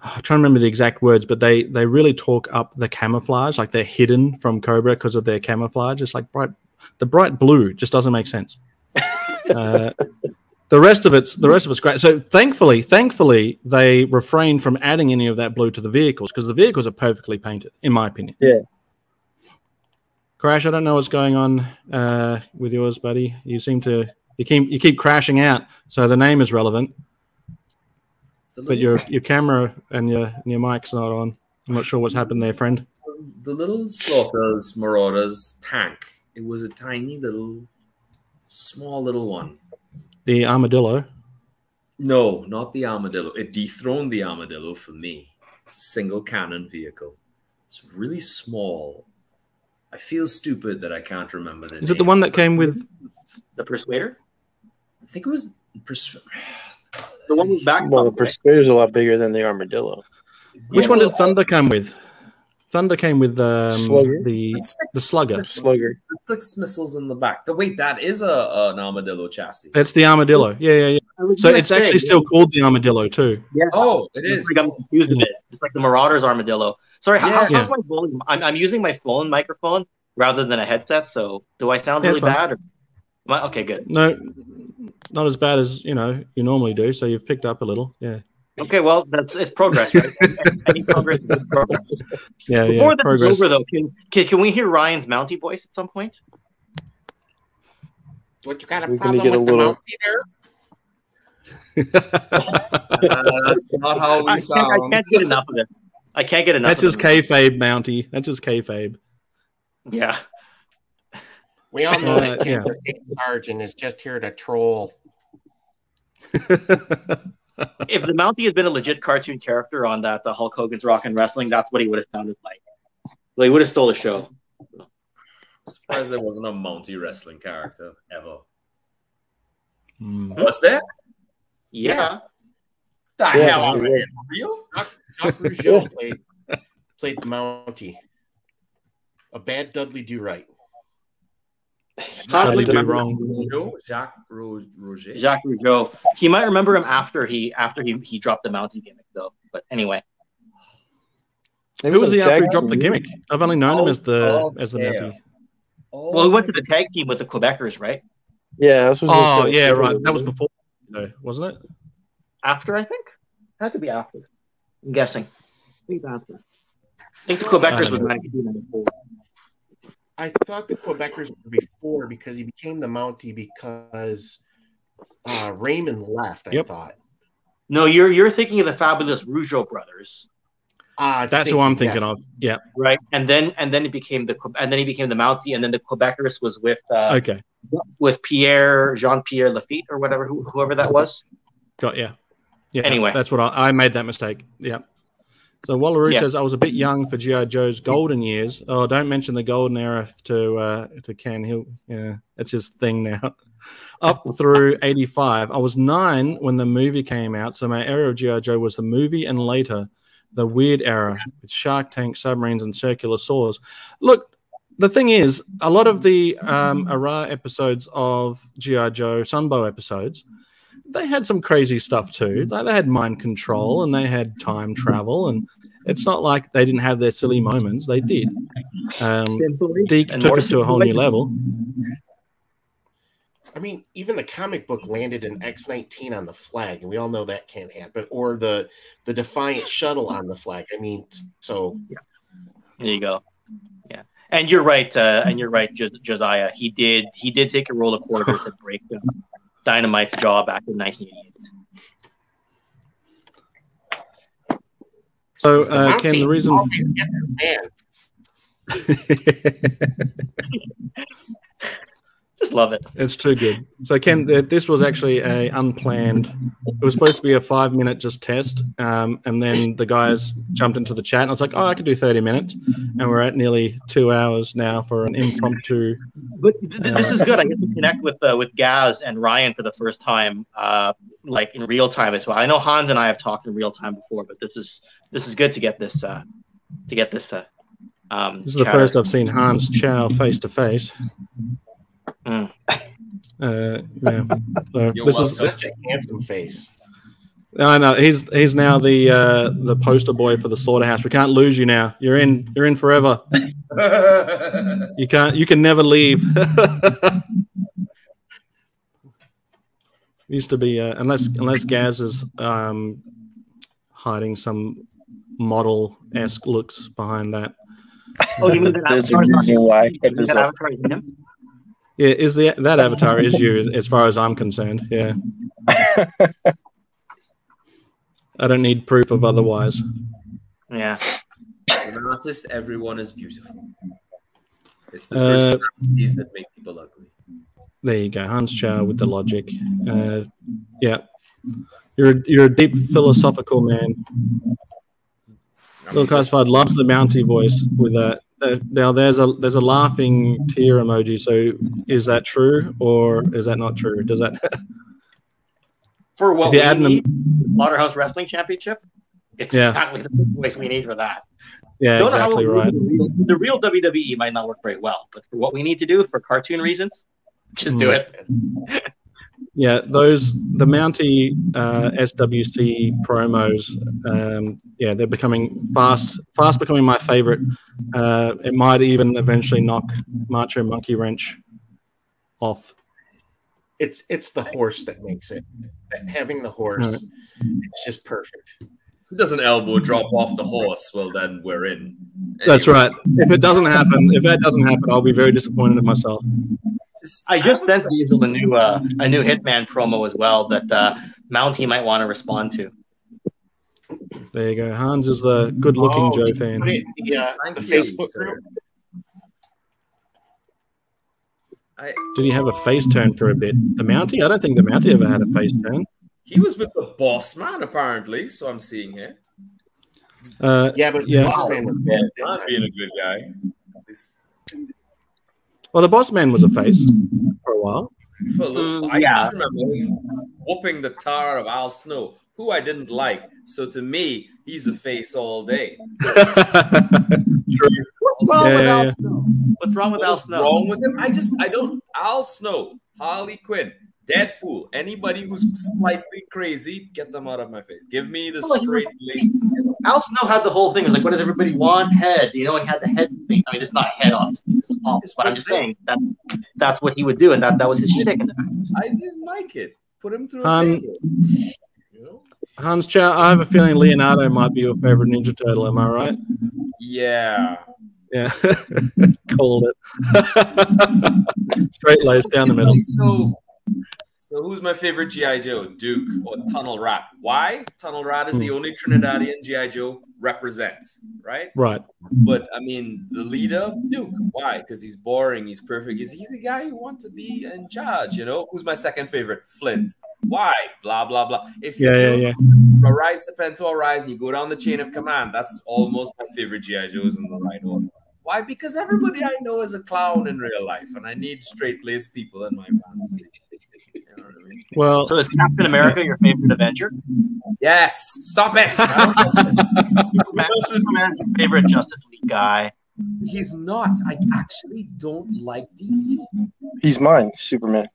I'm trying to remember the exact words, but they they really talk up the camouflage, like they're hidden from Cobra because of their camouflage. It's like bright, the bright blue just doesn't make sense. [LAUGHS] uh, the rest of it's the rest of it's great. So thankfully, thankfully, they refrained from adding any of that blue to the vehicles because the vehicles are perfectly painted, in my opinion. Yeah. Crash, I don't know what's going on uh, with yours, buddy. You seem to you keep you keep crashing out, so the name is relevant, but your your camera and your and your mic's not on. I'm not sure what's happened there, friend. The little Slaughters Marauders tank. It was a tiny little, small little one. The armadillo. No, not the armadillo. It dethroned the armadillo for me. It's a single cannon vehicle. It's really small I feel stupid that I can't remember the. Is name. it the one that came with the Persuader? I think it was Pers- the one with back. Well, the Persuader's a lot bigger than the Armadillo. Which yeah, one did Thunder come with? Thunder came with um, the six, the Slugger. Slugger. Six missiles in the back. The, wait, that is a an Armadillo chassis. It's the Armadillo. Yeah, yeah, yeah. So it's say, actually yeah. still called the Armadillo too. Yeah. Oh, it is. I'm confused a bit. It's like the Marauders Armadillo. Sorry, yeah. how's, how's my volume? I'm, I'm using my phone microphone rather than a headset. So do I sound really bad? Or... I... okay, good. No, not as bad as you know you normally do. So you've picked up a little. Yeah. Okay, well, that's it's progress, right? [LAUGHS] Any progress is progress. Yeah, Before yeah. Progress. over, though, can, can can we hear Ryan's Mountie voice at some point? What you got a problem with a the little... Mountie there? [LAUGHS] uh, that's not how we I sound. Can't, I can't get enough of it. I can't get enough. That's his kayfabe, Mountie. That's his kayfabe. Yeah. We all know uh, that yeah. Sergeant is just here to troll. [LAUGHS] if the Mountie had been a legit cartoon character on that, the Hulk Hogan's Rock and Wrestling, that's what he would have sounded like. Well, he would have stole the show. I'm surprised there wasn't a Mountie wrestling character ever. Mm. Was there? Yeah. The yeah, hell are they real? Doc, Doc Rougeau played played the Mountie. A bad Dudley do right. Dudley do wrong. Jacques Rougeau. Jacques Rougeau. He might remember him after he after he, he dropped the Mountie gimmick though. But anyway. Who was he after he dropped the gimmick? I've only known oh, him as the oh, as the yeah. Mountie. Oh, well, he went to the tag team with the Quebecers, right? Yeah, this was. Oh, yeah, right. That was before, though, wasn't it? After, I think. It had to be after. I'm guessing. I think after. I think the Quebecers was 1994. I thought the Quebecers were before because he became the Mountie because uh, Raymond left. I yep. thought. No, you're you're thinking of the fabulous Rougeau brothers. Uh, that's who I'm thinking yes. of. Yeah. Right, and then and then it became the and then he became the Mountie, and then the Quebecers was with uh, okay with Pierre Jean Pierre Lafitte or whatever whoever that was. Got yeah. Yeah. Anyway, that's what I, I made that mistake. Yeah. So Wallaroo yeah. says I was a bit young for GI Joe's golden years. Oh, don't mention the golden era to uh, to Ken. He'll yeah, that's his thing now. [LAUGHS] Up through '85, I was nine when the movie came out. So my era of GI Joe was the movie, and later the weird era with Shark Tank, submarines, and circular saws. Look, the thing is, a lot of the um, Ara episodes of GI Joe, Sunbow episodes they had some crazy stuff too. They, they had mind control and they had time travel, and it's not like they didn't have their silly moments. They did. Um, DiC took it to a whole new level. I mean, even the comic book landed an X nineteen on the flag, and we all know that can't happen. Or the the Defiant shuttle on the flag. I mean, so There you go. Yeah, and you're right. Uh, and you're right, Josiah. He did. He did take a roll of quarters to break uh, Dynamite's jaw back in 1988. So, uh, Ken, the reason. [LAUGHS] Just love it. It's too good. So, Ken, this was actually a unplanned. It was supposed to be a five minute just test, um, and then the guys jumped into the chat, and I was like, "Oh, I could do thirty minutes," and we're at nearly two hours now for an impromptu. But th- th- this is good. I get to connect with uh, with Gaz and Ryan for the first time, uh, like in real time as well. I know Hans and I have talked in real time before, but this is this is good to get this uh, to get this. Uh, um, this is the first I've seen Hans Chow face to face. Mm. Uh, yeah. [LAUGHS] So this is such a handsome face. I know he's he's now the uh, the poster boy for the slaughterhouse. We can't lose you now. You're in. You're in forever. [LAUGHS] you can't. You can never leave. [LAUGHS] Used to be uh, unless unless Gaz is um, hiding some model esque looks behind that. Oh, you mean that There's a reason why. Yeah, is the that avatar is you as far as I'm concerned. Yeah. [LAUGHS] I don't need proof of otherwise. Yeah. As an artist, everyone is beautiful. It's the uh, personalities that make people ugly. There you go, Hans Chow with the logic. Uh, yeah, you're a, you're a deep philosophical man. Little Classified loves the Mountie voice with that uh, now there's a there's a laughing tear emoji. So is that true or is that not true? Does that [LAUGHS] for what we need, them... Slaughterhouse Wrestling Championship? It's yeah. exactly the voice we need for that. Yeah, Don't exactly right. The real, the real, WWE might not work very well, but for what we need to do for cartoon reasons, just mm. do it. [LAUGHS] Yeah, those the Mountie uh, SWC promos. Um, yeah, they're becoming fast, fast becoming my favorite. Uh, it might even eventually knock Macho Monkey Wrench off. It's it's the horse that makes it. [LAUGHS] Having the horse, right. it's just perfect. If it doesn't elbow drop off the horse, well then we're in. Anyway. That's right. If it doesn't happen, if that doesn't happen, I'll be very disappointed in myself. Just, I just sent Diesel a new uh, a new Hitman promo as well that uh, Mountie might want to respond to. There you go. Hans is the good-looking oh, Joe fan. Yeah, the Facebook group. I, Did he have a face turn for a bit? The Mountie? I don't think the Mountie ever had a face turn. He was with the boss man, apparently, so I'm seeing here. Uh, yeah, but yeah. boss man was boss being a good guy. This... Well, the boss man was a face for a while. For a little, I yeah. just remember whooping the tar of Al Snow, who I didn't like. So to me, he's a face all day. [LAUGHS] [LAUGHS] True. What's wrong yeah, with Al Snow? What's wrong with Al Snow? Wrong with him? I just I don't. Al Snow, Harley Quinn, Deadpool, anybody who's slightly crazy, get them out of my face. Give me the well, straight lace. Al Snow had the whole thing. It was like, what does everybody want? Head. You know, he had the head thing. I mean, it's not a head, obviously. This is but I'm just saying that that's what he would do, and that, that was his shtick. I didn't like it. Put him through a um, table. You know? Hans Chow, I have a feeling Leonardo might be your favorite Ninja Turtle. Am I right? Yeah. Yeah, [LAUGHS] called it. [LAUGHS] Straight lace down the middle. So so who's my favorite GI Joe? Duke or Tunnel Rat? Why? Tunnel Rat is the hmm. only Trinidadian GI Joe represents, right? Right. But I mean, the leader, Duke. Why? Because he's boring. He's perfect. He's, he's a guy who wants to be in charge. You know. Who's my second favorite? Flint. Why? Blah blah blah. If you yeah, yeah, yeah. Rise Serpentor Rise, and you go down the chain of command, that's almost my favorite GI Joes in the right order. Why? Because everybody I know is a clown in real life, and I need straight laced people in my family. Well, so is Captain America your favorite Avenger? Yes. Stop it. [LAUGHS] Superman, Superman's your favorite Justice League guy. He's not. I actually don't like DC. He's mine, Superman.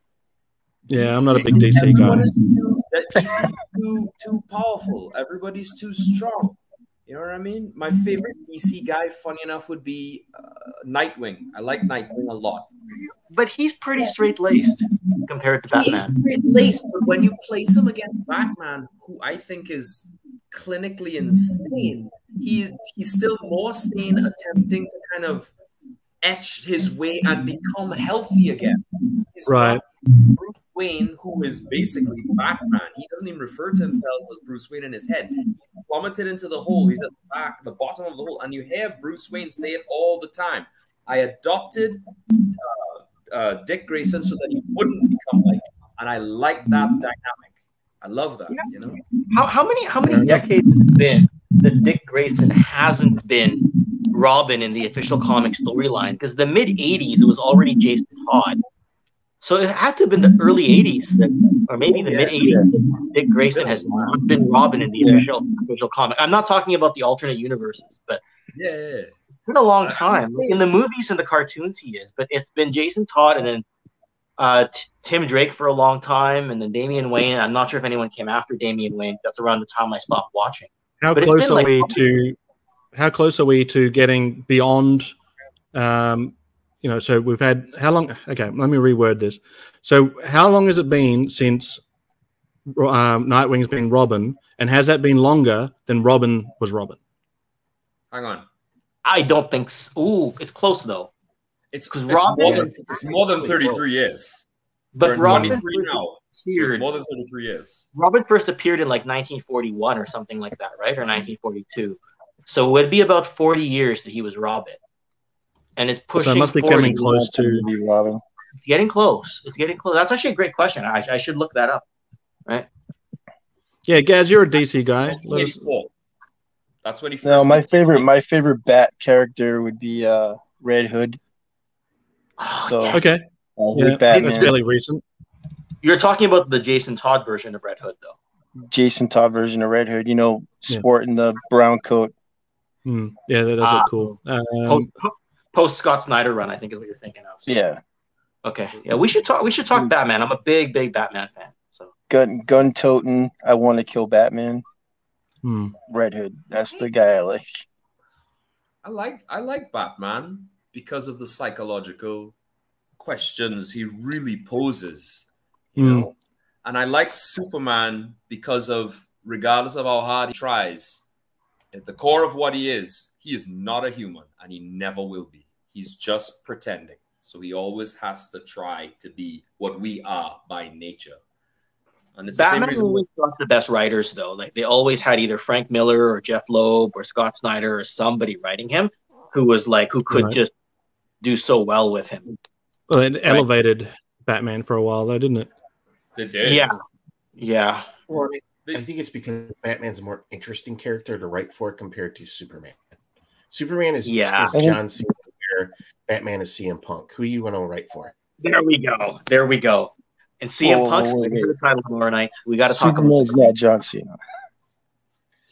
Yeah, I'm not a big DC guy. Too, DC's too too powerful. Everybody's too strong. You know what I mean? My favorite DC guy, funny enough, would be uh, Nightwing. I like Nightwing a lot. But he's pretty straight laced compared to Batman. He's straight laced, but when you place him against Batman, who I think is clinically insane, he he's still more sane, attempting to kind of etch his way and become healthy again. He's right. Bruce Wayne, who is basically Batman. He doesn't even refer to himself as Bruce Wayne in his head. He's plummeted into the hole. He's at the back, the bottom of the hole, and you hear Bruce Wayne say it all the time. I adopted uh, uh, Dick Grayson so that he wouldn't become like, and I like that dynamic. I love that. You know, how, how many how many decades has it been that Dick Grayson hasn't been Robin in the official comic storyline? Because the mid '80s, it was already Jason Todd. So it had to have been the early '80s, that, or maybe the yeah. mid '80s. Dick Grayson has not been Robin in the official official comic. I'm not talking about the alternate universes, but yeah, it's been a long [LAUGHS] time. In the movies and the cartoons, he is, but it's been Jason Todd and then uh, T- Tim Drake for a long time, and then Damian Wayne. I'm not sure if anyone came after Damian Wayne. That's around the time I stopped watching. How but close are like, we to? How close are we to getting beyond? Um, you know, so we've had how long? Okay, let me reword this. So, how long has it been since um, Nightwing's been Robin, and has that been longer than Robin was Robin? Hang on. I don't think. So. Ooh, it's close though. It's because Robin. More than, it's more than thirty-three years. But Robin twenty-three now. So more than thirty-three years. Robin first appeared in like 1941 or something like that, right? Or 1942. So it would be about 40 years that he was Robin, and it's pushing. So it must be coming close to be Robin. It's getting close. It's getting close. That's actually a great question. I, I should look that up. Right. Yeah, Gazz, you're a DC guy. That's when he. no, my favorite, my favorite Bat character would be uh, Red Hood. So okay, uh, yeah, that's fairly recent. You're talking about the Jason Todd version of Red Hood, though. Jason Todd version of Red Hood. You know, sporting yeah. the brown coat. Hmm. Yeah, that does uh, look cool. Um, post, post, Scott Snyder run, I think is what you're thinking of. So. Yeah. Okay. Yeah, we should talk. We should talk Batman. I'm a big, big Batman fan. So gun, gun toting. I want to kill Batman. Hmm. Red Hood. That's the guy I like. I like. I like Batman because of the psychological questions he really poses. You mm. know, and I like Superman because of regardless of how hard he tries, at the core of what he is, he is not a human and he never will be. He's just pretending. So he always has to try to be what we are by nature. And it's Batman the same reason always got the best writers though. Like they always had either Frank Miller or Jeph Loeb or Scott Snyder or somebody writing him who was like who could right. just do so well with him. Well, it elevated right. Batman for a while, though, didn't it? It did. Yeah, yeah. Well, I think it's because Batman's a more interesting character to write for compared to Superman. Superman is, yeah. is John Cena, Batman is CM Punk. Who you want to write for? There we go. There we go. And CM oh, Punk's wait, wait. the title tomorrow night. We got to talk about Superman's not John Cena.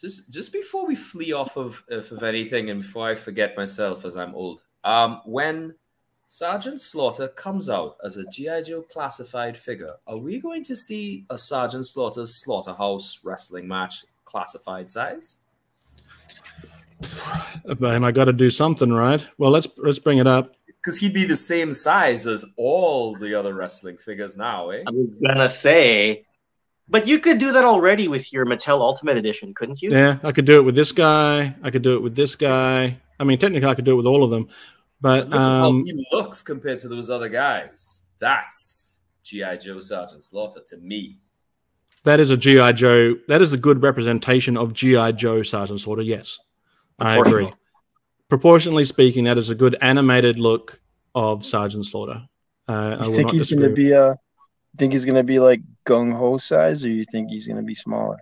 Just, just before we flee off of, of anything and before I forget myself as I'm old, um, when Sergeant Slaughter comes out as a G.I. Joe classified figure, are we going to see a Sergeant Slaughter's Slaughterhouse wrestling match classified size? Man, I got to do something, right? Well, let's let's bring it up. Because he'd be the same size as all the other wrestling figures now, eh? I was gonna say, but you could do that already with your Mattel Ultimate Edition, couldn't you? Yeah, I could do it with this guy. I could do it with this guy. I mean, technically, I could do it with all of them. But um, how he looks compared to those other guys. That's GI Joe Sergeant Slaughter to me. That is a GI Joe. That is a good representation of GI Joe Sergeant Slaughter. Yes, I agree. Proportionally speaking, that is a good animated look of Sergeant Slaughter. Uh, you think he's going to be a? Uh, think he's going to be like gung ho size, or you think he's going to be smaller?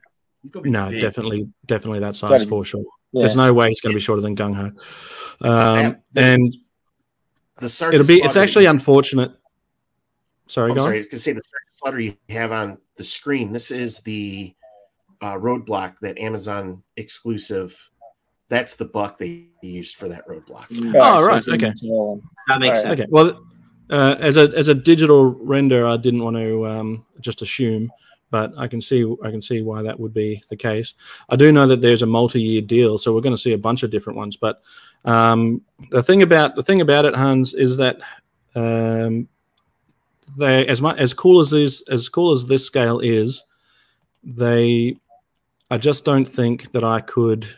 Be no, big. definitely, definitely that size for sure. Yeah. There's no way he's going to be shorter than gung ho. Um, and the Sergeant It'll be. It's actually unfortunate. Sorry, I'm sorry. I was going to say the Sergeant Slaughter you have on the screen. This is the uh, roadblock that Amazon exclusive. That's the buck they used for that roadblock. Oh, right. Okay. That makes sense. Okay. Well, uh, as a as a digital render, I didn't want to um, just assume, but I can see I can see why that would be the case. I do know that there's a multi-year deal, so we're going to see a bunch of different ones. But um, the thing about the thing about it, Hans, is that um, they as much as cool as this as cool as this scale is, they I just don't think that I could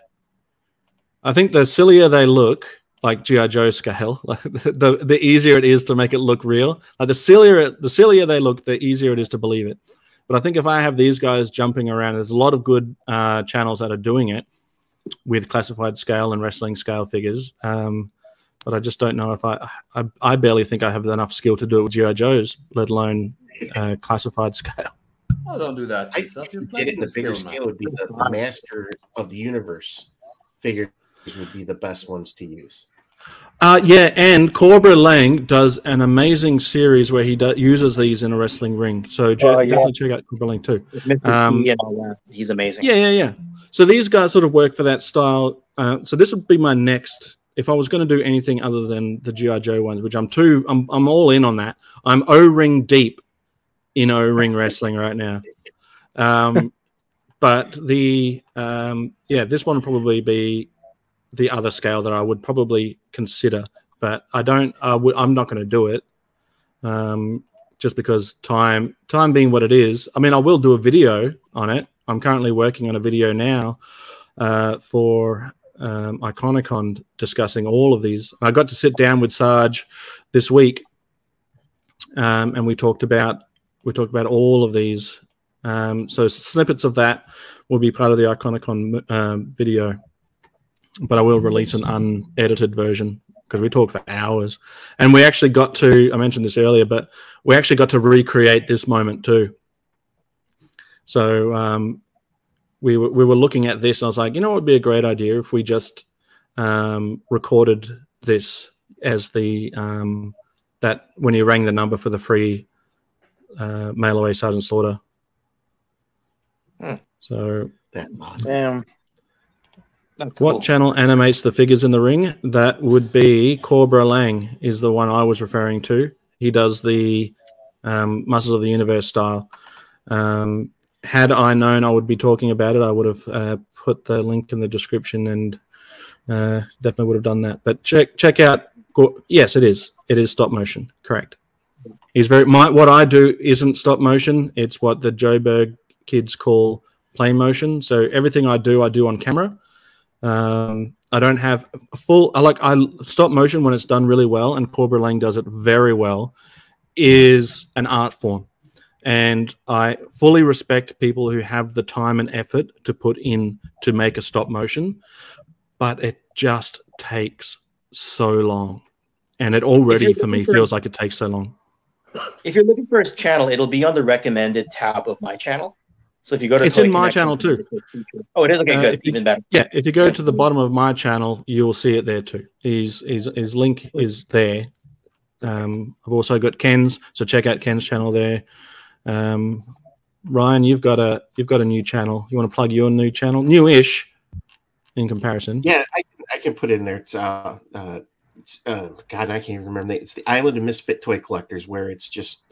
I think the sillier they look, like GI Joe scale, [LAUGHS] like the the easier it is to make it look real. Like the sillier the sillier they look, the easier it is to believe it. But I think if I have these guys jumping around, there's a lot of good uh, channels that are doing it with classified scale and wrestling scale figures. Um, but I just don't know if I, I, I barely think I have enough skill to do it with GI Joes, let alone uh, classified scale. Oh, don't do that. I if you did it in the bigger scale, would be the, the master of the universe figures would be the best ones to use. Uh, yeah, and Cobra Lang does an amazing series where he do, uses these in a wrestling ring. So oh, yeah. definitely check out Cobra Lang too. Um, He's amazing. Yeah, yeah, yeah. So these guys sort of work for that style. Uh, so this would be my next. If I was going to do anything other than the GI Joe ones, which I'm too, I'm, I'm all in on that. I'm O ring deep in O ring wrestling right now. Um, [LAUGHS] but the um, yeah, this one would probably be the other scale that I would probably consider, but I don't. I would. I'm not going to do it, um, just because time. Time being what it is. I mean, I will do a video on it. I'm currently working on a video now uh, for um, Iconicon discussing all of these. I got to sit down with Sarge this week, um, and we talked about we talked about all of these. Um, so snippets of that will be part of the Iconicon um, video but I will release an unedited version because we talked for hours. And we actually got to, I mentioned this earlier, but we actually got to recreate this moment too. So um, we, were, we were looking at this, and I was like, you know what would be a great idea if we just um, recorded this as the, um, that when you rang the number for the free uh, mail away Sergeant Slaughter. Hmm. So that's awesome. Oh, cool. What channel animates the figures in the ring? That would be Cobra Lang, is the one I was referring to. He does the um, Masters of the Universe style. Um, had I known I would be talking about it, I would have uh, put the link in the description and uh, definitely would have done that. But check check out. Yes, it is. It is stop motion. Correct. He's very. My, what I do isn't stop motion. It's what the Joburg kids call play motion. So everything I do, I do on camera. Um, I don't have a full. I like I stop motion when it's done really well, and Cobra Lang does it very well. Is an art form, and I fully respect people who have the time and effort to put in to make a stop motion, but it just takes so long, and it already for me feels like it takes so long. If you're looking for his channel, it'll be on the recommended tab of my channel. So if you go to it's in my channel too. Oh, it is okay. Uh, good, even better. Yeah, if you go to the bottom of my channel, you'll see it there too. His his his link is there. Um, I've also got Ken's, so check out Ken's channel there. Um, Ryan, you've got a you've got a new channel. You want to plug your new channel, newish, in comparison? Yeah, I, I can put it in there. It's uh, uh, it's, uh, God, I can't even remember. It's the Island of Misfit Toy Collectors, where it's just,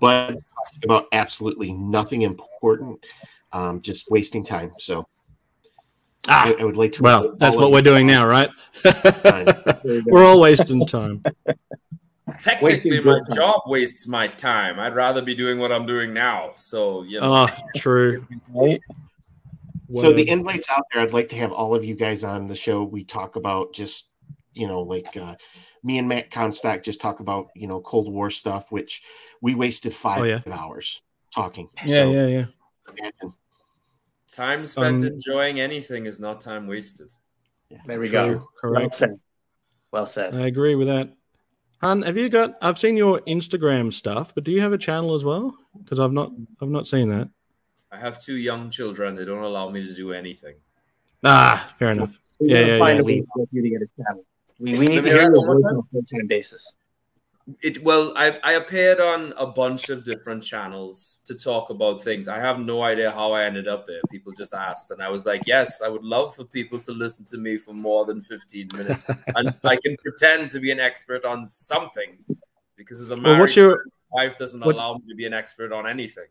but about absolutely nothing important, um, just wasting time. So ah, I, I would like to. Well, that's what we're doing now, right? [LAUGHS] we're all wasting time. Technically, my job wastes my time. I'd rather be doing what I'm doing now. So, you know. Oh, true. So the invites out there, I'd like to have all of you guys on the show. We talk about just, you know, like uh, me and Matt Comstock just talk about, you know, Cold War stuff, which we wasted five oh, yeah. hours talking. Yeah, so, yeah, yeah. Imagine. Time spent um, enjoying anything is not time wasted. Yeah. There we go. Correct. Well said. Well said. I agree with that. Han, have you got? I've seen your Instagram stuff, but do you have a channel as well? Because I've not, I've not seen that. I have two young children. They don't allow me to do anything. Ah, fair enough. yeah, yeah, find yeah. a way for you to get a channel. We, we need to hear your voice on a full-time basis. It well I, I appeared on a bunch of different channels to talk about things. I have no idea how i ended up there. People just asked and i was like yes i would love for people to listen to me for more than 15 minutes and i can [LAUGHS] pretend to be an expert on something because as a married well, what's your wife doesn't what, allow me to be an expert on anything.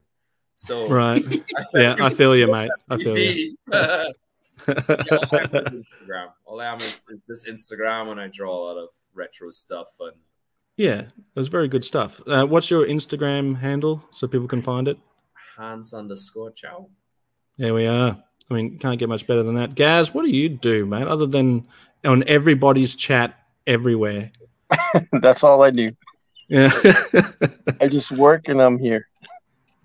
So right. [LAUGHS] Yeah i feel you mate. I feel you [LAUGHS] yeah, [LAUGHS] Instagram. All I am is, is this Instagram, and I draw a lot of retro stuff and yeah, it was very good stuff. Uh, what's your Instagram handle so people can find it? Hans underscore Chow. There we are. I mean, can't get much better than that. Gazz, what do you do, man? Other than on everybody's chat everywhere. [LAUGHS] That's all I do. Yeah. [LAUGHS] I just work and I'm here.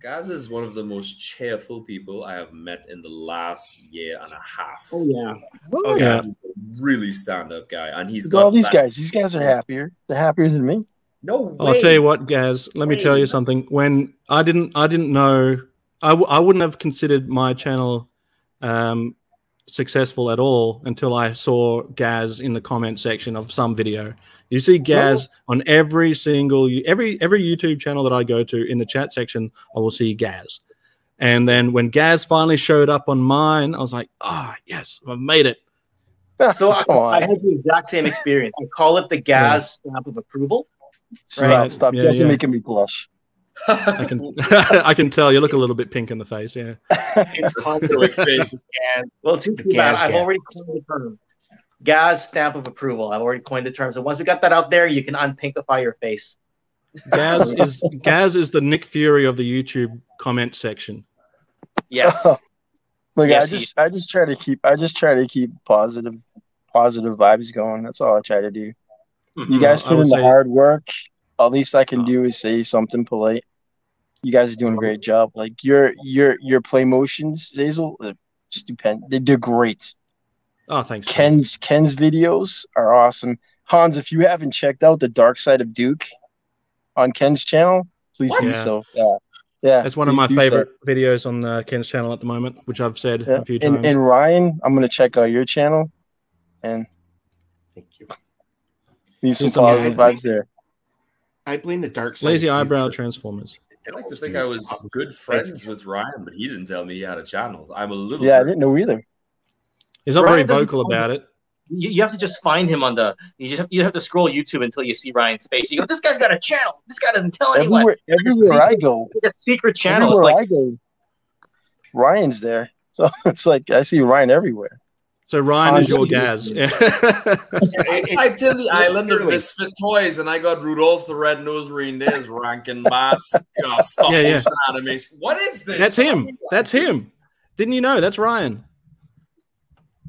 Gazz is one of the most cheerful people I have met in the last year and a half. Oh yeah. Oh, yeah. Gazz is a really stand-up guy, and he's got all these that- guys. These guys are happier. They're happier than me. No way. I'll tell you what, Gazz. Let me tell you something. When I didn't, I didn't know. I w- I wouldn't have considered my channel um, successful at all until I saw Gazz in the comment section of some video. You see Gazz on every single every every YouTube channel that I go to in the chat section, I will see Gazz. And then when Gazz finally showed up on mine, I was like, "Ah, oh, yes, I've made it." So I, I, had the exact same experience. I call it the Gazz yeah. stamp of approval. Stop, right? stop. Yeah, yeah. making me blush. I can [LAUGHS] [LAUGHS] I can tell you look a little bit pink in the face. Yeah, it's conflict face. Well, too bad. I've already coined the term. Gazz stamp of approval. I've already coined the term. So once we got that out there, you can unpinkify your face. Gazz is Gazz is the Nick Fury of the YouTube comment section. Yes. [LAUGHS] Look, yes, I just I just try to keep I just try to keep positive positive vibes going. That's all I try to do. Mm-hmm. You guys put in the hard work. All least I can do is say something polite. You guys are doing a great job. Like your your your play motions, Xazyl, stupend. They, they're great. Oh, thanks. Ken's Ken's videos are awesome. Hans, if you haven't checked out the Dark Side of Duke on Ken's channel, please what? do yeah. so. Yeah. Yeah, it's one of my favorite so. videos on uh, Ken's channel at the moment, which I've said yeah. a few times. And, and Ryan, I'm gonna check out your channel, and thank you. Need some positive vibes there. I blame the dark side. Lazy eyebrow for- transformers. I like to think I was good friends with Ryan, but he didn't tell me he had a channel. I'm a little. Yeah, I didn't know either. He's not Ryan very vocal about it. You, you, have to just find him on the. You just have, you have to scroll YouTube until you see Ryan's face. You go, this guy's got a channel. This guy doesn't tell everywhere, anyone. Everywhere I go, a secret channel. Everywhere like, I go, Ryan's there. [LAUGHS] So it's like I see Ryan everywhere. So Ryan is your Gazz. Yeah. I typed in the island of misfit toys, and I got Rudolph the Red-Nosed Reindeer's Rankin Bass uh, stop [LAUGHS] yeah, yeah. animation. What is this? That's him. That's him. Didn't you know? That's Ryan.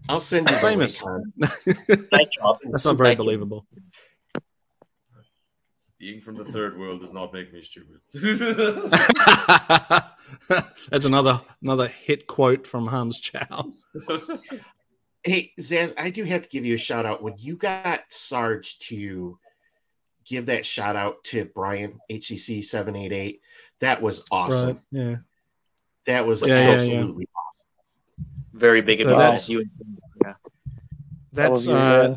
I'll send you famous. Thank you. [LAUGHS] That's not very believable. Being from the third world does not make me stupid. [LAUGHS] That's another another hit quote from Hans Chow. Hey Zaz, I do have to give you a shout out when you got Sarge to give that shout out to Brian HCC seven eight eight. That was awesome. Right. Yeah, that was yeah, absolutely yeah, very big so that's, you. Yeah. That's that uh,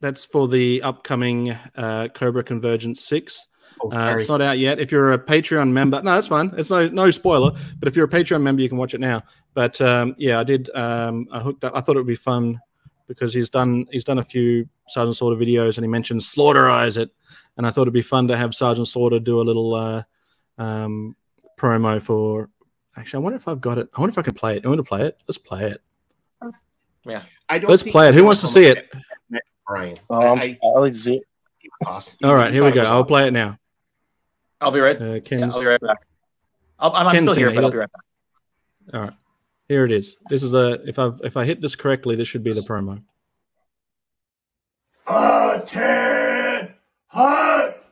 that's for the upcoming uh, Cobra Convergence Six. Oh, uh, it's not out yet. If you're a Patreon member, no, that's fine. It's no no spoiler. But if you're a Patreon member, you can watch it now. But um, yeah, I did. Um, I hooked up. I thought it would be fun because he's done he's done a few Sergeant Slaughter videos, and he mentioned Slaughterize it, and I thought it'd be fun to have Sergeant Slaughter do a little uh, um, promo for Actually, I wonder if I've got it. I wonder if I can play it. I want to play it. Let's play it. Yeah, I don't. Let's play it. Who wants to see it? Brian. Um, I, I like to see it. Awesome. All right, here we go. I'll play it now. I'll be right. Uh, yeah, I'll be right back. i am still here, but I'll be right back. All right, here it is. This is the if I if I hit this correctly, this should be the promo. Attend! Hut!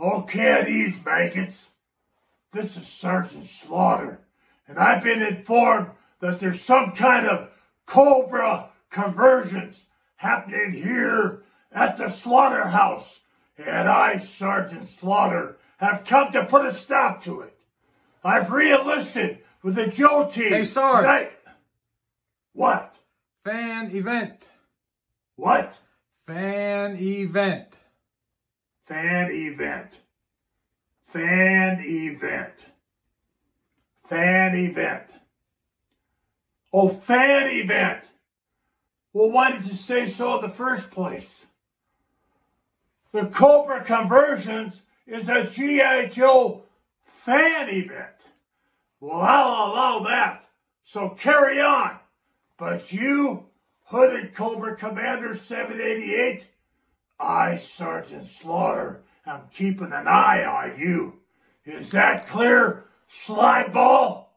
Okay, these maggots. This is Sergeant Slaughter, and I've been informed that there's some kind of Cobra conversions happening here at the slaughterhouse, and I, Sergeant Slaughter, have come to put a stop to it. I've re-enlisted with the Joe team. Hey, Sarge. I... What? Fan event. What? Fan event. Fan event. Fan event. Fan event. Oh, fan event. Well, why did you say so in the first place? The Cobra Conversions is a G.I. Joe fan event. Well, I'll allow that. So carry on. But you, Hooded Cobra Commander 788, I, Sergeant Slaughter, I'm keeping an eye on you. Is that clear, slime ball?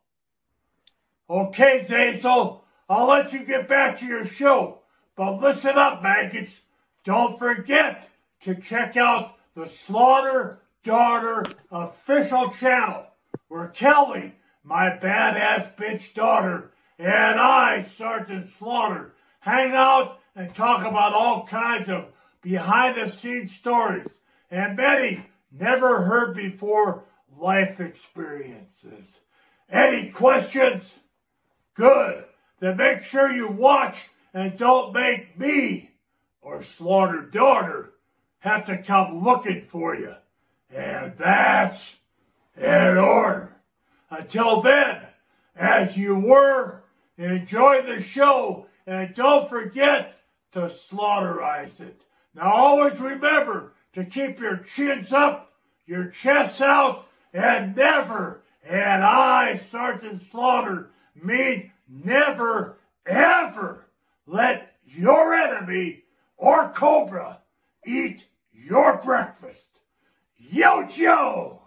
Okay, Xazyl, I'll let you get back to your show. But listen up, maggots. Don't forget to check out the Slaughter Daughter official channel where Kelly, my badass bitch daughter, and I, Sergeant Slaughter, hang out and talk about all kinds of behind the scenes stories and many never heard before life experiences. Any questions? Good. Then make sure you watch and don't make me or Slaughter Daughter have to come looking for you. And that's in order. Until then, as you were, enjoy the show and don't forget to slaughterize it. Now always remember to keep your chins up, your chests out, and never, and I, Sergeant Slaughter, mean never, ever let your enemy or Cobra eat your breakfast. Yo, Joe!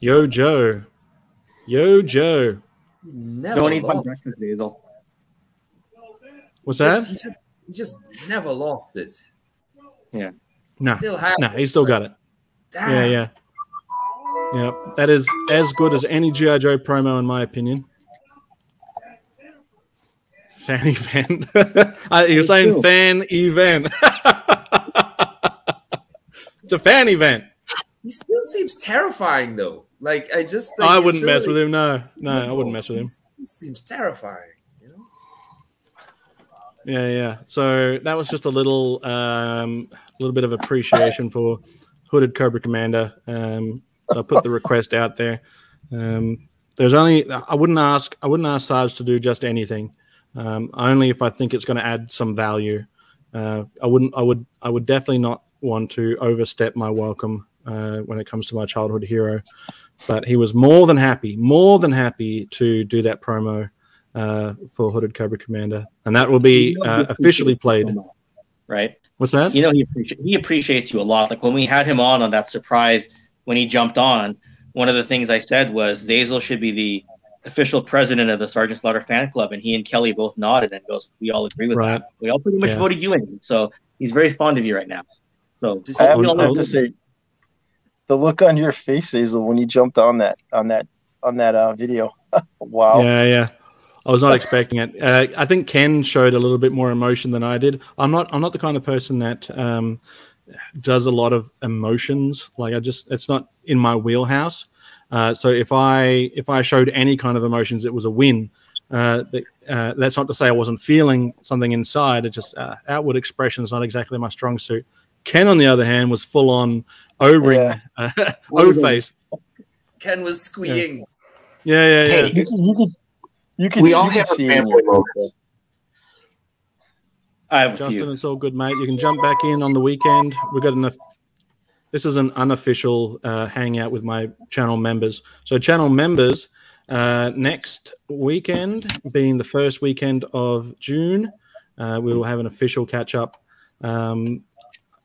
Yo, Joe. Yo, Joe. Never Don't eat my breakfast, Basil. What's that? He just he just never lost it. Yeah. No. Still have no, he still got it. Damn. Yeah, yeah. Yeah, that is as good as any G.I. Joe promo, in my opinion. [LAUGHS] Fan event. You're saying fan event. it's a fan event. He still seems terrifying, though. Like I just, I wouldn't mess with him. No, no, no, I wouldn't mess with him. He seems terrifying. You know. Yeah, yeah. So that was just a little, um, little bit of appreciation for Hooded Cobra Commander. Um, so I put the request out there. Um, there's only I wouldn't ask I wouldn't ask Sarge to do just anything, um, only if I think it's going to add some value. Uh, I wouldn't I would I would definitely not want to overstep my welcome uh, when it comes to my childhood hero. But he was more than happy, more than happy to do that promo uh, for Hooded Cobra Commander, and that will be uh, officially played. Right. What's that? You know he appreciates he appreciates you a lot. Like when we had him on on that surprise when he jumped on, one of the things I said was Xazyl should be the official president of the Sergeant Slaughter fan club, and he and Kelly both nodded and goes, "We all agree with right. that. We all pretty much yeah. voted you in." So he's very fond of you right now. So I have to say, the look on your face, Hazel, when you jumped on that on that on that uh, video. [LAUGHS] wow. Yeah, yeah. I was not expecting it. Uh, I think Ken showed a little bit more emotion than I did. I'm not. I'm not the kind of person that um, does a lot of emotions. Like I just, it's not in my wheelhouse. Uh, so if I if I showed any kind of emotions, it was a win. Uh, uh, that's not to say I wasn't feeling something inside. It just uh, outward expression is not exactly my strong suit. Ken, on the other hand, was full on O ring, yeah. Uh, [LAUGHS] o face. Ken was squeeing. Yeah, yeah, yeah. Hey, you can, you can, you can, we all have family moments. I have Justin, it's all good, mate. You can jump back in on the weekend. We've got enough. This is an unofficial uh, hangout with my channel members. So, channel members, uh, next weekend, being the first weekend of June, uh, we will have an official catch up. Um,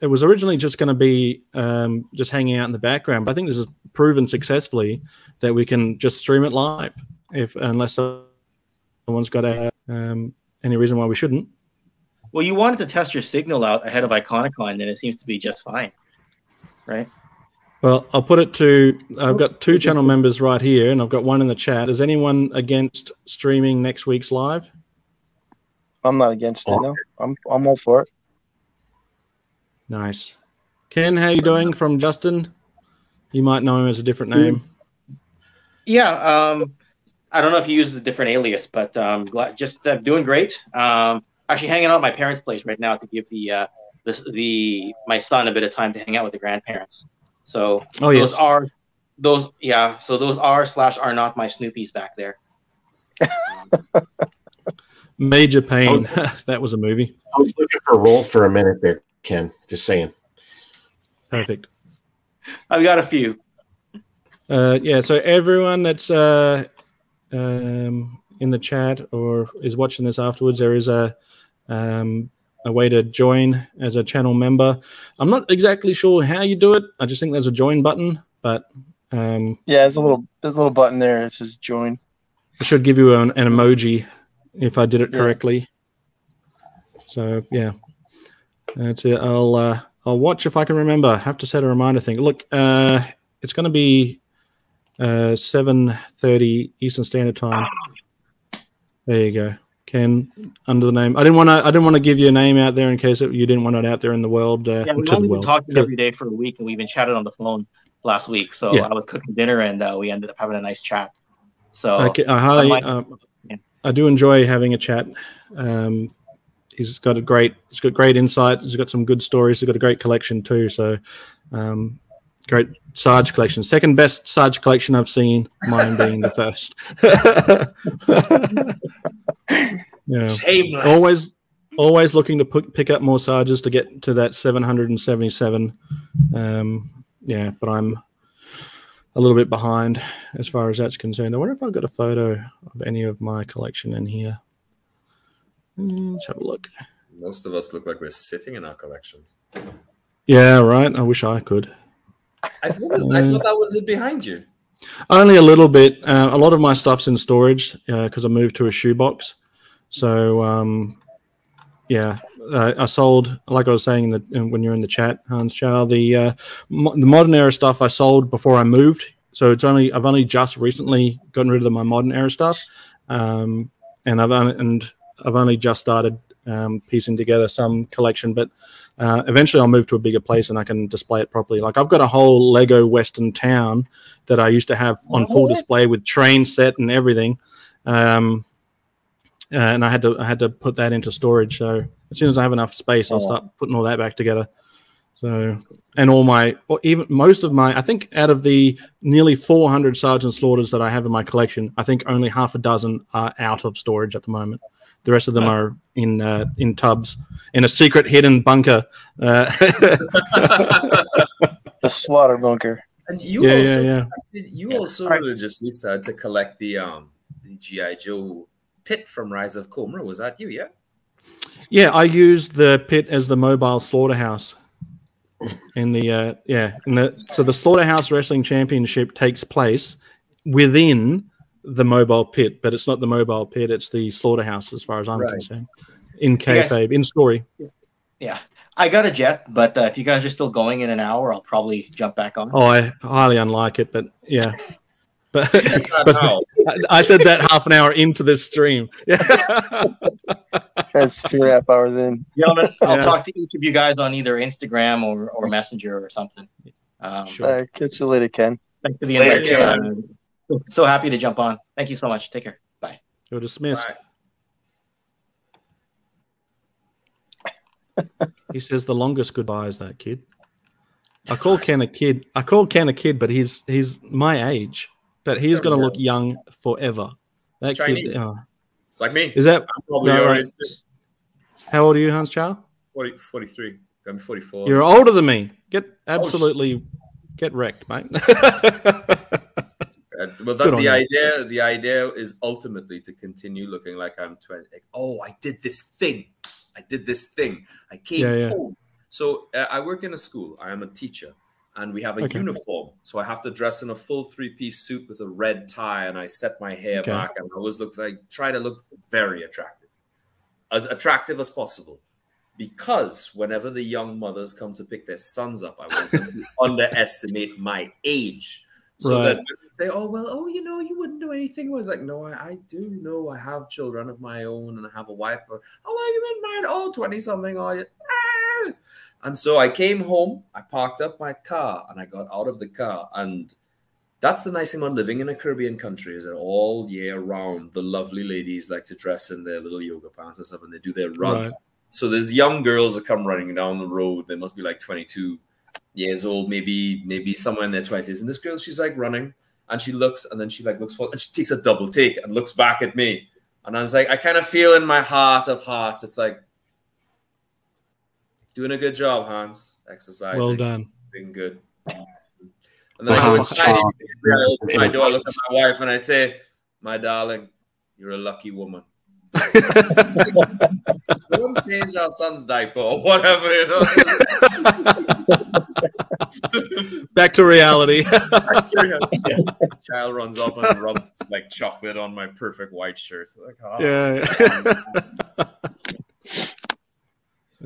it was originally just going to be um, just hanging out in the background, but I think this has proven successfully that we can just stream it live, if unless someone's got a, um, any reason why we shouldn't. Well, you wanted to test your signal out ahead of Iconicon, and it seems to be just fine, right? Well, I'll put it to I've got two channel members right here, and I've got one in the chat. Is anyone against streaming next week's live? I'm not against it. No, I'm I'm all for it. Nice, Ken. How you doing? From Justin, you might know him as a different name. Yeah, um, I don't know if he uses a different alias, but um, glad, just uh, doing great. Um, actually hanging out at my parents' place right now to give the uh, the, the my son a bit of time to hang out with the grandparents. So oh, those yes. are those yeah. So those are slash are not my Snoopies back there. [LAUGHS] Major pain. Was, [LAUGHS] that was a movie. I was looking for a role for a minute there, Ken. Just saying. Perfect. I've got a few. Uh, yeah. So everyone that's uh, um, in the chat or is watching this afterwards, there is a um, a way to join as a channel member. I'm not exactly sure how you do it. I just think there's a join button, but um, yeah, there's a little there's a little button there. It says join. I should give you an, an emoji if I did it yeah. correctly. So yeah, that's it. I'll uh, I'll watch if I can remember. I have to set a reminder thing. Look, uh, it's going to be uh, seven thirty Eastern Standard Time. There you go. Ken under the name. I didn't want to. I didn't want to give you a name out there in case it, you didn't want it out there in the world. Uh, yeah, we've only been talking every day for a week, and we even chatted on the phone last week. So yeah. I was cooking dinner, and uh, we ended up having a nice chat. So okay, I highly, um, yeah. I do enjoy having a chat. Um, he's got a great, he's got great insight. He's got some good stories. He's got a great collection too. So, um, great Sarge collection. Second best Sarge collection I've seen. Mine being the first. [LAUGHS] yeah. Shameless. Always, always looking to put, pick up more Sarges to get to that 777. Um, yeah, but I'm a little bit behind as far as that's concerned. I wonder if I've got a photo of any of my collection in here. Hmm, let's have a look. Most of us look like we're sitting in our collections. Yeah, right. I wish I could. I thought, [LAUGHS] I thought that was it behind you. Only a little bit. Uh, a lot of my stuff's in storage because uh, I moved to a shoebox. So, um, yeah, uh, I sold, like I was saying the, when you're in the chat, Hans Chow, the uh, mo- the modern era stuff I sold before I moved. So it's only I've only just recently gotten rid of my modern era stuff, um, and I've only, and I've only just started um, piecing together some collection. But uh, eventually, I'll move to a bigger place and I can display it properly. Like I've got a whole Lego Western town that I used to have on full display with train set and everything. Um, uh, and I had to I had to put that into storage. So as soon as I have enough space, I'll start putting all that back together. So and all my or even most of my I think out of the nearly 400 Sergeant Slaughters that I have in my collection, I think only half a dozen are out of storage at the moment. The rest of them are in uh, in tubs in a secret hidden bunker. Uh, [LAUGHS] the slaughter bunker. And you yeah, also, yeah, yeah. you also right. just started to collect the um the GI Joe pit from Rise of Cobra. Was that you? Yeah. Yeah, I used the pit as the mobile slaughterhouse. In the uh, yeah, in the so the slaughterhouse wrestling championship takes place within the mobile pit, but it's not the mobile pit; it's the slaughterhouse, as far as I'm right. concerned. In kayfabe, in story. Yeah, I got a jet, but uh, if you guys are still going in an hour, I'll probably jump back on. Oh, I highly unlike it, but yeah. [LAUGHS] But, but I said that half an hour into this stream. That's two and a half hours in. Gentlemen, [LAUGHS] I'll yeah. talk to each of you guys on either Instagram or, or Messenger or something. Um, sure. catch you later, Ken. Thanks for the invite. Later, uh, so happy to jump on. Thank you so much. Take care. Bye. You're dismissed. he says the longest goodbye is that kid. I call Ken a kid. I call Ken a kid, but he's he's my age but he's going to look young forever. That it's Chinese. Kid, oh. It's like me. Is that I'm probably no, right. How old are you, Hans Chow? 40, 43. I'm 44. You're older than me. Get absolutely oh, get wrecked, mate. [LAUGHS] well, that, the idea, you. the idea is ultimately to continue looking like I'm 20. Like, oh, I did this thing. I did this thing. I came yeah, yeah. home. So uh, I work in a school. I am a teacher and we have a okay. uniform. So I have to dress in a full three piece suit with a red tie and I set my hair okay. back and I always look I try to look very attractive. As attractive as possible. Because whenever the young mothers come to pick their sons up, I want them to [LAUGHS] underestimate my age. So right. that they say, oh, well, oh, you know, you wouldn't do anything. I was like, no, I, I, do know I have children of my own and I have a wife. oh, well, you've been married, oh, 20 something, oh, you, ah. And so I came home, I parked up my car, and I got out of the car. And that's the nice thing about living in a Caribbean country is that all year round, the lovely ladies like to dress in their little yoga pants and stuff, and they do their run. Right. So there's young girls that come running down the road. They must be like 22 years old, maybe maybe somewhere in their 20s. And this girl, she's like running, and she looks, and then she like looks forward, and she takes a double take and looks back at me. And I was like, I kind of feel in my heart of hearts, it's like, Doing a good job, Hans. Exercising. Well done. Being good. And then I go inside. I do. I look at my wife and I say, "My darling, you're a lucky woman." Don't change our son's diaper or whatever, you know. [LAUGHS] Back to reality. [LAUGHS] Back to reality. Yeah. Child runs up and rubs like chocolate on my perfect white shirt. Like, oh, yeah.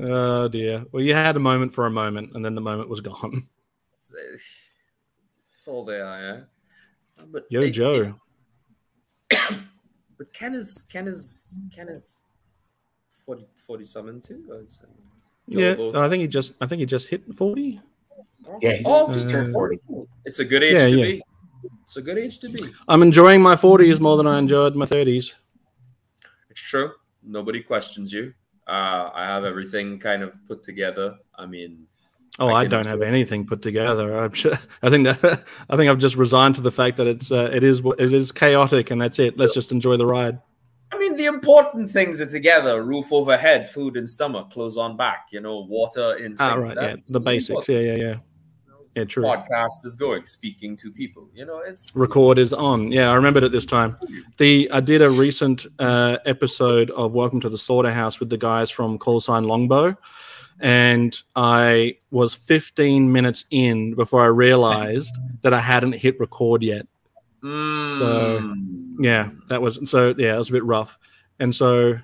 [LAUGHS] oh dear. Well, you had a moment for a moment, and then the moment was gone. It's, uh, it's all there, yeah. But Yo, it, Joe. It, but Ken is Ken is Ken is 40, 40 something too. yeah, I think he just I think he just hit forty. Yeah, oh, just turned forty. It's a good age yeah, to yeah. be. It's a good age to be. I'm enjoying my forties more than I enjoyed my thirties. It's true. Nobody questions you. Uh, I have everything kind of put together. I mean, Oh, I, I don't have anything put together. I'm sure, [LAUGHS] I think that [LAUGHS] I think I've just resigned to the fact that it's uh, it is it is chaotic and that's it. Let's just enjoy the ride. I mean, the important things are together: roof overhead, food in stomach, clothes on back. You know, water in ah. Ah, right, yeah, the basics. Yeah, yeah, yeah. Yeah, true. Podcast is going, speaking to people. You know, it's record is on. Yeah, I remembered it this time. The I did a recent uh, episode of Welcome to the Slaughterhouse with the guys from Call Sign Longbow and I was 15 minutes in before I realized that I hadn't hit record yet. Mm. So yeah, that was so yeah, it was a bit rough. And so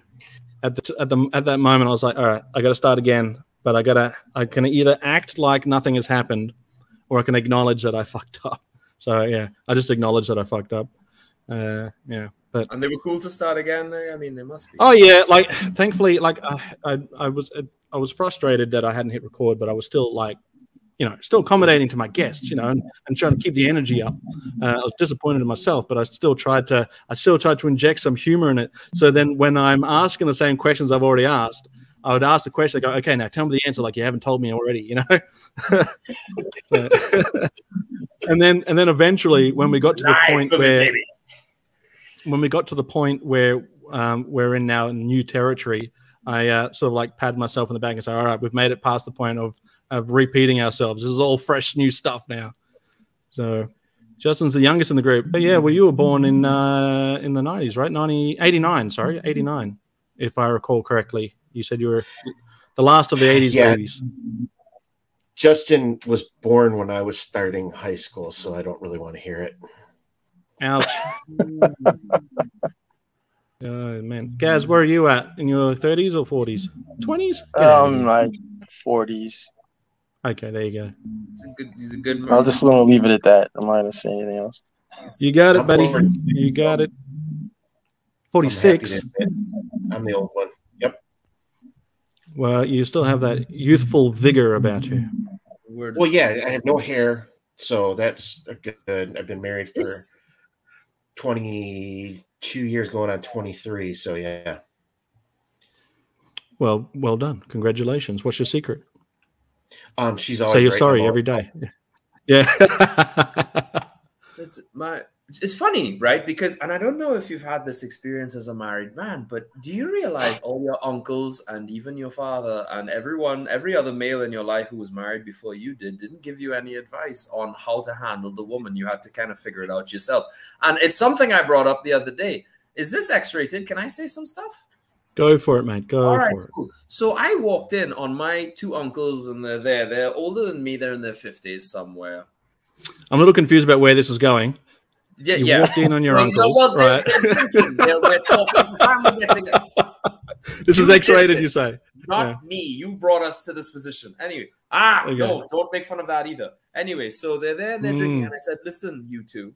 at the at the at that moment, I was like, all right, I got to start again. But I gotta I can either act like nothing has happened, or I can acknowledge that I [LAUGHS] fucked up. So yeah, I just acknowledge that I fucked up. Uh, yeah. But, and they were cool to start again. I mean, they must be. Oh yeah, like thankfully, like I, I, I was, I was frustrated that I hadn't hit record, but I was still like, you know, still accommodating to my guests, you know, and, and trying to keep the energy up. Uh, I was disappointed in myself, but I still tried to, I still tried to inject some humor in it. So then when I'm asking the same questions I've already asked, I would ask the question, I go, okay, now tell me the answer like you haven't told me already, you know? [LAUGHS] so, [LAUGHS] and then, and then eventually when we got to the point where, when we got to the point where um, we're in now new territory, I uh, sort of like pat myself in the back and say, "All right, we've made it past the point of of repeating ourselves. This is all fresh, new stuff now." So, Justin's the youngest in the group. But yeah, well, you were born in uh, in the nineties, right? 90, 89, sorry, eighty nine, if I recall correctly. You said you were the last of the eighties yeah. babies. Justin was born when I was starting high school, so I don't really want to hear it. Ouch. [LAUGHS] Oh man, Gazz, where are you at in your thirties or forties? Twenties? Um, my forties. Okay, there you go. He's a good. He's a good. I'll just leave it at that. I'm not gonna say anything else. You got it, buddy. You got it. Forty-six. I'm the old one. Yep. Well, you still have that youthful vigor about you. Well, yeah, I have no hair, so that's good. I've been married for it's... 20 two years going on 23. So yeah. Well, well done. Congratulations. What's your secret? Um, she's always say you're sorry every day. [LAUGHS] Yeah. it's my it's funny, right? Because, and I don't know if you've had this experience as a married man, but do you realize all your uncles and even your father and everyone, every other male in your life who was married before you did, didn't give you any advice on how to handle the woman? You had to kind of figure it out yourself. And it's something I brought up the other day. Is this X rated? Can I say some stuff? Go for it, mate. Go All right, for cool. it. So I walked in on my two uncles, and they're there. They're older than me. They're in their 50s somewhere. I'm a little confused about where this is going. Yeah, you yeah. walked in on your well, uncles, no, well. They're, they're, we're talking family [LAUGHS] This you is X-rated, you say? Not yeah. me. You brought us to this position. Anyway, ah, okay. no, don't make fun of that either. Anyway, so they're there, and they're mm. drinking, and I said, "Listen, you two,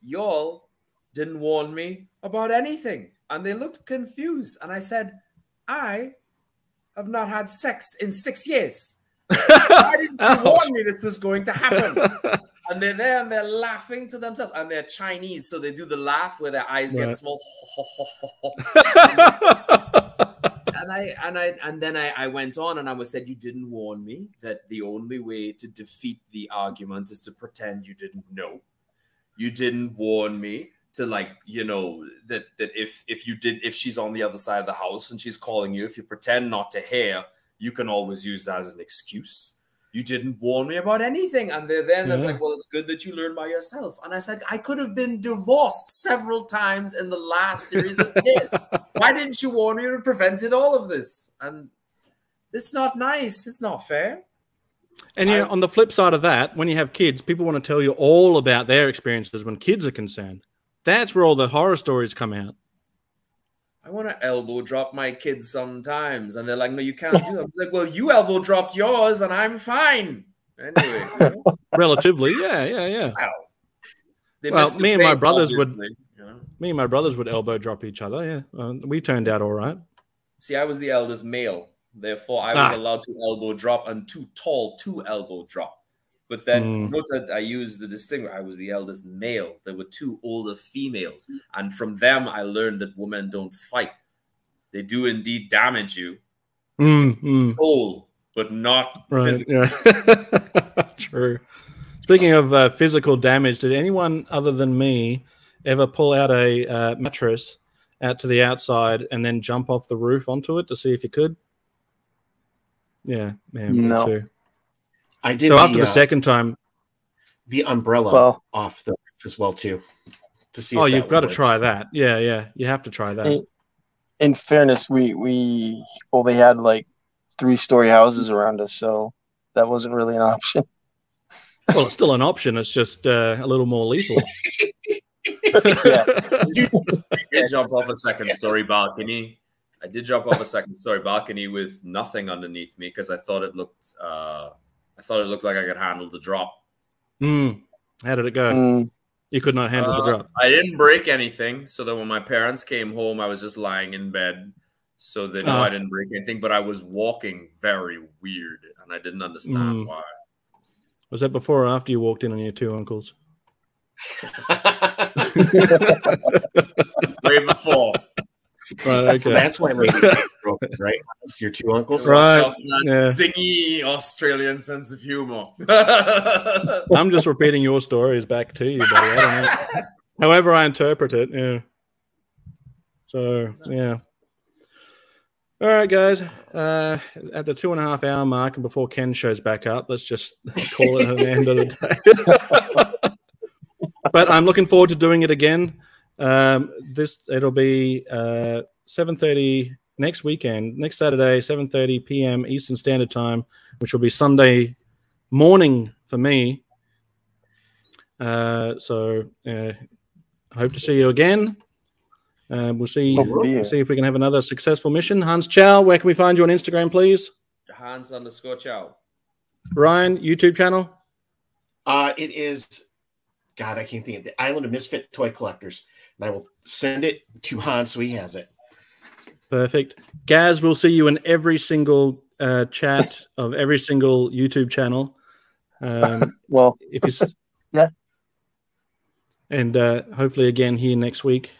y'all didn't warn me about anything," and they looked confused. And I said, "I have not had sex in six years." [LAUGHS] Why didn't you warn me this was going to happen? [LAUGHS] and they're there and they're laughing to themselves. And they're chinese so they do the laugh where their eyes get small. [LAUGHS] And i and i and then I, I went on and i was said you didn't warn me that the only way to defeat the argument is to pretend you didn't know. You didn't warn me to like you know that that if if you did if she's on the other side of the house and she's calling you if you pretend not to hear you can always use that as an excuse you didn't warn me about anything. And they're then yeah. it's like, well, it's good that you learned by yourself. And I said, I could have been divorced several times in the last series of years. [LAUGHS] Why didn't you warn me? You prevented all of this. And it's not nice. It's not fair. And you know, on the flip side of that, when you have kids, people want to tell you all about their experiences when kids are concerned. That's where all the horror stories come out. I want to elbow drop my kids sometimes. And they're like, no, you can't do that. I was like, well, you elbow dropped yours and I'm fine. Anyway. You know? [LAUGHS] Relatively, yeah, yeah, yeah. Wow. well, me and my brothers would you know? me and my brothers would elbow drop each other. Yeah, uh, we turned out all right. See, I was the eldest male, therefore I was ah. allowed to elbow drop and too tall to elbow drop. But then mm. note that I used the distinguisher. I was the eldest male. There were two older females. And from them, I learned that women don't fight. They do indeed damage you. Mm, mm. Soul, but not right, Yeah. [LAUGHS] True. Speaking of uh, physical damage, did anyone other than me ever pull out a uh, mattress out to the outside and then jump off the roof onto it to see if you could? Yeah, man, no. me too. I did. So the, after the uh, second time, the umbrella well, off the roof as well too. To see. Oh, you've got to try that. Yeah, yeah, you have to try that. In, in fairness, we we well they had like three story houses around us, so that wasn't really an [LAUGHS] option. Well, it's still an option. It's just uh, a little more lethal. [LAUGHS] yeah. [LAUGHS] I jump off a second story balcony. I did jump off a second story balcony with nothing underneath me because I thought it looked uh, I thought it looked like I could handle the drop. Mm. How did it go? Mm. You could not handle uh, the drop. I didn't break anything, so that when my parents came home, I was just lying in bed. So they know uh. I didn't break anything, but I was walking very weird, and I didn't understand mm. why. Was that before or after you walked in on your two uncles? [LAUGHS] Way before. [LAUGHS] Right, okay. That's why Lady [LAUGHS] broken, right? It's your two uncles. Right. Yeah. Zingy Australian sense of humor. [LAUGHS] I'm just repeating your stories back to you, buddy. I However, I interpret it. Yeah. So, yeah. All right, guys. Uh, at the two and a half hour mark, and before Ken shows back up, let's just [LAUGHS] call it an end of the day. but I'm looking forward to doing it again. Um, this it'll be uh, 7:30 next weekend, next Saturday, 7:30 p.m. Eastern Standard Time, which will be Sunday morning for me. Uh, so uh, hope to see you again. Uh, we'll see. We'll see if we can have another successful mission. Hans Chow, where can we find you on Instagram, please? Hans underscore Chow. Ryan, YouTube channel. Uh, it is. God, I can't think of the Island of Misfit Toy Collectors and I will send it to Hans so he has it. Perfect. Gazz, we'll see you in every single uh, chat [LAUGHS] of every single YouTube channel. Um, [LAUGHS] well, if you [LAUGHS] yeah, and uh, hopefully again here next week.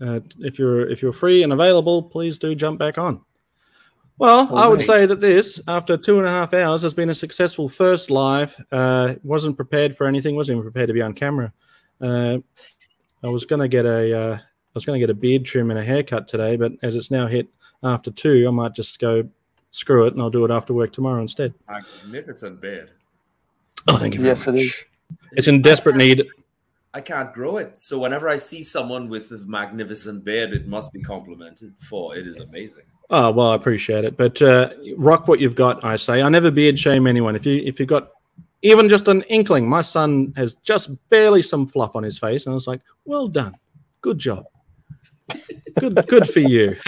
Uh, if you're if you're free and available, please do jump back on. Well, All I would say that this, after two and a half hours, has been a successful first live. Uh, wasn't prepared for anything. wasn't even prepared to be on camera. Uh, I was going to get a uh, I was going to get a beard trim and a haircut today, but as it's now hit after two, I might just go screw it and I'll do it after work tomorrow instead. Magnificent beard. Oh, thank you. yes, much. it is. It's in desperate need. I can't grow it, so whenever I see someone with a magnificent beard, it must be complimented. For it is amazing. Oh well, I appreciate it, but uh, rock what you've got. I say I never beard shame anyone. If you if you've got even just an inkling. My son has just barely some fluff on his face, and I was like, "Well done, good job, good, good for you." [LAUGHS]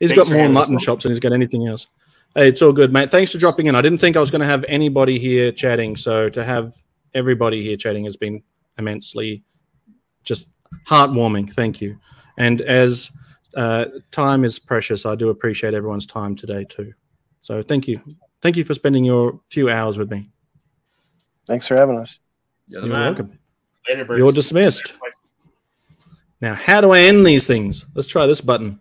he's Thanks got more mutton chops than he's got anything else. Hey, it's all good, mate. Thanks for dropping in. I didn't think I was going to have anybody here chatting, so to have everybody here chatting has been immensely just heartwarming. Thank you. And as uh, time is precious, I do appreciate everyone's time today too. So thank you. Thank you for spending your few hours with me. Thanks for having us. You're, You're welcome. Later, You're dismissed. Now, how do I end these things? Let's try this button.